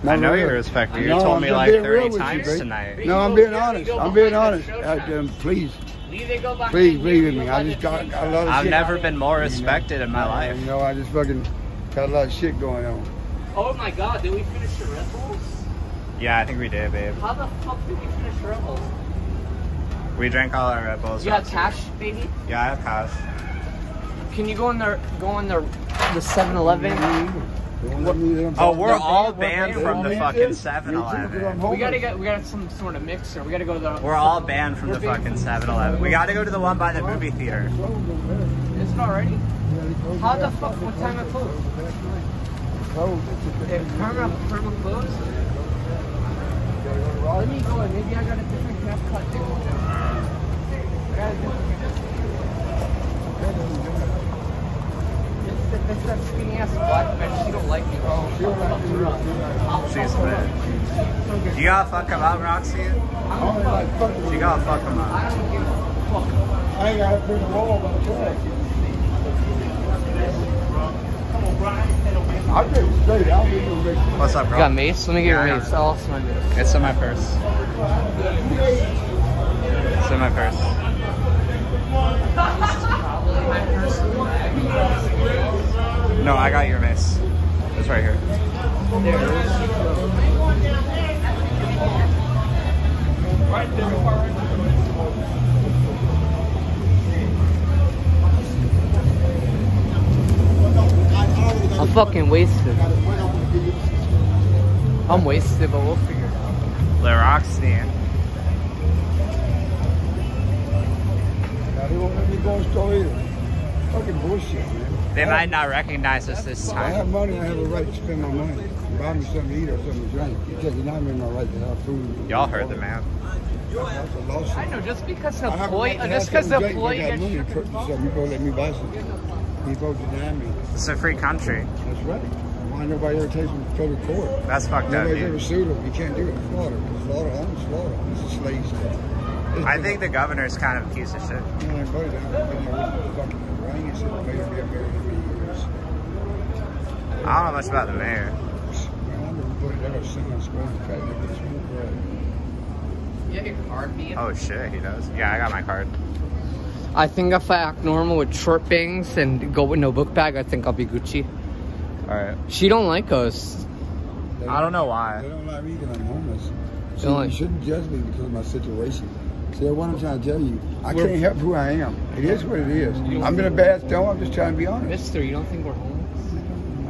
I know you real. respect me. You told I'm me like 30 real with you, times tonight. No, I'm being honest. I'm being honest. Uh, um, please, please believe in me. I just got, got a lot of I've shit. never been more respected in my life. You know, I just fucking got a lot of shit going on. Oh my god, did we finish the Red Bulls? Yeah, I think we did, babe. How the fuck did we finish the Red Bulls? We drank all our Red Bulls. You got Roxy. cash, baby? Yeah, I have cash. Can you go in the go in the the 7-Eleven? Oh, we're all banned from the fucking 7-Eleven. We gotta get we got some sort of mixer. We gotta go to the. We're all banned from the fucking 7-Eleven. We gotta go to the one by the movie theater. Is it already? How the fuck? What time it closed? If Karma Karma closed. Let me go. Maybe I got a different cap cut too. I got a different. That's, that's that skinny ass black bitch. She don't like me. She's bad. You gotta fuck him up, Roxy? You gotta fuck him up. I ain't got to bring the wall by the track. I'll get it straight. I'll give you a big What's up, You bro? got mace? Let me get your Yeah, mace. I'll also my mace. It's in my purse. It's in my purse. No, I got your mace. It's right here. I'm fucking wasted. I'm wasted, but we'll figure it out. Lil Roxy. Now, they won't let me go in store either. Fucking bullshit, man. They might not recognize us this time. I have money, I have a right to spend my money. Buy me something to eat or something to drink. You're taking out me my right to have food. Y'all heard the man. That's a lawsuit. I know, just because the employee, just because the something to employee drink. I got money to gets purchase something. You supposed to let me buy something. You supposed to me. It's a free country. That's right. Why nobody ever takes them to federal court? That's fucked up, Nobody's ever sued them. You can't do it. Slaughter. Slaughter. Own slaughter. It's a slave state. It's I think the governor's kind of a piece of shit. You know, buddy, I've been there the fucking ring and shit. Made him be a mayor for years. I don't know much about the mayor. Man, I never put it ever seen us going to cut it with smoke bread. You have your card, me? Oh shit, he does. Yeah, I got my card. I think if I act normal with short bangs and go with no book bag, I think I'll be Gucci. Alright. She don't like us. They I don't know why. They don't like me because I'm homeless. See, Don't like- you shouldn't judge me because of my situation. See, what I'm trying to tell you, I can't help who I am. It is what it is. I'm in a bad stone. I'm just trying to be honest. Mister, you don't think we're homeless?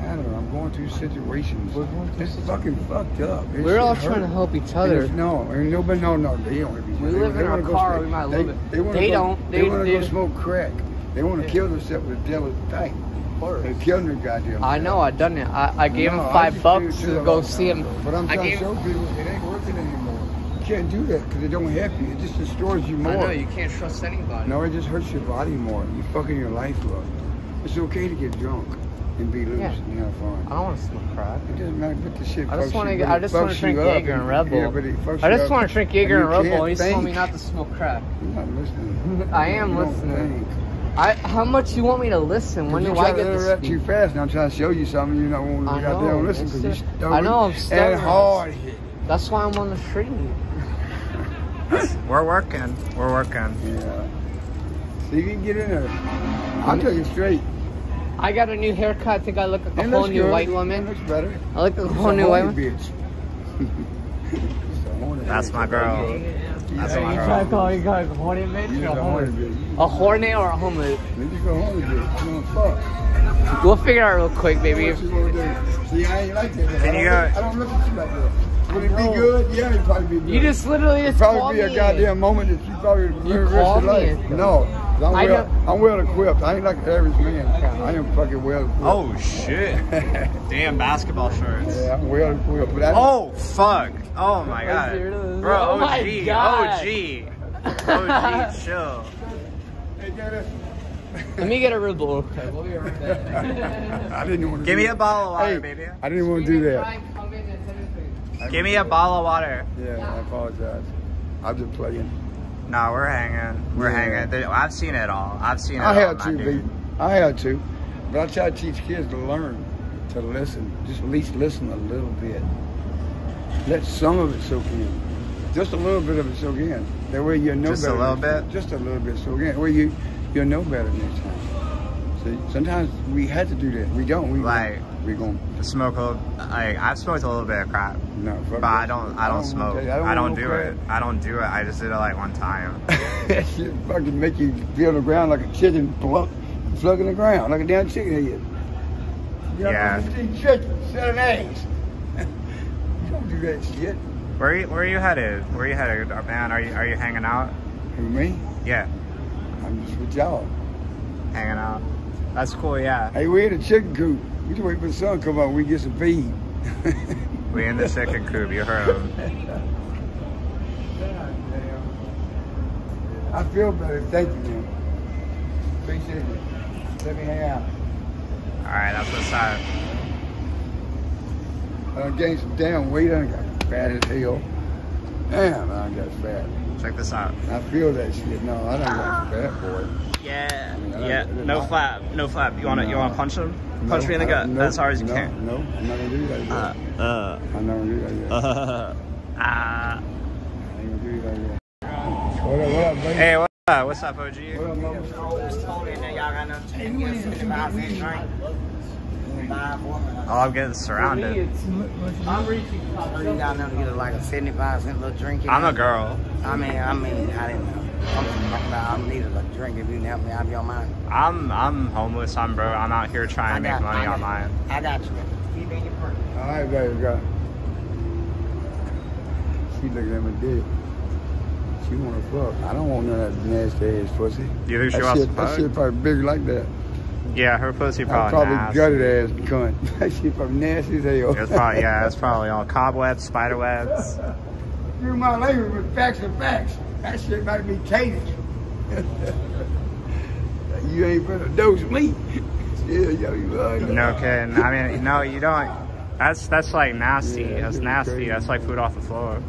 I don't know. I'm going through situations. We're going through It's fucking fucked up. This We're all shit trying to help each other. it's- No, and nobody, no, no, they don't. want to We they- live they in our go car, smoke- we might they, live it. They, wanna They go, don't. They, They- want to they- go smoke crack. They want to kill themselves with the devil's thing. They're killing their goddamn. I know, I done it. I, I gave No, him five bucks to go a see time him. But I'm I trying to show people it ain't working anymore. You can't do that because it don't help you. It just destroys you more. I know, you can't trust anybody. No, it just hurts your body more. You fucking your life up. It's okay to get drunk and be loose Yeah. and have fun. I don't want to smoke crack. It doesn't matter, but the shit I just want to. I just want to drink you Jaeger and Red Bull. Yeah, I just want to drink Jaeger and you Red Bull. He's told me not to smoke crack. You're not listening. [laughs] I am You listening. I. How much you want me to listen? When do I get to interrupt too fast, and I'm trying to show you something. You don't want to get out there know, and listen because you're stubborn I know, I'm and hard hit. That's why I'm on the street. [laughs] We're working. We're working. Yeah. So you can get in there. I'll tell you straight. I got a new haircut. I think I look like a It whole new good. white It woman. looks better. I look like a It's whole a new white woman. bitch. It's a horny That's my girl. That's You my try to girl. call you guys a horny bitch or a a horny horny? bitch. A horny or a homo? Niggas a horny bitch. Fuck. We'll figure out real quick, baby. You? See, I ain't like that. Can you go- I don't look at you like that. Would it be good? Yeah, it'd probably be. You just literally It'd probably be a me goddamn moment that you probably remember the rest called of your me life. it. No, 'cause I'm I well, know- I'm well equipped. I ain't like the average man. I am fucking well equipped. Oh shit! [laughs] Damn basketball shorts. Yeah, I'm well equipped. But I, Oh fuck! Oh my god, bro! Oh OG, my God. OG, [laughs] OG, chill. Hey, Dennis. Let me get a Red Bull. Okay, we'll be right [laughs] back. I didn't want to. Give do me that. a bottle of water, Hey, baby. I didn't want to do that. Give me a bottle of water. Yeah, I apologize. I'm just playing. No, we're hanging. We're Yeah. hanging. I've seen it all. I've seen it all. I all. had to, dude. B. I had to. But I try to teach kids to learn, to listen. Just at least listen a little bit. Let some of it soak in. Just a little bit of it soak in. That way you'll know Just a better. little next time. bit? Just a little bit soak in. Way you, you'll know better next time. See, sometimes we had to do that. We don't. We Like- we gonna Smoke a little. Like I've smoked a little bit of crap, no. fuck but I that. don't. I don't smoke. I don't, want do no it. I don't do it. I just did it like one time. that [laughs] shit fucking make you feel the ground like a chicken plunk, plug in the ground like a damn chicken head. You Yeah. 15 chickens, seven eggs. you [laughs] don't do that shit. Where are you, where are you headed? Where are you headed, man? Are you are you hanging out? Who, me? Yeah, I'm just with y'all. hanging out. That's cool. Yeah. Hey, we in a chicken coop. We just wait for the sun to come out. We get some feed. We in the second coop. You heard him. I feel better. Thank you, man. Appreciate it. Let me hang out. All right, that's what's up. I gained some damn weight. I got fat as hell. Damn, I got fat. Check this out. I feel that shit. No, I done got fat, boy. Yeah. mean, I Yeah. don't- No flap. No flap. You wanna you wanna punch him? Punch No, me in the gut no, as hard as you no, can. No, I'm not gonna do that. Uh. Yet. Uh. I'm not gonna do that yet. Uh. [laughs] Ah. I ain't gonna do that yet. What up, what up, baby? Hey, what up? What's up, OG? What up, mama? Oh, I'm getting surrounded. I'm reaching. You down there to get like a 75 cent little drink. in I'm a girl. I mean, I mean, I didn't know. I'm talking about I needed a drink if you can help me out of your mind. I'm I'm homeless. I'm broke. I'm out here trying to make got- money I got- online. I got you. Keep in your purse. All right, baby, go. She looking at my dick. She wanna fuck. I don't want none of that nasty ass pussy. You think she that wants shit, to That shit probably big like that. Yeah, her pussy probably, probably nasty. gutted ass cunt. [laughs] That shit probably nasty as hell. It's probably yeah. It's [laughs] probably all cobwebs, spider webs. You my language with facts and facts. That shit might be tainted. [laughs] you ain't gonna dose me. yeah, yo, you are. No kidding. I mean, no, you don't. That's that's like nasty. Yeah, that's that's nasty. crazy. That's like food off the floor.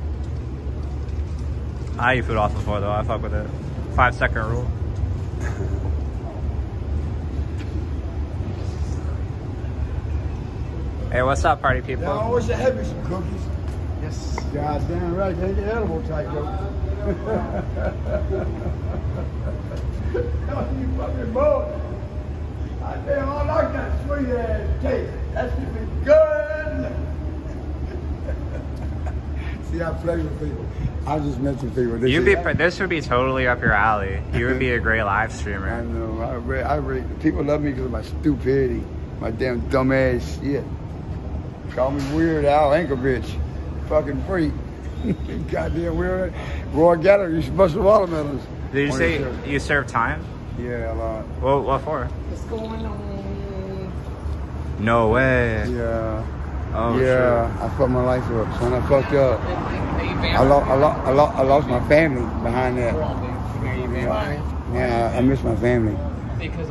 I eat food off the floor though. I fuck with it. Five second rule. Hey, what's up, party people? Now, I wish I had me some cookies. Yes. God damn right, they ain't edible type though. [laughs] you fucking boy. I damn, I like that sweet ass taste. That should be good. [laughs] See, I play with people. I just mention people. They You'd be. pr- This would be totally up your alley. You would be a great live streamer. [laughs] I know. I re- I re- people love me because of my stupidity, my damn dumb ass shit. Call me Weird Al Yankovic, fucking freak. [laughs] Goddamn weird. Roy Geller used to bust the watermelons. Did you on say his you serve time? Yeah, a lot. What? What for? What's going on? No way. Yeah. Oh yeah, I fucked my life up, son. I fucked up. I lost, I lost, I lost, I lost my family behind that. Yeah, yeah I, I miss my family.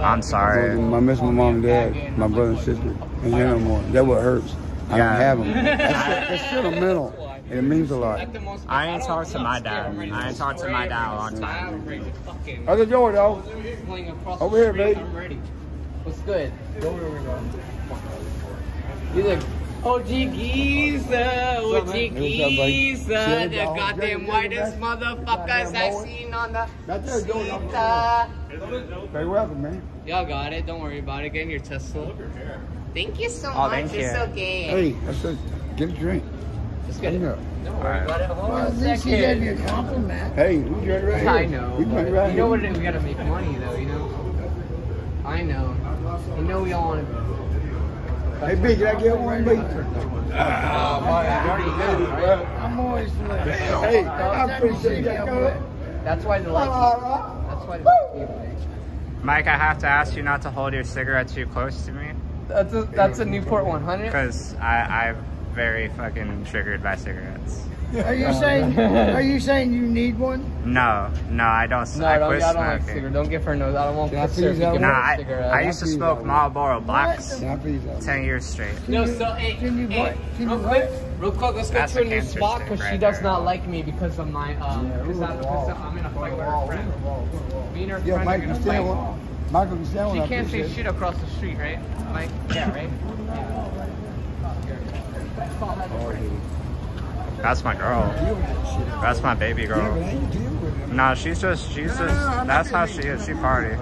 I'm sorry. I miss my mom and dad, my brother and sister, and here no more. That what hurts. I Yeah. don't have them. [laughs] It's, that's sentimental. It means a lot. I ain't talked to my dad. I ain't talked to my dad in a long time. How's it going, though? Over here, babe. I'm ready. What's good? Over here we go. You look OG Giza, OG What's up, buddy? Giza, Chilling, the goddamn Chilling, whitest motherfuckers I've seen on the Right there, go. Sita. Very welcome, man. Y'all got it. Don't worry about it. Get in your Tesla. Thank you so Oh, much. thank You're you. so gay. Hey, that's it. Get a drink. Just get Hang it. up. Don't worry about it. Hold Well, on at a least he gave you a second. compliment. Hey, we drink right here. I know. We but drink right you know here. what it is? We gotta make money though. You know. I know. You know we all want to. Hey, B, can I get one, B? Oh, I'm always late. Hey, I appreciate that. Go. That's why they like you. That's why they like you. Mike, I have to ask you not to hold your cigarette too close to me. That's a, that's a Newport 100. Because I'm very fucking triggered by cigarettes. Are you saying? [laughs] Are you saying you need one? No, no, I don't. No, I don't, quit I don't like smoking. cigarettes. Don't give her no. I don't want Can I kiss her if please you give Nah, her a I. I used to smoke Marlboro Blacks Can I please have 10 years straight. No, so hey, Can you hey, what? Can real quick, real quick, let's go That's to a a new spot stick because she does there. not like me because of my um. Because I'm, because I'm in a fight with her friend. Me and her Yeah, friend Mike, are you gonna fight. One. Michael, you stand one. She can't say appreciate shit across the street, right? Mike? Yeah, right. That's my girl. That's my baby it. Yeah, but girl. how you deal with it? No, she's just, she's just, that's how she is. She party.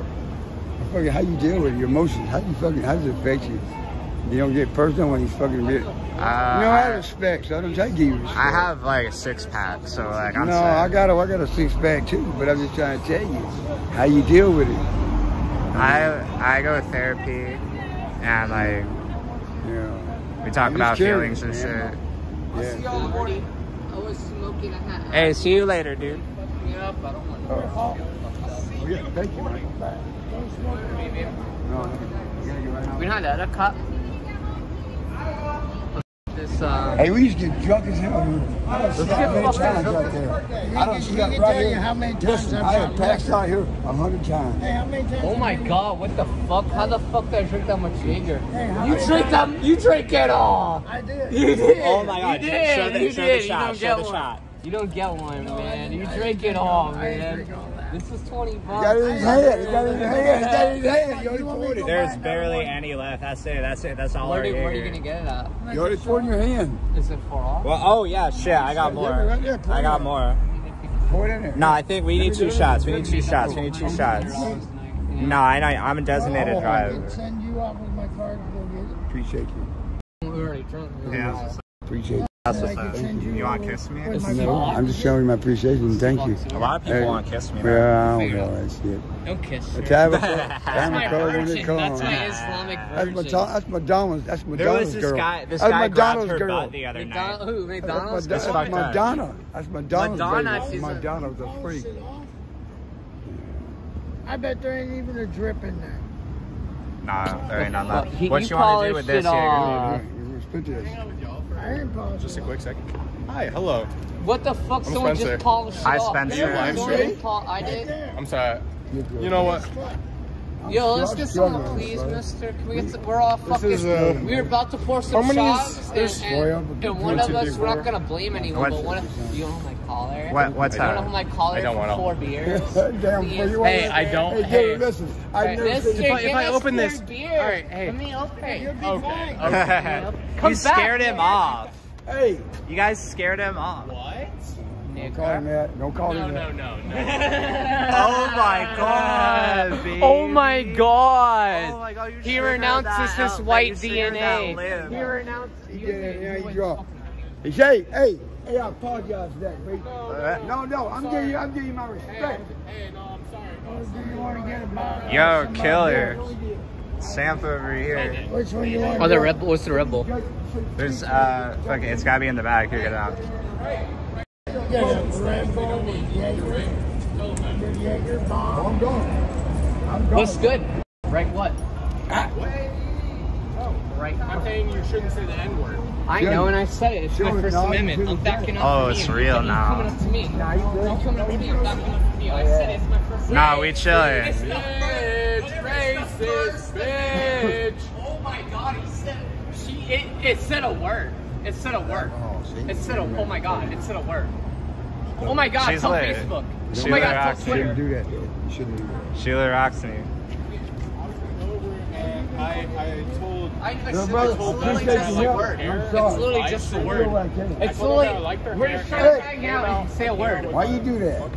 Fucking, how you deal with your emotions? How you fucking, how does it affect you? You don't get personal when he's fucking bit. Uh, you know, I have respect, so I don't take you respect. I have like a six pack, so like I'm no, saying. I got a, I got a six pack too, but I'm just trying to tell you how you deal with it. I I go to therapy, and like Yeah. we talk I'm about just curious, feelings and man. shit. Yeah. I was smoking a hat. Hey, see you later, dude. Yep, I don't want Oh, oh yeah, thank you, Michael. No, you gotta get right now. We don't have that cut. This um. Hey, we used to get drunk as hell. dude. I done Let's get many times up. right there. I done He slept can right here. how many times Listen, I've I passed out here a hundred times. Hey, how many times? Oh my god, what the fuck? How the fuck did I drink that much Jaeger? Hey, You drink that, you drink it all! I did. You did! Oh my God, You show did! the- you show the did! shot, you don't show get the one. shot. You don't get one, man. You drink it all, man. This is 20 bucks. He got it in his hand. He got it in his hand. He got it in his hand. You already poured it. There's barely any left. That's it. That's it. That's all Where, our do, where are you gonna get it at? You already poured in your hand. Is it for all? Well, oh yeah, shit. I got more. Right there, I got in. more. Pour it in there. No, I think we need two shots. We need two shots. We need two shots. No, I know. I'm a designated oh, I driver. can send you out with my card to go get it. Appreciate you. We already drunk. Yeah. Appreciate you. That's what's I can up. send you You want to out kiss me? with my No, card. I'm just showing my appreciation. Thank you. A lot of people Hey. want to kiss me. man. Yeah, I don't know that shit. Don't kiss A her. tab [laughs] That's my a card when it virgin. That's my Islamic That's virgin. Madonna. That's Madonna's. That's There Madonna's was this girl. guy. This that's guy grabbed Madonna's her girl. butt the other McDonald, night. who? That's, McDonald's? Madonna, that's. Madonna. That's Madonna's Madonna, baby. she's a- Madonna's a freak. I bet there ain't even a drip in there. Nah, there ain't none Well, left. What you you want to do with this it Jaeger? off. Yeah, Split this. I ain't. Just a quick second. Hi, hello. What the fuck? I'm Someone Spencer. just polished it Hi, off. Spencer. Someone Live just I did. I'm sorry. You're good. You know what? Yo, let's get some, struggling, please, bro. mister. Can we get some? We're all fucking. is, uh, we're about to pour some how is- shots, there's- and, and, and one One, of us, we're not gonna blame anyone, What- but one of you don't have my collar. What, what's You don't up? have my collar I don't for wanna. four [laughs] beers. Damn, Please. for you Hey, I don't- Hey, hey. David, listen. I've Right, never mister, seen If I- if I open this- beers. all right, hey. Let me open it. You'll be Okay. Okay. Come you back. scared him off. Hey, You guys scared him off. Don't call him that. Don't call him that. no, no. [laughs] Oh my [laughs] god, babe. Oh my god! Oh my god, he renounces that his out, white you DNA. He renounced. Yeah, yeah, you go. Hey, Shay, hey, hey, I apologize for that, baby. No, no, I'm giving you, I'm giving you my respect. Hey, no, I'm sorry. Do you want to get a bottle? Yo, killer. Samp over here. Which one you want? Oh, the Red Bull. What's the Red Bull? There's, uh, fuck it, it's gotta be in the back. Here, get it out. Get a Red Bull Jaeger. Jaeger bomb. I'm going. I'm going. What's good? Right what? Right. I'm saying you shouldn't say the N word. I know, and I said it. It's my First no, Amendment. I'm backing up. Oh, it's real You now. coming up to me? Nah, you good. I'm coming up to you. I'm backing up for you. I said it's my First Nah, we chilling. Bitch, racist, bitch. Oh my God! He said. She. It, it said a word. It said a word. Oh, see? It said a. Oh my God! It said a word. Oh my God! She's tell lit. Facebook. She oh my God, tell Twitter. Shouldn't do that, though. You shouldn't do that. Sheila Roxney. I, I told. I, I No, said brother, it's I literally appreciate just your a word. I'm It's sorry. literally just a word. what I can. It's told her I literally. liked her We're just trying to hang out and say a word. Why you do that?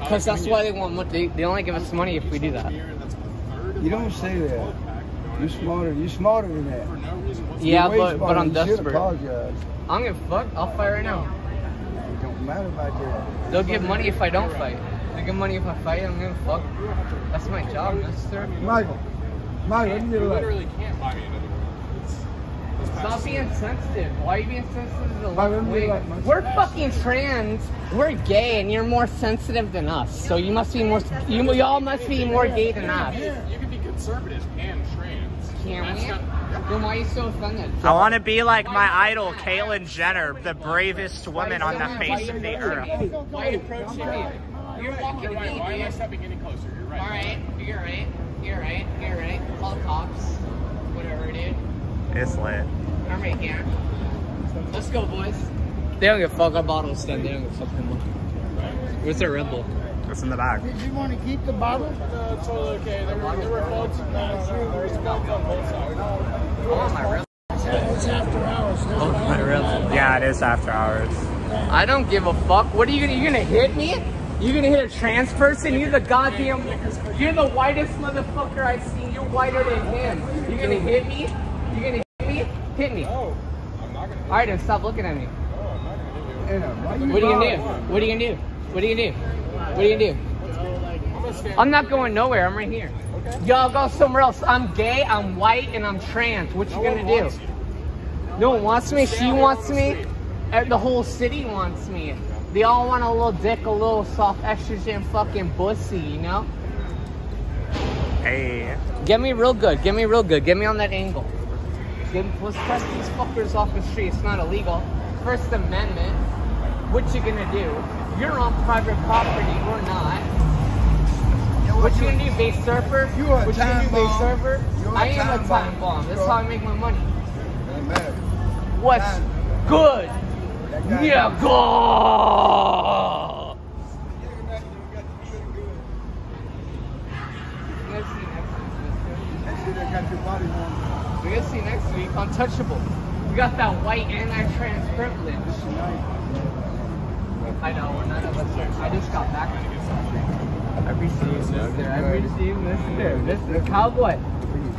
Because that's why they want. money. They, they only give us money if we do that. You don't say that. You're smarter. You're smarter than that. Yeah, You're way but but smarter. I'm You desperate. apologize. I'm gonna fuck. I'll fight right now. It don't matter about that. They'll give money if I don't fight. They give money if I fight. I'm gonna fuck. That's my job, mister. Michael, Michael, let me get a light. literally can't buy me another word. Stop being sensitive. Why are you being sensitive to Why left we wing? like my- We're fucking trans. We're gay, and you're more sensitive than us. So you must be more. You y'all must be more gay than us. You can be conservative and trans. Can That's we? not- Then why are you so offended? I want to be like my idol, Caitlyn Jenner, the bravest woman on the face of the earth. Why are you approaching me? You're walking You're to right. me, Why am I stepping any closer? You're right. All right, you're right. You're right. You're right. Call the cops. Whatever, dude. It's lit. I'm right here. Let's go, boys. They don't give a fuck. Our bottle's stand. They don't give a fuck anymore. Where's their Red Bull? It's in the bag. Did you want to keep the bottle? No, it's totally okay. There were, there were faults. No, no, there was faults on both sides. I want my Red It's after hours. Oh, my Red Bull. Yeah, it is after hours. I don't give a fuck. What are you gonna? You gonna hit me? You gonna hit a trans person? You're the goddamn. You're the whitest motherfucker I've seen. You're whiter than him. You gonna hit me? You gonna hit me? Hit me. No, I'm not gonna. All right, then stop looking at me. No, I'm not gonna do it. Anna, why you What are you gonna do? What are you gonna do? What are you gonna do? What are you gonna do? I'm gonna stand. I'm not going nowhere. I'm right here. Y'all go somewhere else. I'm gay. I'm white, and I'm trans. What you No gonna do? you. No one wants me. She wants me. the Uh, The whole city wants me. They all want a little dick, a little soft estrogen fucking pussy, you know? Hey. Get me real good. Get me real good. Get me on that angle. Get, let's cut these fuckers off the street. It's not illegal. First Amendment. What you gonna do? You're on private property. We're not. What you gonna do, base surfer? You are a what you gonna do, base surfer? I am time a time bomb. bomb. That's how I make my money. What's Time. good? Yeah, go! We're gonna see next week, mister. That shit that got your body warm. We're gonna see next week. Untouchable. We got that white anti-trans privilege. I know, we're none of us are. I just got back from this country. I receive mister. I receive mister. Mister Cowboy.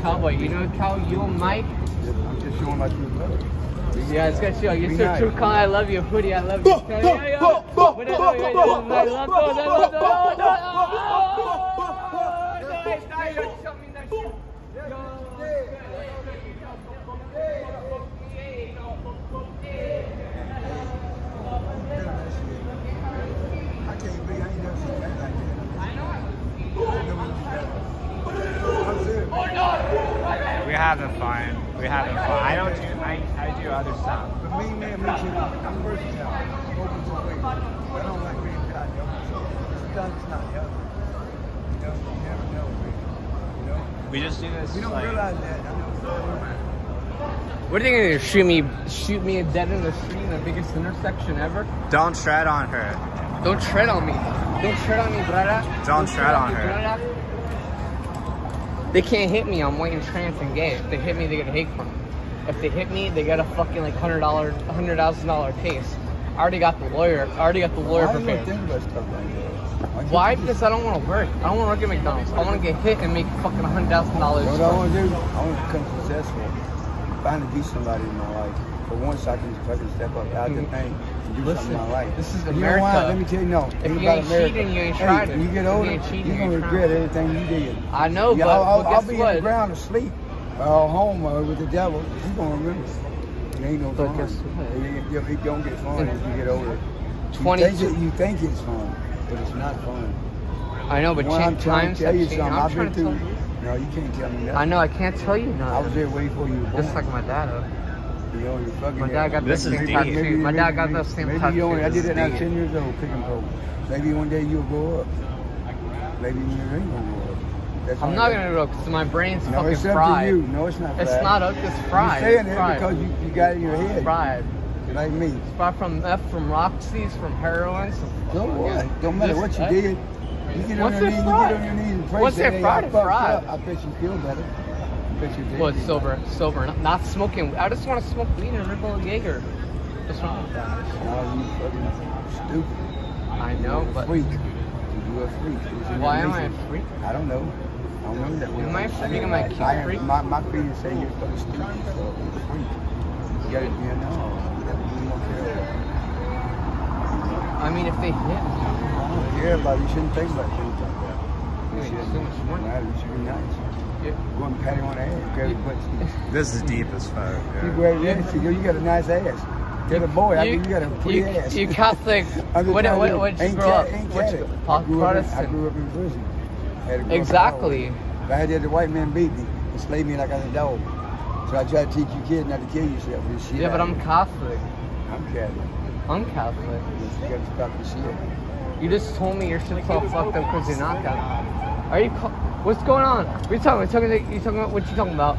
Cowboy, you know Cow, you and Mike? I'm just showing my true colors. Yeah, it's got you. You're Be so nice. true, Colin. I love you, Hoodie. I love you. Yeah, yeah, yeah. But I love you. We're having fun. We're having fun. I don't do. I, I do other stuff. But me, man, me too. I'm versatile. I'm open to ways. I don't like being goddamn. Sometimes it's not healthy. You know, you never know. You know, We just do this. we don't like, realize that. I know. What are they gonna do? Shoot me? Shoot me dead in the street in the biggest intersection ever? Don't tread on her. Don't tread on me. Don't tread on me, brother. Don't tread on me, her. brother. They can't hit me. I'm white and trans and gay. If they hit me, they get a hate crime. If they hit me, they get a fucking like hundred dollar, hundred thousand dollar case. I already got the lawyer. I already got the lawyer Why you prepared. think about stuff like that? Why? Why? Because I don't want to work. I don't want to work at McDonald's. I want to get hit and make fucking hundred thousand dollars. What I want to do, I want to become successful. Finally be somebody in my life. For once, I can, I can step up out the Mhm. and do Listen, something in my life. this is You know why? America. Let me tell you, no. If you ain't America. cheating, you ain't hey, it. When you get If you older, ain't you're going to regret it. everything you did. I know, yeah, but, I'll, I'll, I'll be what? in the ground asleep or home or with the devil. You're going to remember. It ain't no But fun. guess what? It, it, don't get fun as you get older. You 22 think, it, you think it's fun, but it's not fun. I know, but When I'm trying times to tell you something, I've trying been to through. you. No, you can't tell me that. I know. I can't tell you I was there way before you. Just like my dad. You know, you fucking My dad got This is same deep. tattoo. Maybe- My dad got maybe- the same maybe tattoo. you only, I did it at 10 years old, pick and poke. Maybe one day you'll grow up. Maybe you ain't gonna grow up. That's I'm not gonna grow because my brain's No, fucking it's up fried. to you. No, it's not It's not up. It's fried. You're saying It's it because you, you got it in your head. fried. Like me. It's fried from F from Roxy's, from heroin. So So what? Don't matter what you Just- did. You get What's on your it knees, you fried? get on your knees and pray. What's say, it fried? I It's fucked fried. up." I bet you feel better. I bet you did. Well, it's sober, sober, not, not smoking. I just want to smoke weed and Red Bull Jaeger. What's wrong with that? No, you fucking stupid. I know, You're a but freak. You're a freak. Why am I a freak? I don't know. I don't know that. Am I a freak? Am I a I freak? My, my feelings say you're fucking stupid, so you're a freak. You gotta a. You gotta be. I mean, if they hit I don't care about you. shouldn't think about things like that. You shit. so much money. Nah, it should be nice. Yeah. Go and pat him on the ass. Grab his. This is deep as fuck. You Yeah. grab his ass. You you got a nice ass. Tell the boy, I You- think you got a pretty you, ass. you Catholic. [laughs] I'm what, trying what, what, what you grow up? ain't What you, I grew, up in, I grew up in prison. Had to grow up Exactly. If I had that, the white man beat me and slaved me like I was a dog. So I try to teach you kids not to kill yourself. This shit Yeah, but I'm. Catholic. I'm Catholic. I'm Catholic. You gotta stop the shit. You just told me your shit's all fucked up because you're not Catholic. Are you? What's going on? What are you talking? About? Talking? You talking about what you talking about?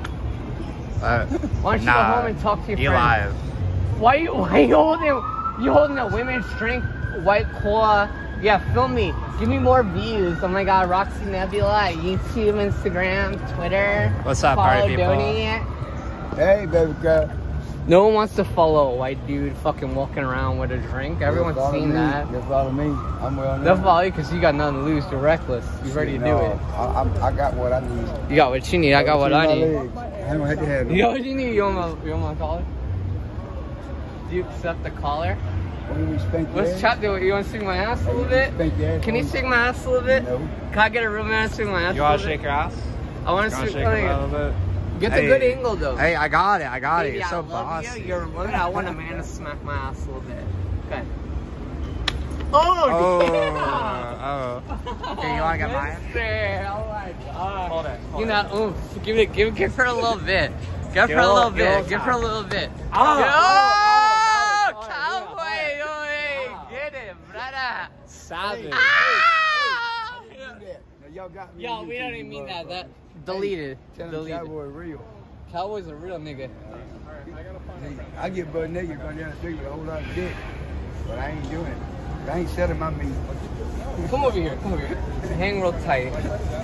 Uh, Why don't you nah, go home and talk to your he friends? live. Why you? [laughs] Why you holding? You holding a women's drink, white cola? Yeah, film me. Give me more views. Oh my God, Roxy Nebula, YouTube, Instagram, Twitter. What's up, follow party people? Donnie. Hey, baby girl. No one wants to follow a white dude fucking walking around with a drink. Everyone's seen me. that. You follow me. I'm well known. They'll follow you because you got nothing to lose. You're reckless. You're ready to do it. I, I, I got what I need. You got what you need. I got what I need. legs. I don't have to have You got what you need. You want my, you want my collar? Do you accept the collar? When we spank your Let's ass? chat. Do you want to swing my ass a little bit? Ass Can you on- swing my ass a little bit? No. Can I get a real man to swing my ass? You wanna little bit? shake your ass? I want to wanna swing. shake a little bit? Get the Hey. good angle though. Hey, I got it. I got Baby, it. You're so I love bossy. you. You're woman. I want a man to smack my ass a little bit. Okay. Oh, yeah. Oh, [laughs] oh. Okay, you wanna get mine? [laughs] Oh my god. Hold it. You know, oomph. Give it. Give. Give her a little bit. Give her a little little- give a bit. Give her a little bit. Oh, oh, oh, oh, oh cowboy! Oh, hey, get it, brother. Savage. Ah! Now, y'all got me Yo, we don't even mean that. That deleted. Tell Deleted. Cowboy real. Cowboy's a real nigga. Hey, I get butt naked going down the street with a whole lot of dick, but I ain't doing it. I ain't selling my meat. Come over here. Come over here. Hang real tight.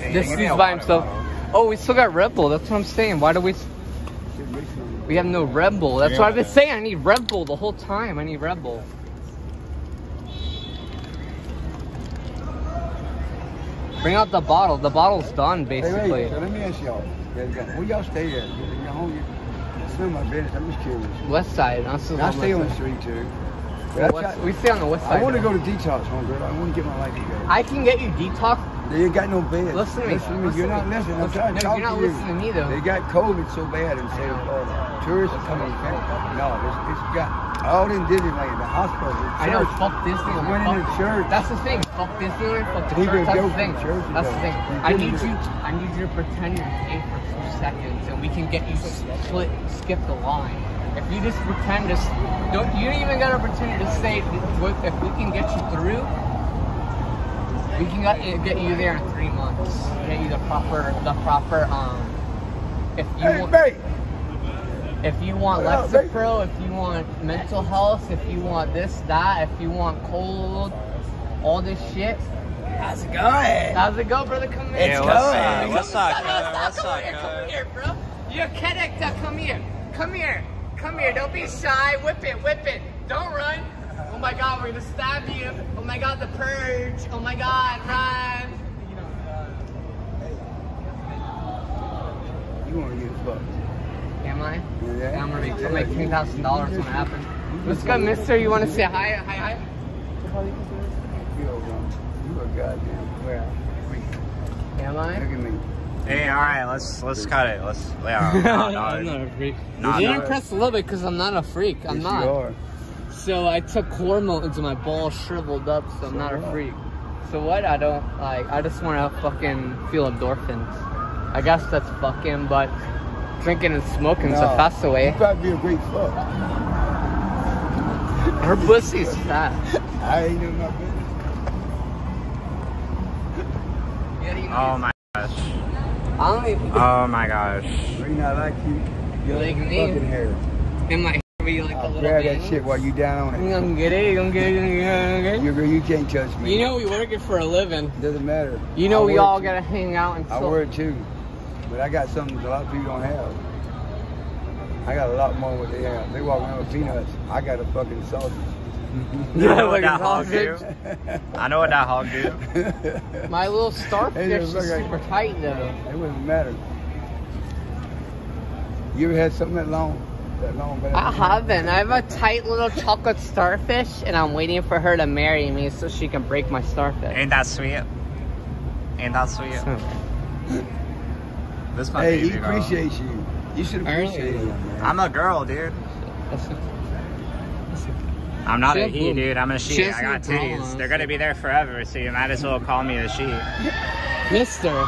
Hey, This dude's by himself. Oh, we still got Red Bull. That's what I'm saying. Why do we? We have no Red Bull. That's what I've been saying. I need Red Bull the whole time. I need Red Bull. Bring out the bottle. The bottle's done, Hey, basically. wait, so let me ask y'all. There you go. Where y'all stay at? Your home? It's none of my business. I'm just curious. West side. I'm still I stay on the street too. West- we stay on the west side. I want to go to detox, homegirl. I want to get my life together. I can get you detox. They ain't got no bed. Listen to me. Listen to me. Listen You're not listening. I'm Listen- trying to no, you're not listening to me, though. They got COVID so bad in of Florida. Tourists are coming. No, it's, it's got all in Disneyland, the hospital, the I know, fuck Disneyland. Went in the church. That's the thing. Fuck Disneyland. Fuck the church. That's the thing. church That's the thing. I need you. I need you to pretend you're gay for two seconds, and we can get you split, skip the line. If you just pretend to, don't you don't even gotta pretend to say if we can get you through. We can get, get you there in three months. Get you the proper, the proper. Um, if you Hey, want, babe. if you want What up. Lexapro, if you want mental health, if you want this, that, if you want cold, all this shit. How's it going? How's it go, brother? Come here. Hey, what's up? What's up, Come brother? here, What's up, here. Come here, bro. You're a character. Come here. Come here. Come here. Don't be shy. Whip it. Whip it. Don't run. Oh my God, we're gonna stab you. Oh my God, the purge. Oh my God, run. You want to get fucked. Am I? Yeah. I'm gonna make, I'll make ten thousand dollars when it happens. What's good, Mister? You want to say hi? Hi, hi. You a goddamn Where? Am I? Look at me. Hey, all right, let's let's cut it. Let's yeah. [laughs] I'm no, not no. a freak. Nah, you didn't press a little bit because I'm not a freak. I'm Yes, not. you are. So I took hormones and my balls shriveled up, so I'm not a freak. So what? I don't like. I just want to fucking feel endorphins. I guess that's fucking, but drinking and smoking's No, a fast You away. probably be a great fuck. Her pussy's fat. [laughs] I ain't doing my business. Oh my gosh. I don't even. Oh my gosh. Reason I like you, you Like like me? fucking hair. In my hair be like a I'll little grab that shit while you down on You it. gonna get it? You gonna get it? You gonna get it? You, you can't touch me. You know we work it for a living. Doesn't matter. You know I we all too. gotta hang out and I chill. work too. But I got something that a lot of people don't have. I got a lot more what they have. They walk around with peanuts. I got a fucking sausage. You know what that hog do? I know what that hog do. My little starfish is look, I- super tight though. It wouldn't matter. You ever had something that long? That long? but I haven't. I have a tight little chocolate starfish, and I'm waiting for her to marry me so she can break my starfish. Ain't that sweet? Ain't that sweet? this my Hey, baby he girl. appreciates you. You should appreciate him, man. I'm a girl, dude. I'm not She a he, dude. I'm a she she. I got titties. They're gonna be there forever, so you might as well call me a she. Mister.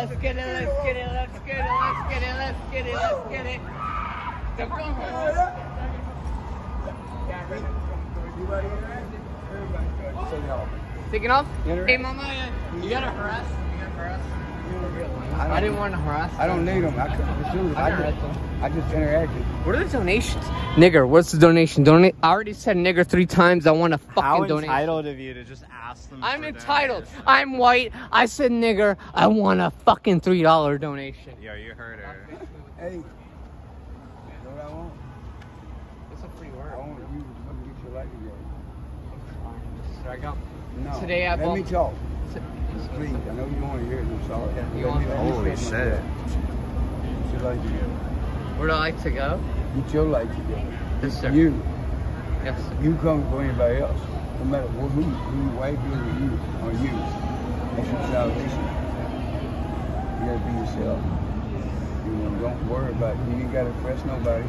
Let's get it, let's get it, let's get it, let's get it, let's get it, let's get it, let's get it. Don't go home. Taking off? Hey, mama, you gotta harass. You gotta harass. I, didn't want to harass. I don't need them. I, could- as I, I just, I just interacted. What are the donations? Nigger, what's the donation? Donate. I already said nigger three times. I want a fucking How donation. entitled of you to just ask them? I'm for entitled. I'm white. I said nigger. I want a fucking three dollar donation. Yo, you heard her. Hey, you know what I want? It's a free word. I want you to fucking get your life together. There I go. No. Today I Let bought- me talk. Please, I know you want to hear it. I'm sorry. You want- me- Holy shit. thought. Get your life together. Where do I like to go? Get your life together. Yes, sir. You. Yes. sir. You come for anybody else. No matter who, who, who your wife is or you, or you. That's your salvation. You gotta be yourself. You know, don't worry about it. You ain't gotta press nobody.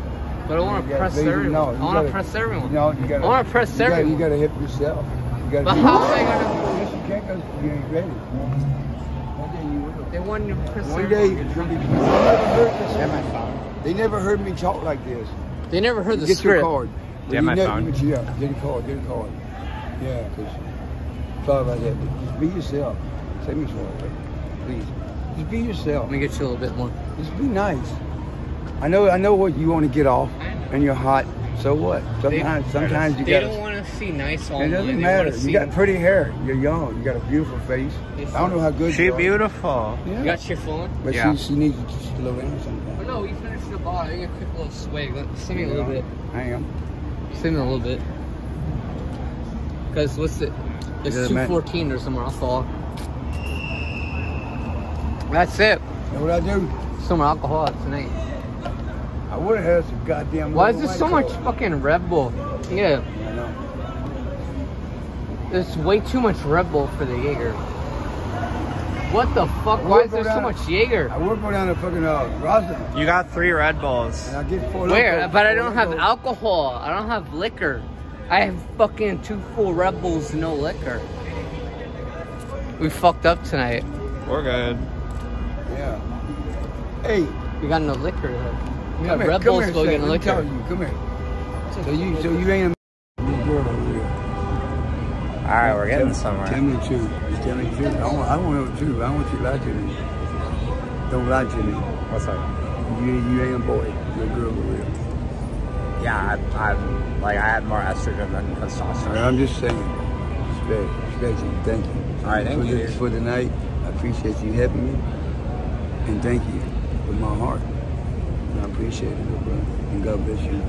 But I want to press everyone. no, I you want to gotta- press everyone. No, you gotta. I wanna press you gotta- You gotta help yourself. You gotta But be- how am I gonna- Yes, you can't 'cause you ain't ready. One day you will. They want to press One everyone. day it's gonna be. They never heard this. They never heard me talk like this. They never heard the get script. your card. Do you my never- phone? Yeah, get a card, get a card. Yeah, because sorry about that. But just be yourself. Say me sorry, please. Just be yourself. Let me get you a little bit more. Just be nice. I know, I know what you want to get off, and you're hot. So what? Sometimes, sometimes you They gotta. don't want to see nice all It doesn't They matter. wanna You got pretty hair. You're young. You got a beautiful face. Yes, I don't know how good She you are. beautiful. Yeah. You got your phone? But Yeah. she, she needs to slow down sometimes. Oh, no, we finished the bottle. You get a quick little swig. Let- Send me a little bit. I am. Send me a little bit. Because what's it? It's doesn't matter. 214 or somewhere. That's all. That's it. Know what I do? Some more alcohol tonight. I would have had some goddamn. Why is little there so White much Claw. fucking Red Bull? Yeah, I know. there's way too much Red Bull for the Jaeger. What the fuck? Why is there so much Jaeger? I would go down to fucking uh, Roslyn You got three Red Bulls. and I get four. Where? Locos, But I don't have Locos. alcohol. I don't have liquor. I have fucking two full Red Bulls, no liquor. We fucked up tonight. We're good. Yeah. Hey, We got no liquor. though. We got come here, Red come Bulls, here, but we Sam, got no let me tell you, come here. So you, so you ain't a girl over here. All right, we're getting Tell- somewhere. Tell me the truth. Just tell me the truth. I want, I want to know the truth. I don't want you to lie to me. Don't lie to me. What's up? You, you ain't a boy. You're a girl over here. Yeah, I, I'm like I had more estrogen than All right, testosterone. I'm just saying. Respect, respect you. Thank you. All right, thank for you, The, for the night, I appreciate you helping me, and thank you with my heart. And I appreciate it, little brother. And God bless you.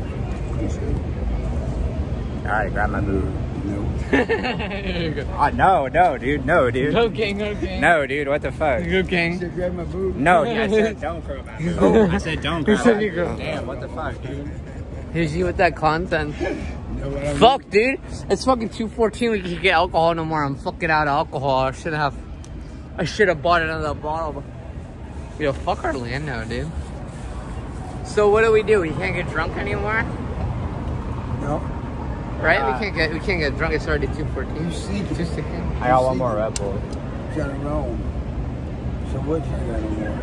Appreciate it. All right, grab my boob. No. [laughs] Oh, no, no, dude, no, dude. Go gang, go gang. No, dude, what the fuck? Go gang. Said grab my boob. No, I said don't grab my boob. [laughs] I said don't grab my boob. Damn, what the fuck, dude? Here's you with that content. You [laughs] know what I mean? Fuck, dude. It's fucking 214. We can get alcohol no more. I'm fucking out of alcohol. I should have. I should have bought another bottle. Yo, fuck Orlando, dude. So what do we do? We can't get drunk anymore, No. right? Uh, we can't get. We can't get drunk. It's already 214. You see, 216. I got one more Red Bull. trying to roam. So what you got on there?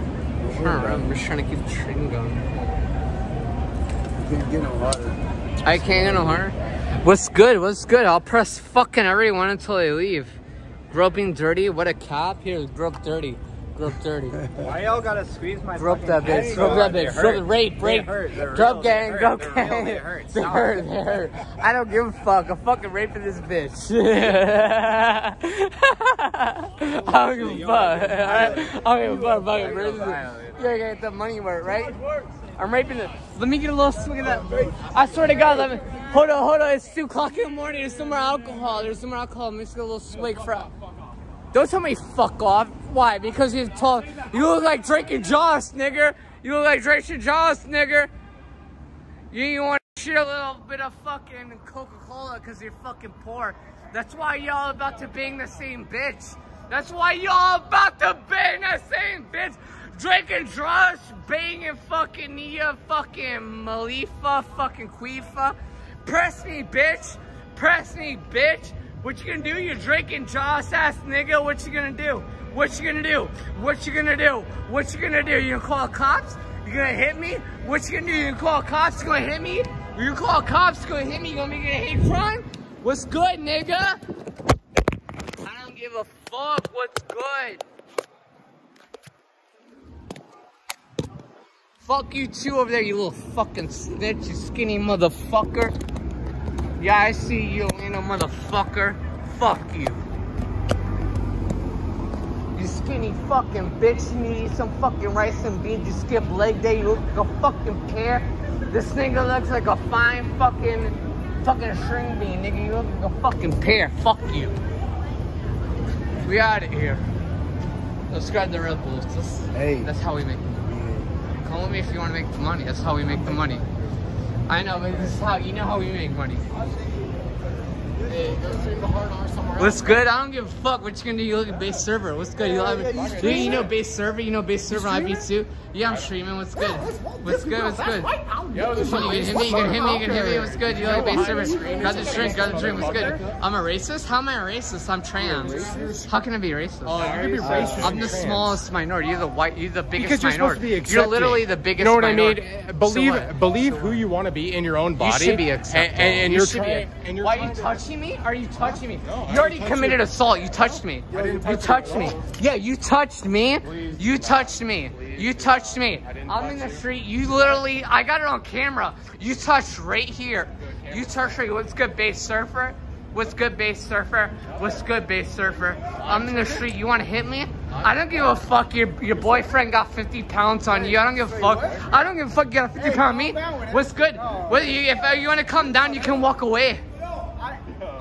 Don't Sure, I'm just trying to keep the train going. You can't get no harder. I can't get no harder. What's good? What's good? I'll press fucking everyone until they leave. Groping dirty. What a cap. Here, grow up dirty. Grub dirty. Why y'all gotta squeeze my Grub that bitch. Grub that bitch. Grub it. Rape, rape. Grub gang, grub hurt. They're real. gang. They hurt. [laughs] They Stop. hurt, they hurt. I don't give a fuck. I'm fucking raping this bitch. [laughs] I don't give a fuck. I [laughs] don't give a fuck. I'm fucking raping this. You gotta get the money work, right? I'm raping it. Let me get a little swig of that. I swear to God, let me. Hold on, hold on. It's 2 o'clock in the morning. There's some more alcohol. There's some more alcohol. Let me just get a little swig for. Don't tell me fuck off. Why? Because he's tall. You look like Drake and Josh, nigger. You look like Drake and Josh, nigger. You, you want to share a little bit of fucking Coca-Cola because you're fucking poor. That's why y'all about to bang the same bitch. That's why y'all about to bang the same bitch. Drake and Josh banging fucking Nia, fucking Malifa, fucking Quifa. Press me, bitch. Press me, bitch. What you gonna do, you Drake and Josh ass nigga? What you gonna do? What you gonna do? What you gonna do? What you gonna do? You gonna call cops? You gonna hit me? What you gonna do? You gonna call cops? You gonna hit me? You gonna call cops? You gonna hit me? You gonna make a hate crime? What's good, nigga? I don't give a fuck. What's good? Fuck you too over there, you little fucking snitch, you skinny motherfucker. Yeah, I see you, you know, motherfucker. Fuck you. You skinny fucking bitch, you need some fucking rice and beans, you skip leg day, you look like a fucking pear. This nigga looks like a fine fucking, fucking string bean, nigga. You look like a fucking pear. Fuck you. We out of here. Let's grab the Red Bulls. That's, Hey. that's how we make Call me if you want to make the money. That's how we make the money. I know, but this is how you know how we make money. What's good? I don't give a fuck what you gonna do. You look at base server. What's good? You, love do you know base server? You know base server on IP2? Yeah, I'm streaming. What's good? What's good? What's good? Yo, this You can hit me. You can hit me. You can hit me. What's good? You like base server? Got the drink. Got the drink. What's good? I'm a racist. How am I a racist? I'm trans. How can I be racist? Oh, you can be racist I'm the smallest minority. You're the white. You're the biggest Because you're supposed minority. to be you're literally the biggest. You know what I minority. mean? So Believe what? believe who you want to be in your own body. You should be and- And, and you you're should trying. be. And you're Why are you to- touching me? Are you touching me? I you already committed you. assault. You touched me. You touch touched me. Yeah, you touched me. You touched me. You touched me. I'm in the street. You literally. I got it on camera. You touched right here. You touched right. What's good, base surfer? What's good, base surfer? What's good, base surfer? I'm in the street. You want to hit me? I don't give a fuck. Your your boyfriend got 50 pounds on you. I don't give a fuck. I don't give a fuck. You got a 50 pound on me. What's good? Whether you if you want to come down, you can walk away.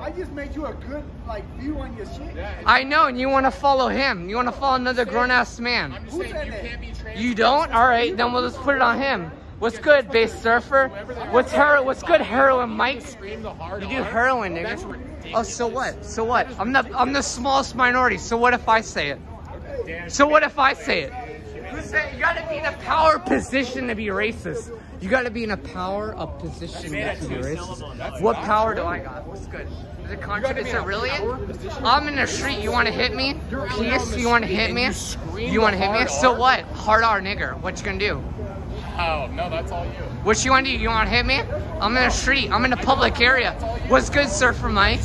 I just made you a good like view on your shit. I know, and you want to follow him. You want to follow another grown ass man. Who said that? You don't? All right, then we'll just put it on him. What's good, base surfer? What's hero? What's good, heroin, Mike? You do heroin, nigga. Oh, so what? So what? I'm the I'm the smallest minority. So what if I say it? So what if I say it? You gotta be in a power position to be racist? You gotta be in a power up position to racist. What power do I got? What's good? Is it contra- Is it really? I'm in the street. You want to hit me? Yes. You want to hit me? You want to hit me? So what? Hard R nigger. What you gonna do? Oh no, that's all you. What you want to do? You want to hit me? I'm in the street. I'm in a public area. What's good, Surfer Mike?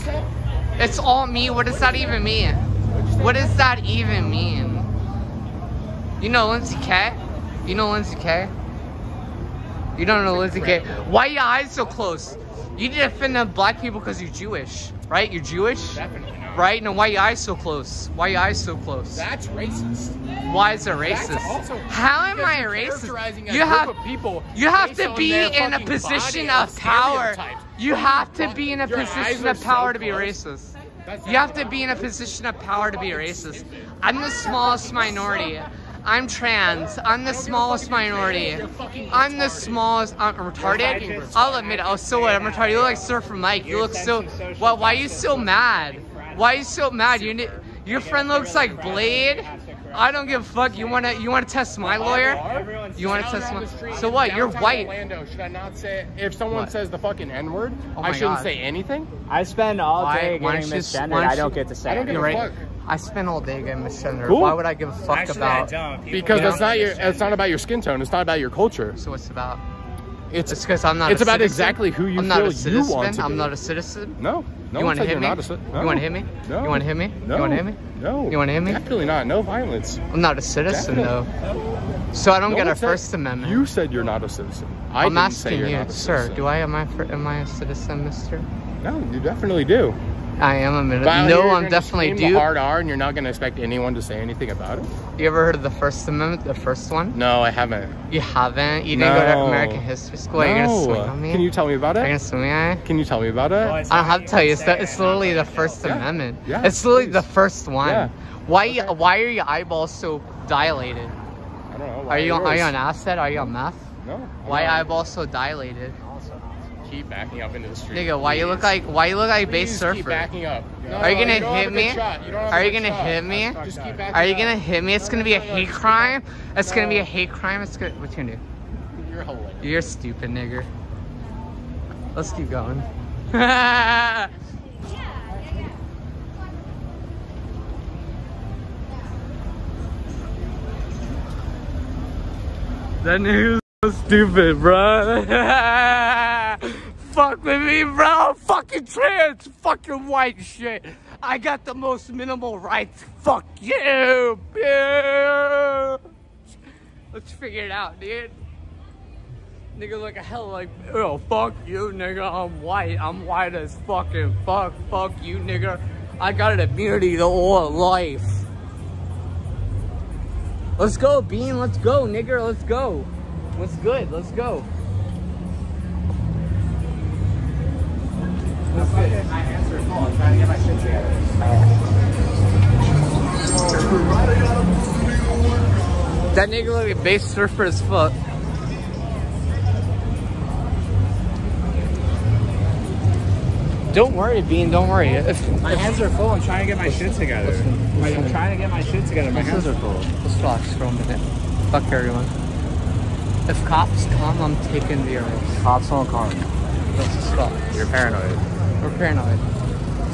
It's all me. What does that even mean? What does that even mean? You know Lindsay K? You know Lindsay K? You don't know Lindsay K? Why are your eyes so close? You need to defend the black people because you're Jewish, right? You're Jewish? Right? No, why your eyes so close? Why your eyes so close? That's racist. Why is it racist? How am I racist? You have people you have to be in a position of power. You have to be in a position of power to be racist. You have to be in a position of power to be racist. I'm the smallest minority. I'm trans. I'm the smallest minority. I'm the smallest. I'm retarded. I'll admit it. Oh, so what? I'm retarded. You look like Surfer Mike. You look so. Why? Why are you so mad? Why are you so mad? You. ne- Your friend looks like Blade. I don't give a fuck. You wanna? You wanna test my lawyer? You wanna test my? So what? You're white. Orlando, should I not say if someone What? says the fucking N word, Oh I shouldn't God. say anything? I spend all day why getting don't misgendered. I don't get to say I don't give You're a right. fuck. I spend all day getting misgendered. Cool. Why would I give a fuck Actually, I about? don't. People Because Yeah. it's not your it's not about your skin tone, it's not about your culture. So what's about? It's because I'm not. It's a about citizen. exactly who you I'm not feel a you citizen. want to I'm not a citizen. No, no you want to said hit me? not a ci- no. You want to hit me? No. You want to hit me? No. You want to hit me? No. You want to hit me? Definitely not. No violence. I'm not a citizen Definitely. though. So I don't No get a one said- First Amendment. You said you're not a citizen. I I'm didn't say asking you're you, not a sir. citizen. Do I am I am I a citizen, Mister? No, you definitely do. I am a minute. But No, I'm definitely scream the do. hard R, and you're not gonna expect anyone to say anything about it. You ever heard of the First Amendment, the first one? No, I haven't. You haven't? You didn't go to No. American History School? Are you gonna No. swing on me? Can you tell me about it? Are you gonna swing on me? Can you tell me about it? I don't have to tell you. It's, the, it's literally the First Yeah. Amendment. Yeah, it's literally the first one. Yeah. Why? you Why are your eyeballs so dilated? I don't know. Are you on, are you yours? on acid? Are you on meth? No. Why I'm not. eyeballs so dilated? Keep backing up into the street. Nigga, why you look like why you look like a base surfer? keep backing up. No, are you gonna you hit me? You don't have a Are you gonna shot. hit me? Just keep backing Are you up. gonna hit me? It's gonna be a hate crime. It's gonna be a hate crime. It's gonna. What you gonna do? You're hilarious. You're stupid, nigger. Let's keep going. [laughs] that nigga's so stupid, bro. [laughs] Fuck with me, bro. Fucking trans, fucking white shit. I got the most minimal rights. Fuck you, bitch. Let's figure it out, dude. Nigga look a hell like, oh, fuck you, nigga. I'm white. I'm white as fucking fuck. Fuck you, nigga. I got an immunity the whole life. Let's go, Bean. Let's go, nigga. Let's go. What's good? Let's go. What's good? I answered a. I'm trying to get my shit together. That nigga look like a base surfer as fuck. Don't worry, Bean. Don't worry. If, My hands are full. I'm trying to get my shit together. I'm trying to get my shit together. My hands are full. Let's relax for a minute. Fuck everyone. If cops come, I'm taking the arrest. Cops won't come. Let's just fuck. You're paranoid. We're paranoid.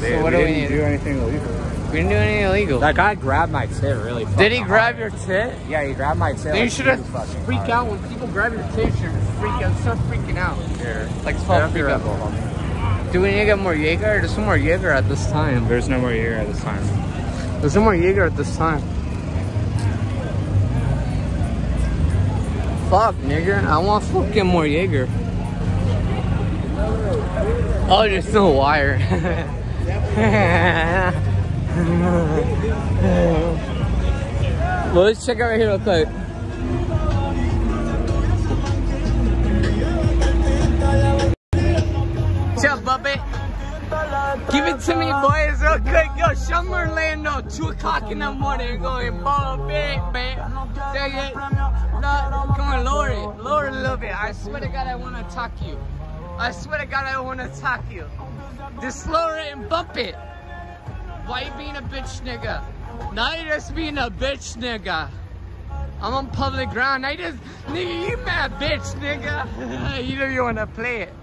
They, so what we do we didn't need? do anything illegal. We didn't do anything illegal. That guy grabbed my tit really Did he grab hard. your tit? Yeah, he grabbed my tit. Then you should have freak hard. out when people grab your tit. You freak out. Start freaking out. Here. Like Get fuck up freak your out. Red Bull, homie. Do we need to get more Jaeger? There's some more Jaeger at this time. There's no more year at this time. There's no more Jaeger at this time. Fuck, nigga. I want fucking more Jaeger. Oh, there's no wire. well, let's check out right here real quick. What's Buppet? Give it to me, boys, real quick. Yo, Sean Orlando, 2 o'clock in the morning, going, Buppet, man. Dang it. No, come on, lower it. Lower it a little bit. I swear to God, I want to talk to you. I swear to God, I don't want to attack you. Just lower it and bump it. Why you being a bitch, nigga? Now you just being a bitch, nigga. I'm on public ground. I just, nigga, you mad bitch, nigga. [laughs] you don't even want to play it.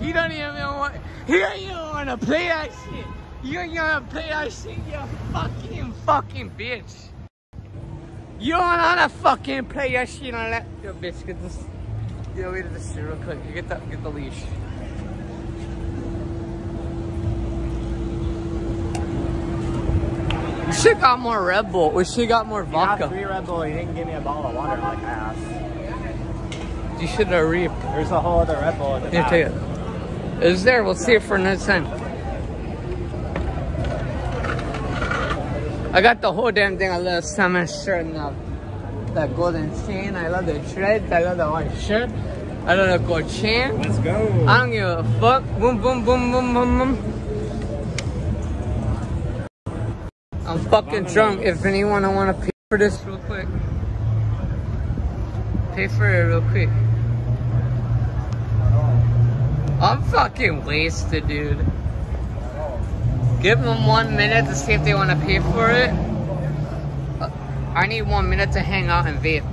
You don't even want, you don't even want to play that shit. You don't even want to play that shit, you fucking, fucking bitch. You don't want to fucking play that shit on that. Yo, bitch, get this, yo, wait this shit real quick. You get the, get the leash. We should got more Red Bull. We should got more You got vodka. three Red Bull. You didn't give me a bottle of water like I asked. You should have reaped. There's a whole other Red Bull in the Here, take it. It's there. We'll see it for another time. I got the whole damn thing. I love the salmon shirt and the, golden chain. I love the treads. I love the white shirt. I love the gold chain. Let's go. I don't give a fuck. Boom, boom, boom, boom, boom, boom. I'm fucking drunk. If anyone I want to pay for this real quick. Pay for it real quick. I'm fucking wasted, dude. Give them one minute to see if they want to pay for it. I need one minute to hang out and vape.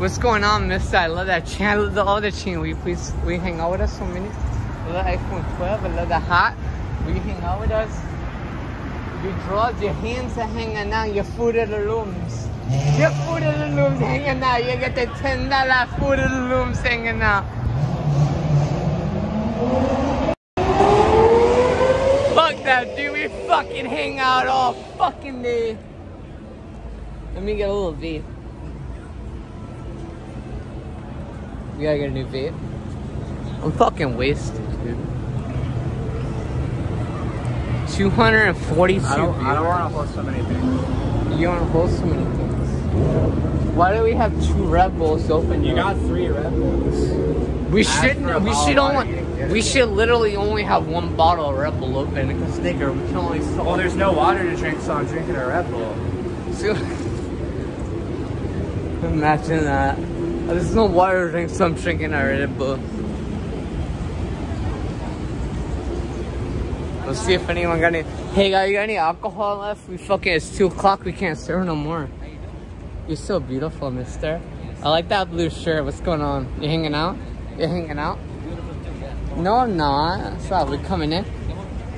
What's going on, mister? I love that love the other chain. Will you please you hang out with us for a minute? I love iPhone 12. I love the hat. Will you hang out with us? Your drawers, your hands are hanging out, your foot in the looms. Your food in the looms hanging out. You get the ten dollar food in the looms hanging out. That, dude. We fucking hang out all fucking day. Let me get a little vape. You gotta get a new vape. I'm fucking wasted, dude. 242 I don't, I don't want to hold so many things. You want to hold so many things. Why do we have two Red Bulls open? You got three Red Bulls. We Ask should. for a We should only. You can get We should literally only have one bottle of Red Bull open because nigga, we can only sell. Well, there's no water to drink, so I'm drinking a Red Bull. So, [laughs] imagine that. There's no water to drink, so I'm drinking a Red Bull. Let's see if anyone got any. Hey, guy, you got any alcohol left? We fucking. It's two o'clock. We can't serve no more. You're so beautiful, Mister. I like that blue shirt. What's going on? You hanging out? You hanging out? No, I'm not. Stop. We're coming in.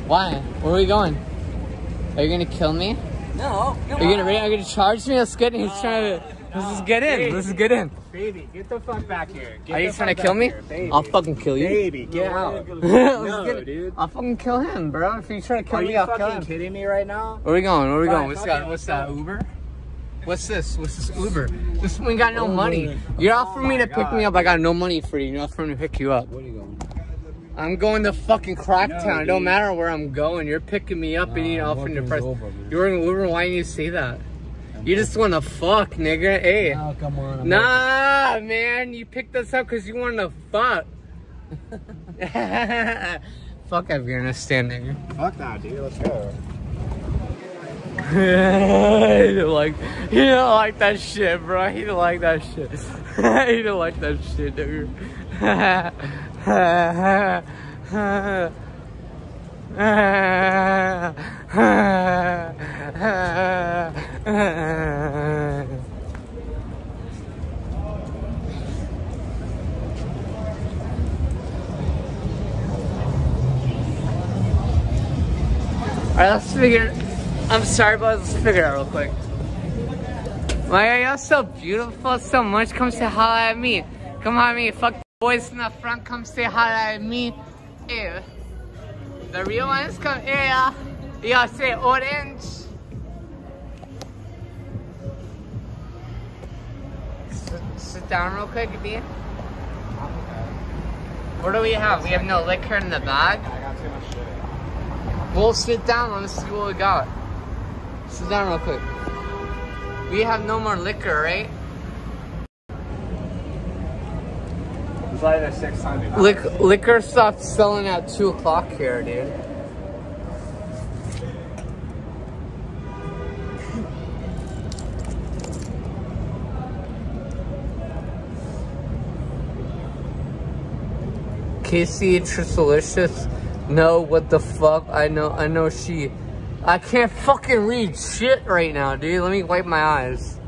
Why? Where are we going? Are you gonna kill me? No. Are you gonna, are you gonna charge me? Let's get in. He's trying to. Let's just get in. Let's just get in. Baby, get the fuck back here. Get Are you trying to kill me? here, baby. I'll fucking kill you. Baby, get out. [laughs] Let's no, get it. dude. I'll fucking kill him, bro. If you try to kill Are me, I'll kill him. fucking him. kidding me right now? Where are we going? Where are we Fine, going? What's that? What's that? Uber? What's this? What's this Uber? This one got no oh, money. You're offering me oh my to pick me up. I got no money for you. You're offering me to pick you up. Where are you going? I'm going to fucking Cracktown. it don't matter where I'm going. You're picking me up and you're offering the price. You're in Uber. Why didn't you say that? You just want to fuck, nigga. Hey. Oh, come on. Nah, man. You picked us up because you wanted to fuck. [laughs] fuck Afghanistan, nigga. Fuck that, dude. Let's go. [laughs] he don't like he don't like that shit, bro. He don't like that shit. [laughs] he don't like that shit, dude. Alright, let's figure I'm sorry, but let's figure it out real quick. Why are y'all so beautiful so much. Come say hi at me. Come at me. Fuck boys in the front. Come say hi at me. Ew. The real ones come here. Y'all say orange. Sit, sit down real quick, B. What do we have? We have no liquor in the bag. I got too much shit. We'll sit down. Let me see what we got. Sit down real quick. We have no more liquor, right? Liquor stopped selling at 2 o'clock here, dude. Casey Trisalicious. No, what the fuck? I know, I know she. I can't fucking read shit right now, dude. Let me wipe my eyes.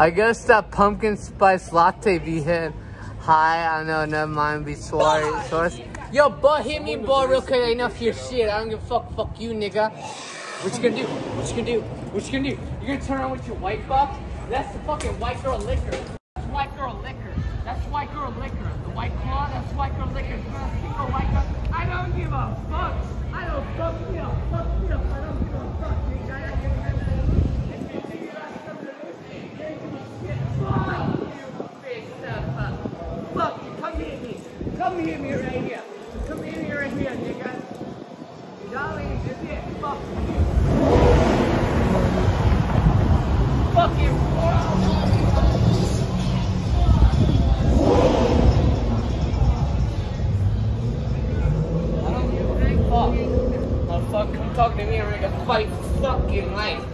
I guess that pumpkin spice latte be hit. Hi, I know, never mind, be sorry. sorry. Yo, but hit me, boy, real quick. Enough your shit. I don't give a fuck. Fuck you, nigga. What you gonna do? What you gonna do? What you gonna do? You gonna turn around with your white buck? That's the fucking white girl liquor. That's white girl liquor. That's white girl liquor. The white claw, that's white girl liquor. You gonna see a white girl? I don't give a fuck. I don't fuck you. Fuck you. I don't give a fuck, nigga. I don't give a fuck. If you got something to listen, you ain't give a shit. Fuck you, big stuff. Fuck you. Come hit me. Come hit me right here. Come hit me right here, nigga. Just it. Fuck you. Fuck you. I don't give a big fuck. Motherfucker, come talk to me or make a fight fucking life.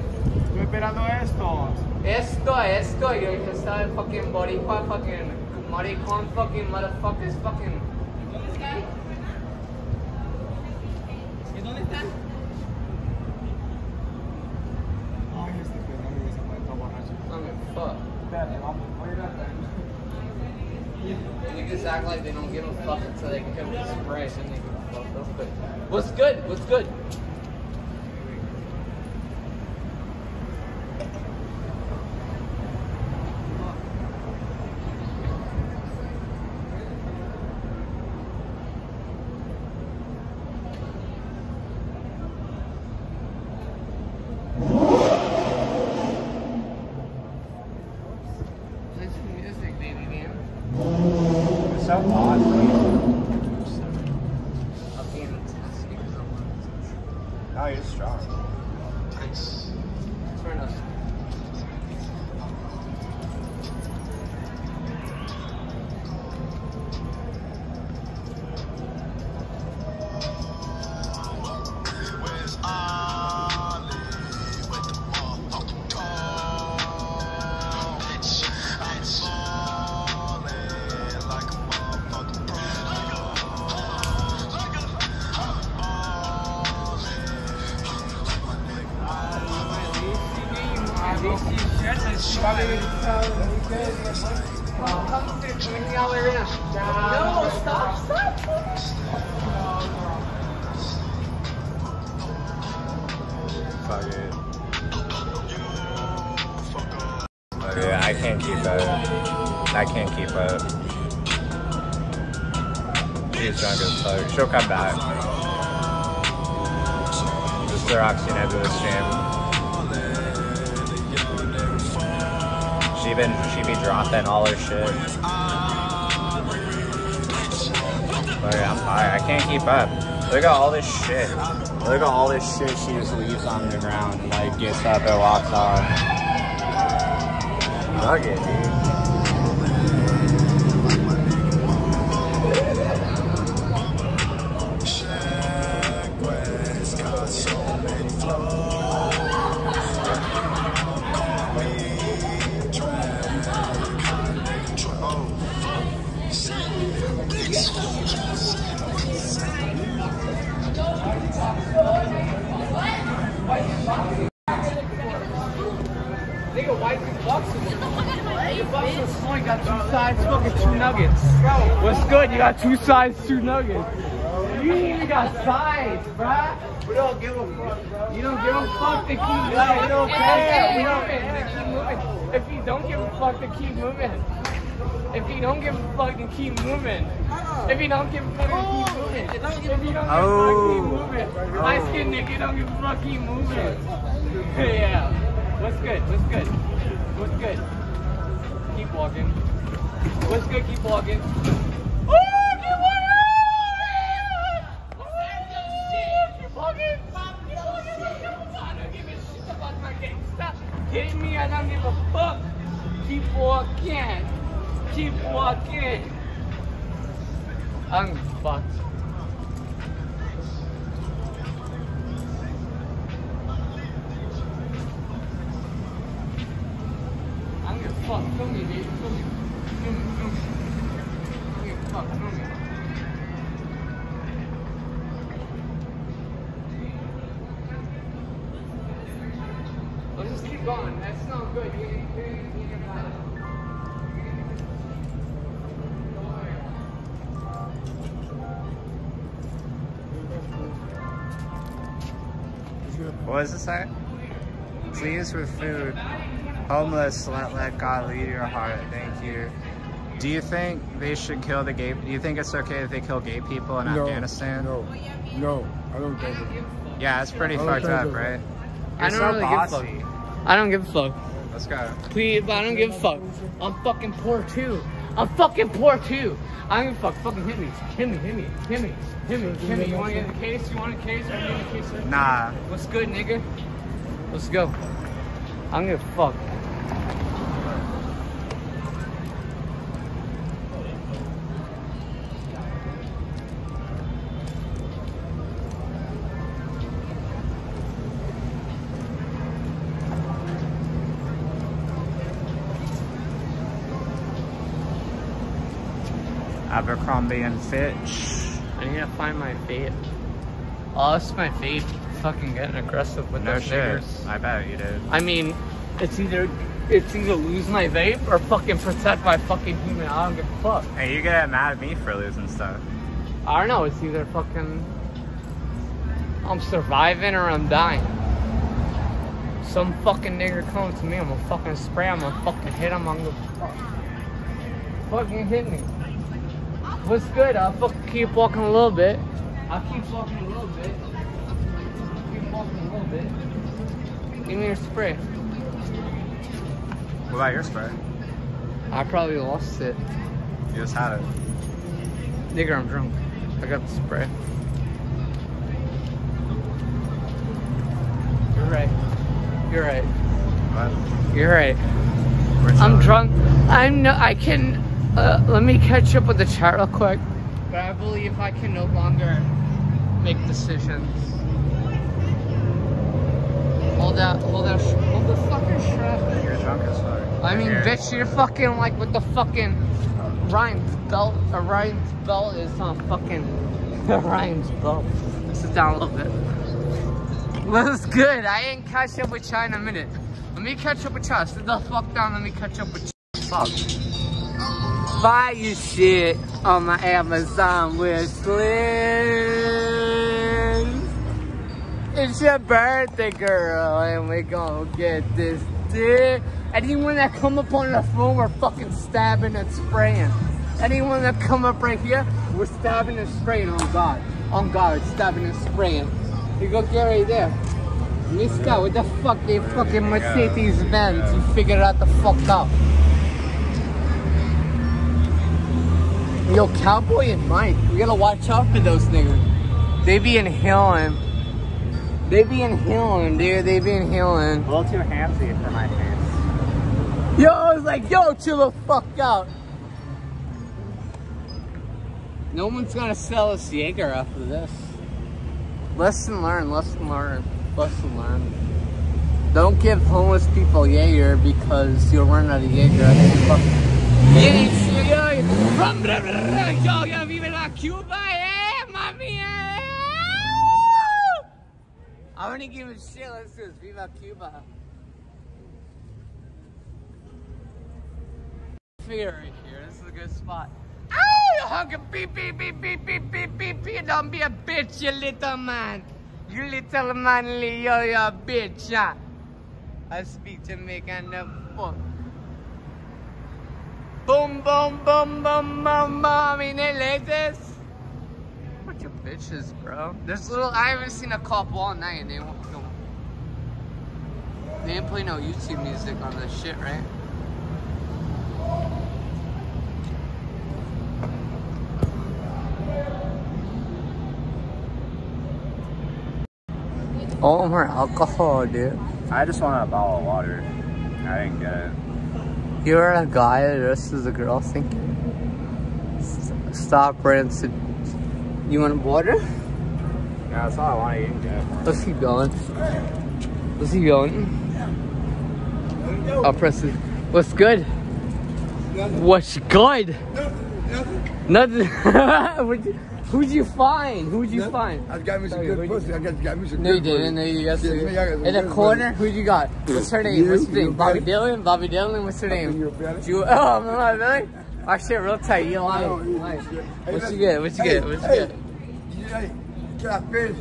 Estoy esperando esto. Esto, esto, yo dije, está fucking boricua, fucking maricón, fucking motherfuckers, fucking. Niggas act like they don't give a fuck until they get the spray and they give a fuck. What's good? What's good? Don't give a fuck, then keep moving. If you don't give a fuck, Oh. keep moving. Light oh. skin nigga, don't give a fuck, keep moving. yeah. What's good? What's good? What's good? Keep walking. What's good? Keep walking. Oh, keep walking! Oh, keep walking! I don't give a shit about my gangsta. Hit me, I don't give a fuck. Keep walking. Keep walking. I'm fucked. I'm gonna fuck. Film me, dude. What does it say? Please with food. Homeless, let let God lead your heart. Thank you. Do you think they should kill the gay? Do you think it's okay if they kill gay people in No, Afghanistan? No, no, I don't think it. Yeah, it's pretty fucked up, so. right? I You're don't so really give a fuck. I don't give a fuck. Let's go. Please, but I don't give a fuck. I'm fucking poor too. I'm fucking poor too. I don't give a fuck. Fucking hit me. Hit me, hit me, hit me, hit me, hit me. You wanna get the case? You want a case? You in the case? Nah. What's good, nigga? Let's go. I'm gonna fuck. Abercrombie and Fitch. I need to find my vape. Oh, that's my vape. Fucking getting aggressive with No those shit. niggers. I bet you did. I mean, it's either it's either lose my vape or fucking protect my fucking human. I don't give a fuck. Hey, you get mad at me for losing stuff. I don't know. It's either fucking I'm surviving or I'm dying. Some fucking nigger comes to me, I'm gonna fucking spray, I'm gonna fucking hit him, I'm gonna fuck. fucking hit me. What's good? I'll fucking keep walking a little bit. I'll keep walking a little bit. Keep walking a little bit. Give me your spray. What about your spray? I probably lost it. You just had it. Nigger, I'm drunk. I got the spray. You're right. You're right. What? You're right. I'm drunk. I'm no. I can. Uh, let me catch up with the chat real quick. But I believe I can no longer make decisions. Hold that. Hold that. Hold the fucking strap. You're drunk as fuck. I mean, Here. bitch, you're fucking like with the fucking Ryan's belt. Uh, Ryan's belt is on fucking [laughs] Ryan's belt. Sit down a little bit. What's good? I ain't catch up with China in a minute. Let me catch up with y'all. Sit the fuck down. Let me catch up with you. Fuck. Buy your shit on my Amazon wish list. It's your birthday, girl, and we gonna get this dick. Anyone that come up on the phone, we're fucking stabbing and spraying. Anyone that come up right here, we're stabbing and spraying on God. On God, stabbing and spraying. You go get right there. Mister, what the fuck they fucking Mercedes Benz? You figure out the fuck out. Yo, Cowboy and Mike, we gotta watch out for those niggas. They be inhaling. They be inhaling, dude. They be inhaling. A little too handsy for my taste. Yo, I was like, yo, chill the fuck out. No one's gonna sell us Jaeger after this. Lesson learned, lesson learned, lesson learned. Don't give homeless people Jaeger because you'll run out of Jaeger. I wouldn't give a shit. Let's do this. Viva Cuba. Figure right here. This is a good spot. Ow! You honking beep, beep, beep, beep, beep, beep, beep, beep. Don't be a bitch, you little man. You little manly, yo, you bitch, huh? I speak Jamaican, the fuck. Boom, boom, boom, boom, boom, boom. In the latest. Bunch of bitches, bro. There's little. I haven't seen a couple all night, and they won't. They, won't- they didn't play no YouTube music on this shit, right? Oh, more alcohol, dude. I just wanted a bottle of water. I didn't get it. You're a guy dressed as a girl thinking. S- Stop ransom. You want water? No, that's all I wanted. You didn't. Let's keep going. Let's keep going. I'll press it. What's good? What's good? Nothing. [laughs] What'd you- Who'd you find? Who'd you find? I got me some Sorry, good pussy. I got, got me some No, you good pussy. didn't. No, you got Yeah, some. me, got some In the corner, pussy. who'd you got? What's her name? You, What's her you name? Bobby. Dylan? Bobby Dylan? What's her name? Ju- [laughs] oh, I'm not really? My shit real tight. You lying. No, you- lying. Hey, What you get? What you Hey, get? What you hey, get? you- Hey, catfish.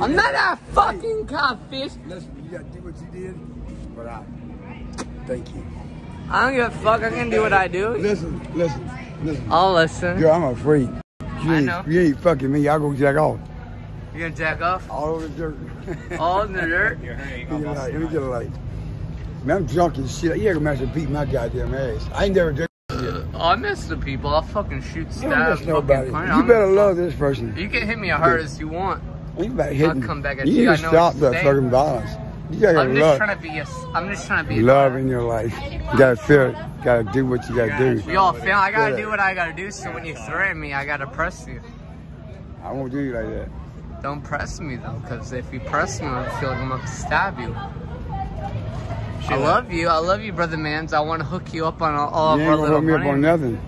I'm not a fucking catfish. Listen, you gotta do what you did, but I thank you. I don't give a fuck. I can do what I do. Listen, listen, listen. I'll listen. Girl, I'm a freak. You I ain't, know. You ain't fucking me. I'll go jack off. You gonna jack off? All over the dirt. [laughs] All in the [laughs] dirt? You're hurting. Let me get a light. Let me get a light. Man, I'm drunk as shit. You ain't gonna mess beat my goddamn ass. I ain't never done shit. Oh, I miss the people. I'll fucking shoot, You stab, don't miss nobody. punch. You I'm- better love this person. You can hit me as hard as you want. You better hit I'll me. come back at you. You need to stop that fucking violence. You gotta I'm just trying to be a. I'm just trying to be. a love in your life. You gotta feel it. You gotta do what you gotta do. Yo, fam, I gotta Yeah. do what I gotta do. So when you threaten me, I gotta press you. I won't do you like that. Don't press me though, because if you press me, I feel like I'm about to stab you. I love you. I love you, brother mans. I want to hook you up on all, all you of our ain't gonna little hook me up on nothing.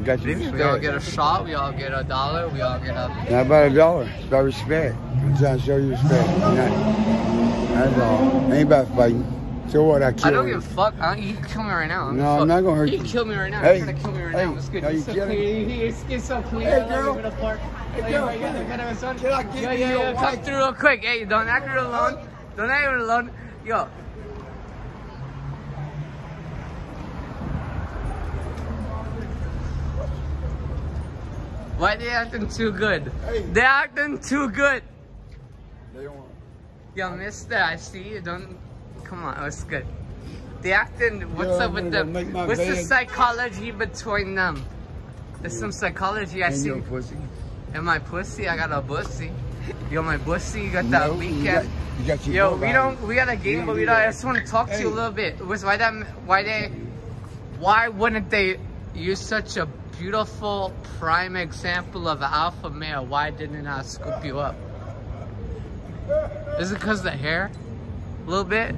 I got you. We all get a shot. We all get a dollar. We all get a. Not about a dollar. It's about respect. I'm trying to show you respect. Know? That's all. Ain't about fighting. So what? I kill I don't you. give a fuck. I, you can kill me right now. I'm No, I'm not gonna hurt you. you. can kill me right now. Hey, You're to kill me right hey, now. It's good. You're you so clean. Skin's so clean. Hey, girl. you. Hey, girl, yeah, yeah, kind of a son. Can I Yeah, you yeah, yeah. Come wife? through real quick. Hey, don't act alone. Don't act alone. Yo. Why they acting too good? Hey. They acting too good. They don't want Yo, mister, I see you. Don't. Come on, what's good? They acting. What's Yeah, up with them? gonna make my What's the psychology between them? There's some psychology I And see. your pussy. In my pussy, I got a pussy. Yo, my pussy, you got that No, you weekend. got- you got Yo, we don't. We got a game, but we don't. I just want to talk to you a little bit. Was why that? Why they? Why wouldn't they use such a beautiful prime example of an alpha male? Why didn't I scoop you up? Is it because the hair? A little bit?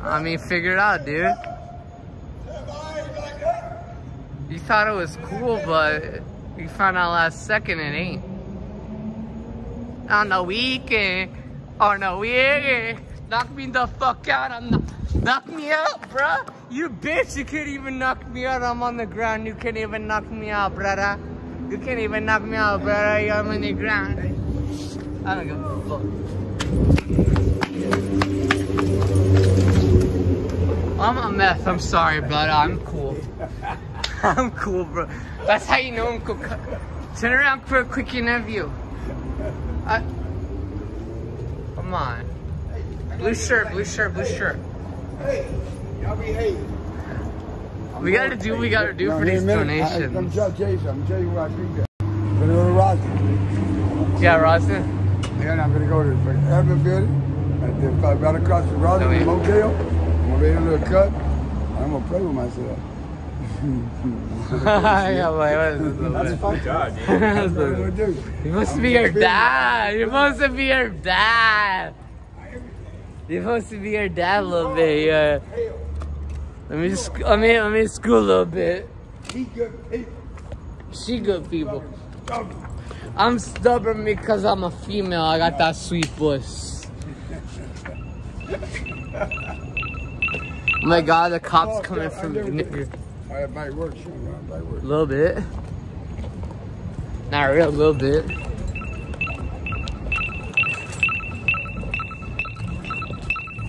I mean, figure it out, dude. You thought it was cool, but you found out last second it ain't. On the weekend, on the yeah, knock me the fuck out. I'm not, knock me out, bruh. You bitch, you can't even knock me out. I'm on the ground. You can't even knock me out, brother. You can't even knock me out, brother. I'm on the ground. I don't give a fuck. I'm a mess. I'm sorry, brother. I'm cool. [laughs] I'm cool, bro. That's how you know I'm cool. Turn around for a quick interview. I, come on. Blue shirt, blue shirt, blue shirt. Hey, y'all behave. We gotta do what we gotta do No, for these in a minute, I- donations. I'm trying to tell. I'm telling you where I think that. I'm gonna go to Roslyn. Yeah, Roslyn. Yeah, and I'm gonna go to the Urban Building. Right, there, right across the Roslyn Oh, yeah. Motel. I'm gonna be in a little cut. I'm gonna play with myself. yeah, boy, what is this little That's bit? fucked up, dude. That's That's what I'm gonna do. You must I'm be your dad. You must be your dad. You're supposed to be your dad a little bit, yeah. Let me just, I mean, let me school a little bit. He good people. She good people. I'm stubborn because I'm a female. I got that sweet voice. Oh my god, the cops oh, coming from nigger. I might work soon. I might work. A little bit. Not real, a little bit.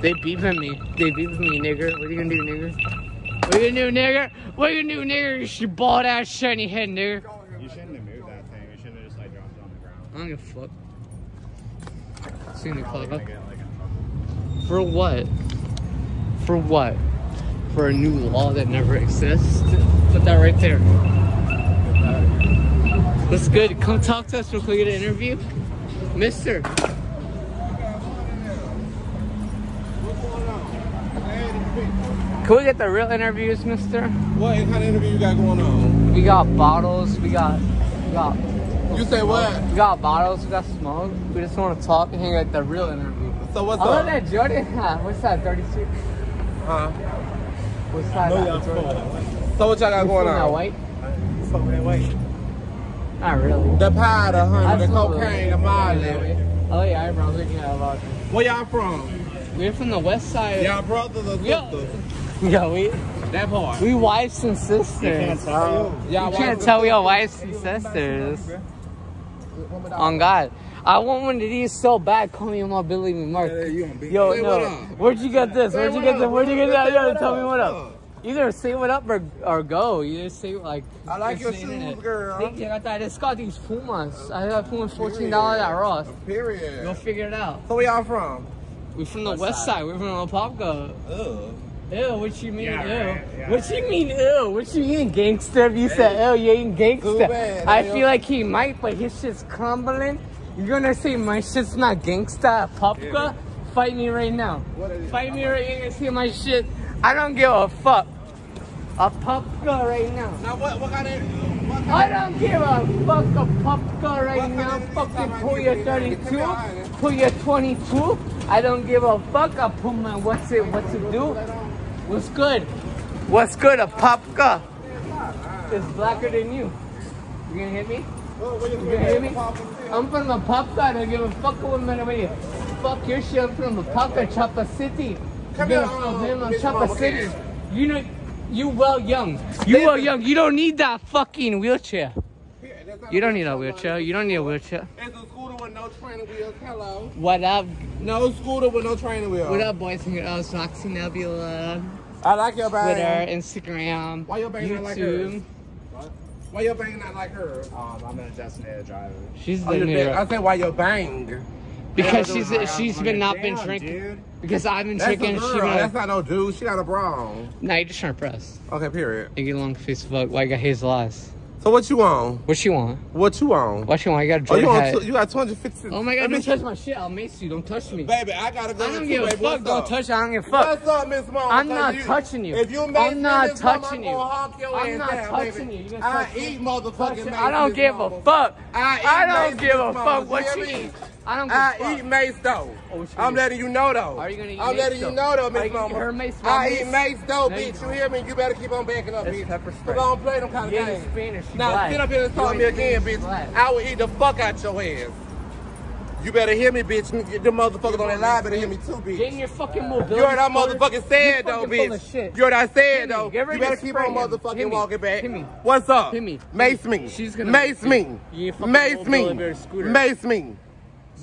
They beeping me. They beeping me, nigger. What are you gonna do, nigger? What are you gonna do, nigger? What are you gonna do, nigger? You bald ass shiny head, nigger. You shouldn't have moved that thing. You shouldn't have just like dropped it on the ground. I don't give a fuck. See the club. like For what? For what? For a new law that never exists? Put that right there. What's good? Come talk to us real quick. Get an interview, Mister. Can we get the real interviews, Mister? What kind of interview you got going on? We got bottles. We got, we got. You say what? We got bottles. We got smoke. We just want to talk and hang like the real interview. So what's I love up? that Jordan hat. What's that? 36. Huh? What's that? No, Jordan? So what y'all got You going feeling that on? white? Fuck with that weight. Not really. The pie, the honey, the cocaine, the molly. Oh yeah, eyebrows. Looking at about. Where y'all from? We're from the west side. Y'all brothers or Yeah. sisters? [laughs] Yeah, we That part. we wives and sisters. You can't tell. Y'all You can't wives tell we and are wives and sisters. On God. I want one of these so bad. Call me on my Billy Mark. Yo, Say no. Where'd you get this? Where'd you get this? Where'd you get that? Yo, tell me what up. Either say what up or, or go. Either say like. I like it's your the shoes, internet. girl. Thank you. I got that. It's got these Pumas. I got Pumas fourteen dollars at Ross. Period. Go figure it out. So where y'all from? We from the west side. We're from Apopka. Ugh. Ew, what you mean, Yeah, ew? right, yeah. What you mean, ew? What you mean, gangster? You said, ew, you ain't gangster. bad, I feel like he might, but his shit's crumbling. You're gonna say my shit's not gangsta, Popka? Fight me right now. Fight me right You're gonna say my shit. I don't give a fuck. Apopka right now. Now what? What kind of? I don't give a fuck a Popka right now. Fucking pull your 32, pull your 22. I don't give a fuck. I put my what's it, what to do. What's good? What's good? Apopka is blacker than you. You gonna hit me? You gonna hit me? I'm from the Popka. I don't give a fuck what man over here. Fuck your shit. I'm from the Popka, Chapa City. Come here, gonna um, him on Chapa City. You know, you well young. You well young. You don't need that fucking wheelchair. You don't need a wheelchair. You don't need a wheelchair. It's a scooter with no training wheels. Hello. What up? No scooter with no training wheels. What up, boys and girls? Roxy Nebula, I like your Twitter. Instagram, Why your bang not like YouTube. Why your bang not like her? Um, I'm in a designated driver. She's Oh, the your new. I said why your bang? Because Yeah, she's dude, she's I'm been not been drinking. dude. Because I've been That's a drinking. girl. She That's been. not no dude. She got a bra on. Nah, you just trying to press. Okay, period. You get long Facebook. Why you got hazel eyes? So what you on? What you want? What you on? What you want? You got a Oh, you on? hat. You got 250. Oh my god, Let me don't touch my shit. I'll mace you. Don't touch me. Baby, I gotta go. I don't give a baby. fuck. What's Don't up? touch. I don't give a fuck. What's up, Miss Mom? I'm Cause not touching you. If you make I'm not this touching I'm you. gonna honk your I'm not touching you. You I eat motherfucking Touch mace. it. I don't give a fuck. I don't give a fuck what you eat. I don't give a I fuck. eat mace though. Oh, I'm letting you know though. Are you gonna eat I'm mace, letting you know though, Miss Mama. her mace, I mace? eat mace though, No, bitch. You don't. hear me? You better keep on backing up, It's bitch. pepper spray. Cause I don't play them kind of You games. Spanish. you Now black. sit up here and talk to me again, Spanish, bitch. black. I will eat the fuck out your ass. You better hear me, bitch. The motherfuckers on that line better hear me too, bitch. Get your fucking mobility. You heard I scooter. motherfucking said You though, fucking full of bitch. shit. You heard I said Hit though. You better keep on motherfucking Hit walking back. Hit. What's up? Hit. Mace me. She's gonna mace me. You ain't fucking Mace me. Mace me.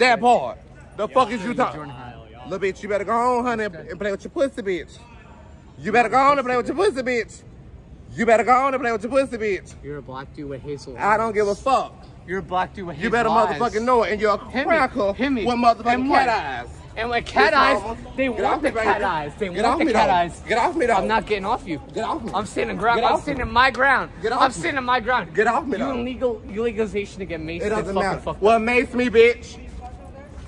That part. The fuck is you talking? Little bitch, you better go on, honey, and play with your pussy, bitch. You better go on and play with your pussy, bitch. You better go on and play with your pussy, bitch. You're a black dude with hazel. I don't give a fuck. You're a black dude with hazel You better eyes. motherfucking know it. And you're a Hit me. cracker Hit me. with motherfucking cat eyes. And with cat eyes, they Get want off the cat eyes. They Get want off the me, cat eyes. Get off me, though. I'm not getting off you. Get off me. I'm standing ground. I'm me. standing my ground. Get off I'm sitting in my ground. Get off me, You though. illegal legalization to get maced. It doesn't matter. Well, mace me, bitch.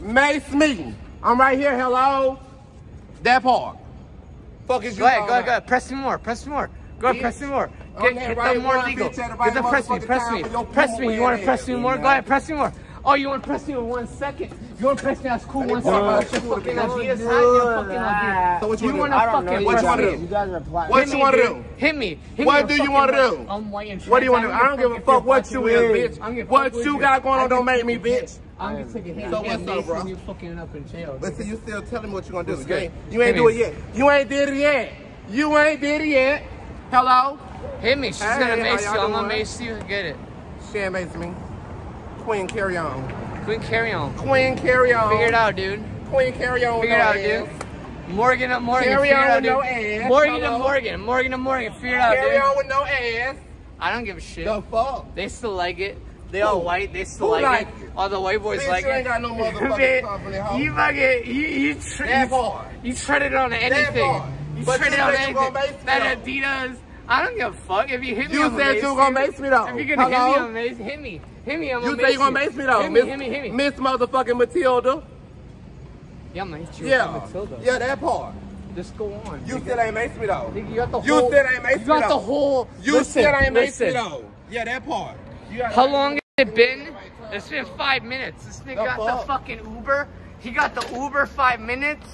Mace me. I'm right here. Hello. That part. Fuck is you Go ahead, go ahead, go ahead. Press me more. Press me more. Go ahead, press me more. Get, get right that more legal. Get the press me, press me. Press me. You want to press me more? Go ahead, press me more. Oh, you want to press me in one second? You want to press me? That's cool. One talk about. Your fucking with me. Adidas hat. Fucking So what you You wanna want do? to I don't know. fucking What you wanna do? You guys are black. What you wanna do? Hit me. Hit What me do you wanna do? I'm white What do you want to do? I don't give a fuck what you weird. is, bitch. What you got going on don't make me, take a hit. bitch. I'm gonna take a hit. So what's up, bro? and You fucking up in jail. But see, you still telling me what you gonna do. What's You ain't, you ain't Hit do it yet. You ain't did it yet. You ain't did it yet. Hello? Hit me. She's Hey, gonna mace y'all. I'm gonna mace you. Get it. She ain't mace me. Queen, carry on. Queen, carry on. Queen, carry on. Figure it out, dude. Queen, carry on. Figure it out, ass. dude. Morgan up Morgan. Carry figure on out, with no ass. Morgan Hello? Morgan. Morgan up Morgan. Figure it out, Carry dude. on with no ass. I don't give a shit. The fuck? They still like it. They all white. They still Who like, like it. it? All the white boys Bitch, like you it. ain't got no [laughs] motherfucking company. You fucking you you tr- That you, part. you treaded on anything. part. You But treaded you on said you gonna anything. That. Adidas. I don't give a fuck if you hit me. You said you gonna gonna mace me though. If you're gonna Hello? hit me, mace. Hit me. Hit me. I'm You say you gonna mace me though. Hit me. Miss, Hit me. Hit me. Miss motherfucking Matilda. Yeah, man. You Yeah. Matilda. Yeah, that part. Just go on. You nigga. still ain't mace me though. Nigga, You got the You still ain't mace You me got though. the whole. You listen, still ain't mace me though. Yeah, that part. You got- How long has it been? It's been five minutes. This nigga The got fuck? the fucking Uber. He got the Uber five minutes.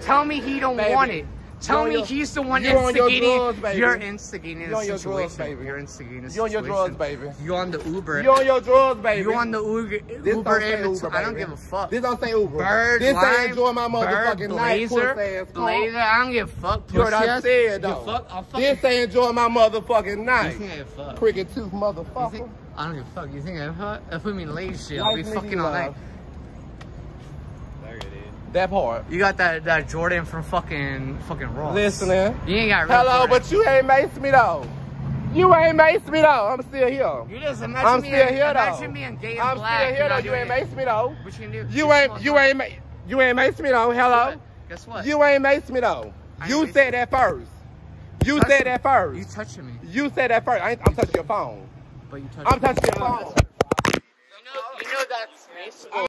Tell me he don't Baby, want it. Tell you me your- he's the one you on your instigating. drugs. You're instigating You the on your situation. drugs, baby. You're instigating the You on your situation. drugs, baby. You on the Uber. You on your drugs, baby. You on the Uber. This Uber. Uber, I don't give a fuck. This don't say Uber. Bird, this lime, say enjoy my bird, motherfucking night, blazer, ass blazer. I don't give a fuck. You heard I said You though. fuck. I'll fuck This say enjoy my motherfucking You night. think I give a fuck? Cricket tooth motherfucker. I don't give a fuck. You think I fuck? If we mean lady shit, I'll be fucking all night. That part. You got that that Jordan from fucking fucking Ross. Listening. You ain't got. Hello, Jordan. but you ain't maced me though. You ain't maced me though. I'm still here. You just imagine I'm me still and- here imagine though. me and gay and I'm black. still here You're though. You ain't doing maced me though. What you can do? You ain't you ain't ma- you ain't maced me though. Hello. Guess what? You ain't maced me though. I You said that first. You Touch said me. that first. You touching me, You said that first. I ain't, I'm touching your phone. but you touching. I'm touching your phone. You know, you know that's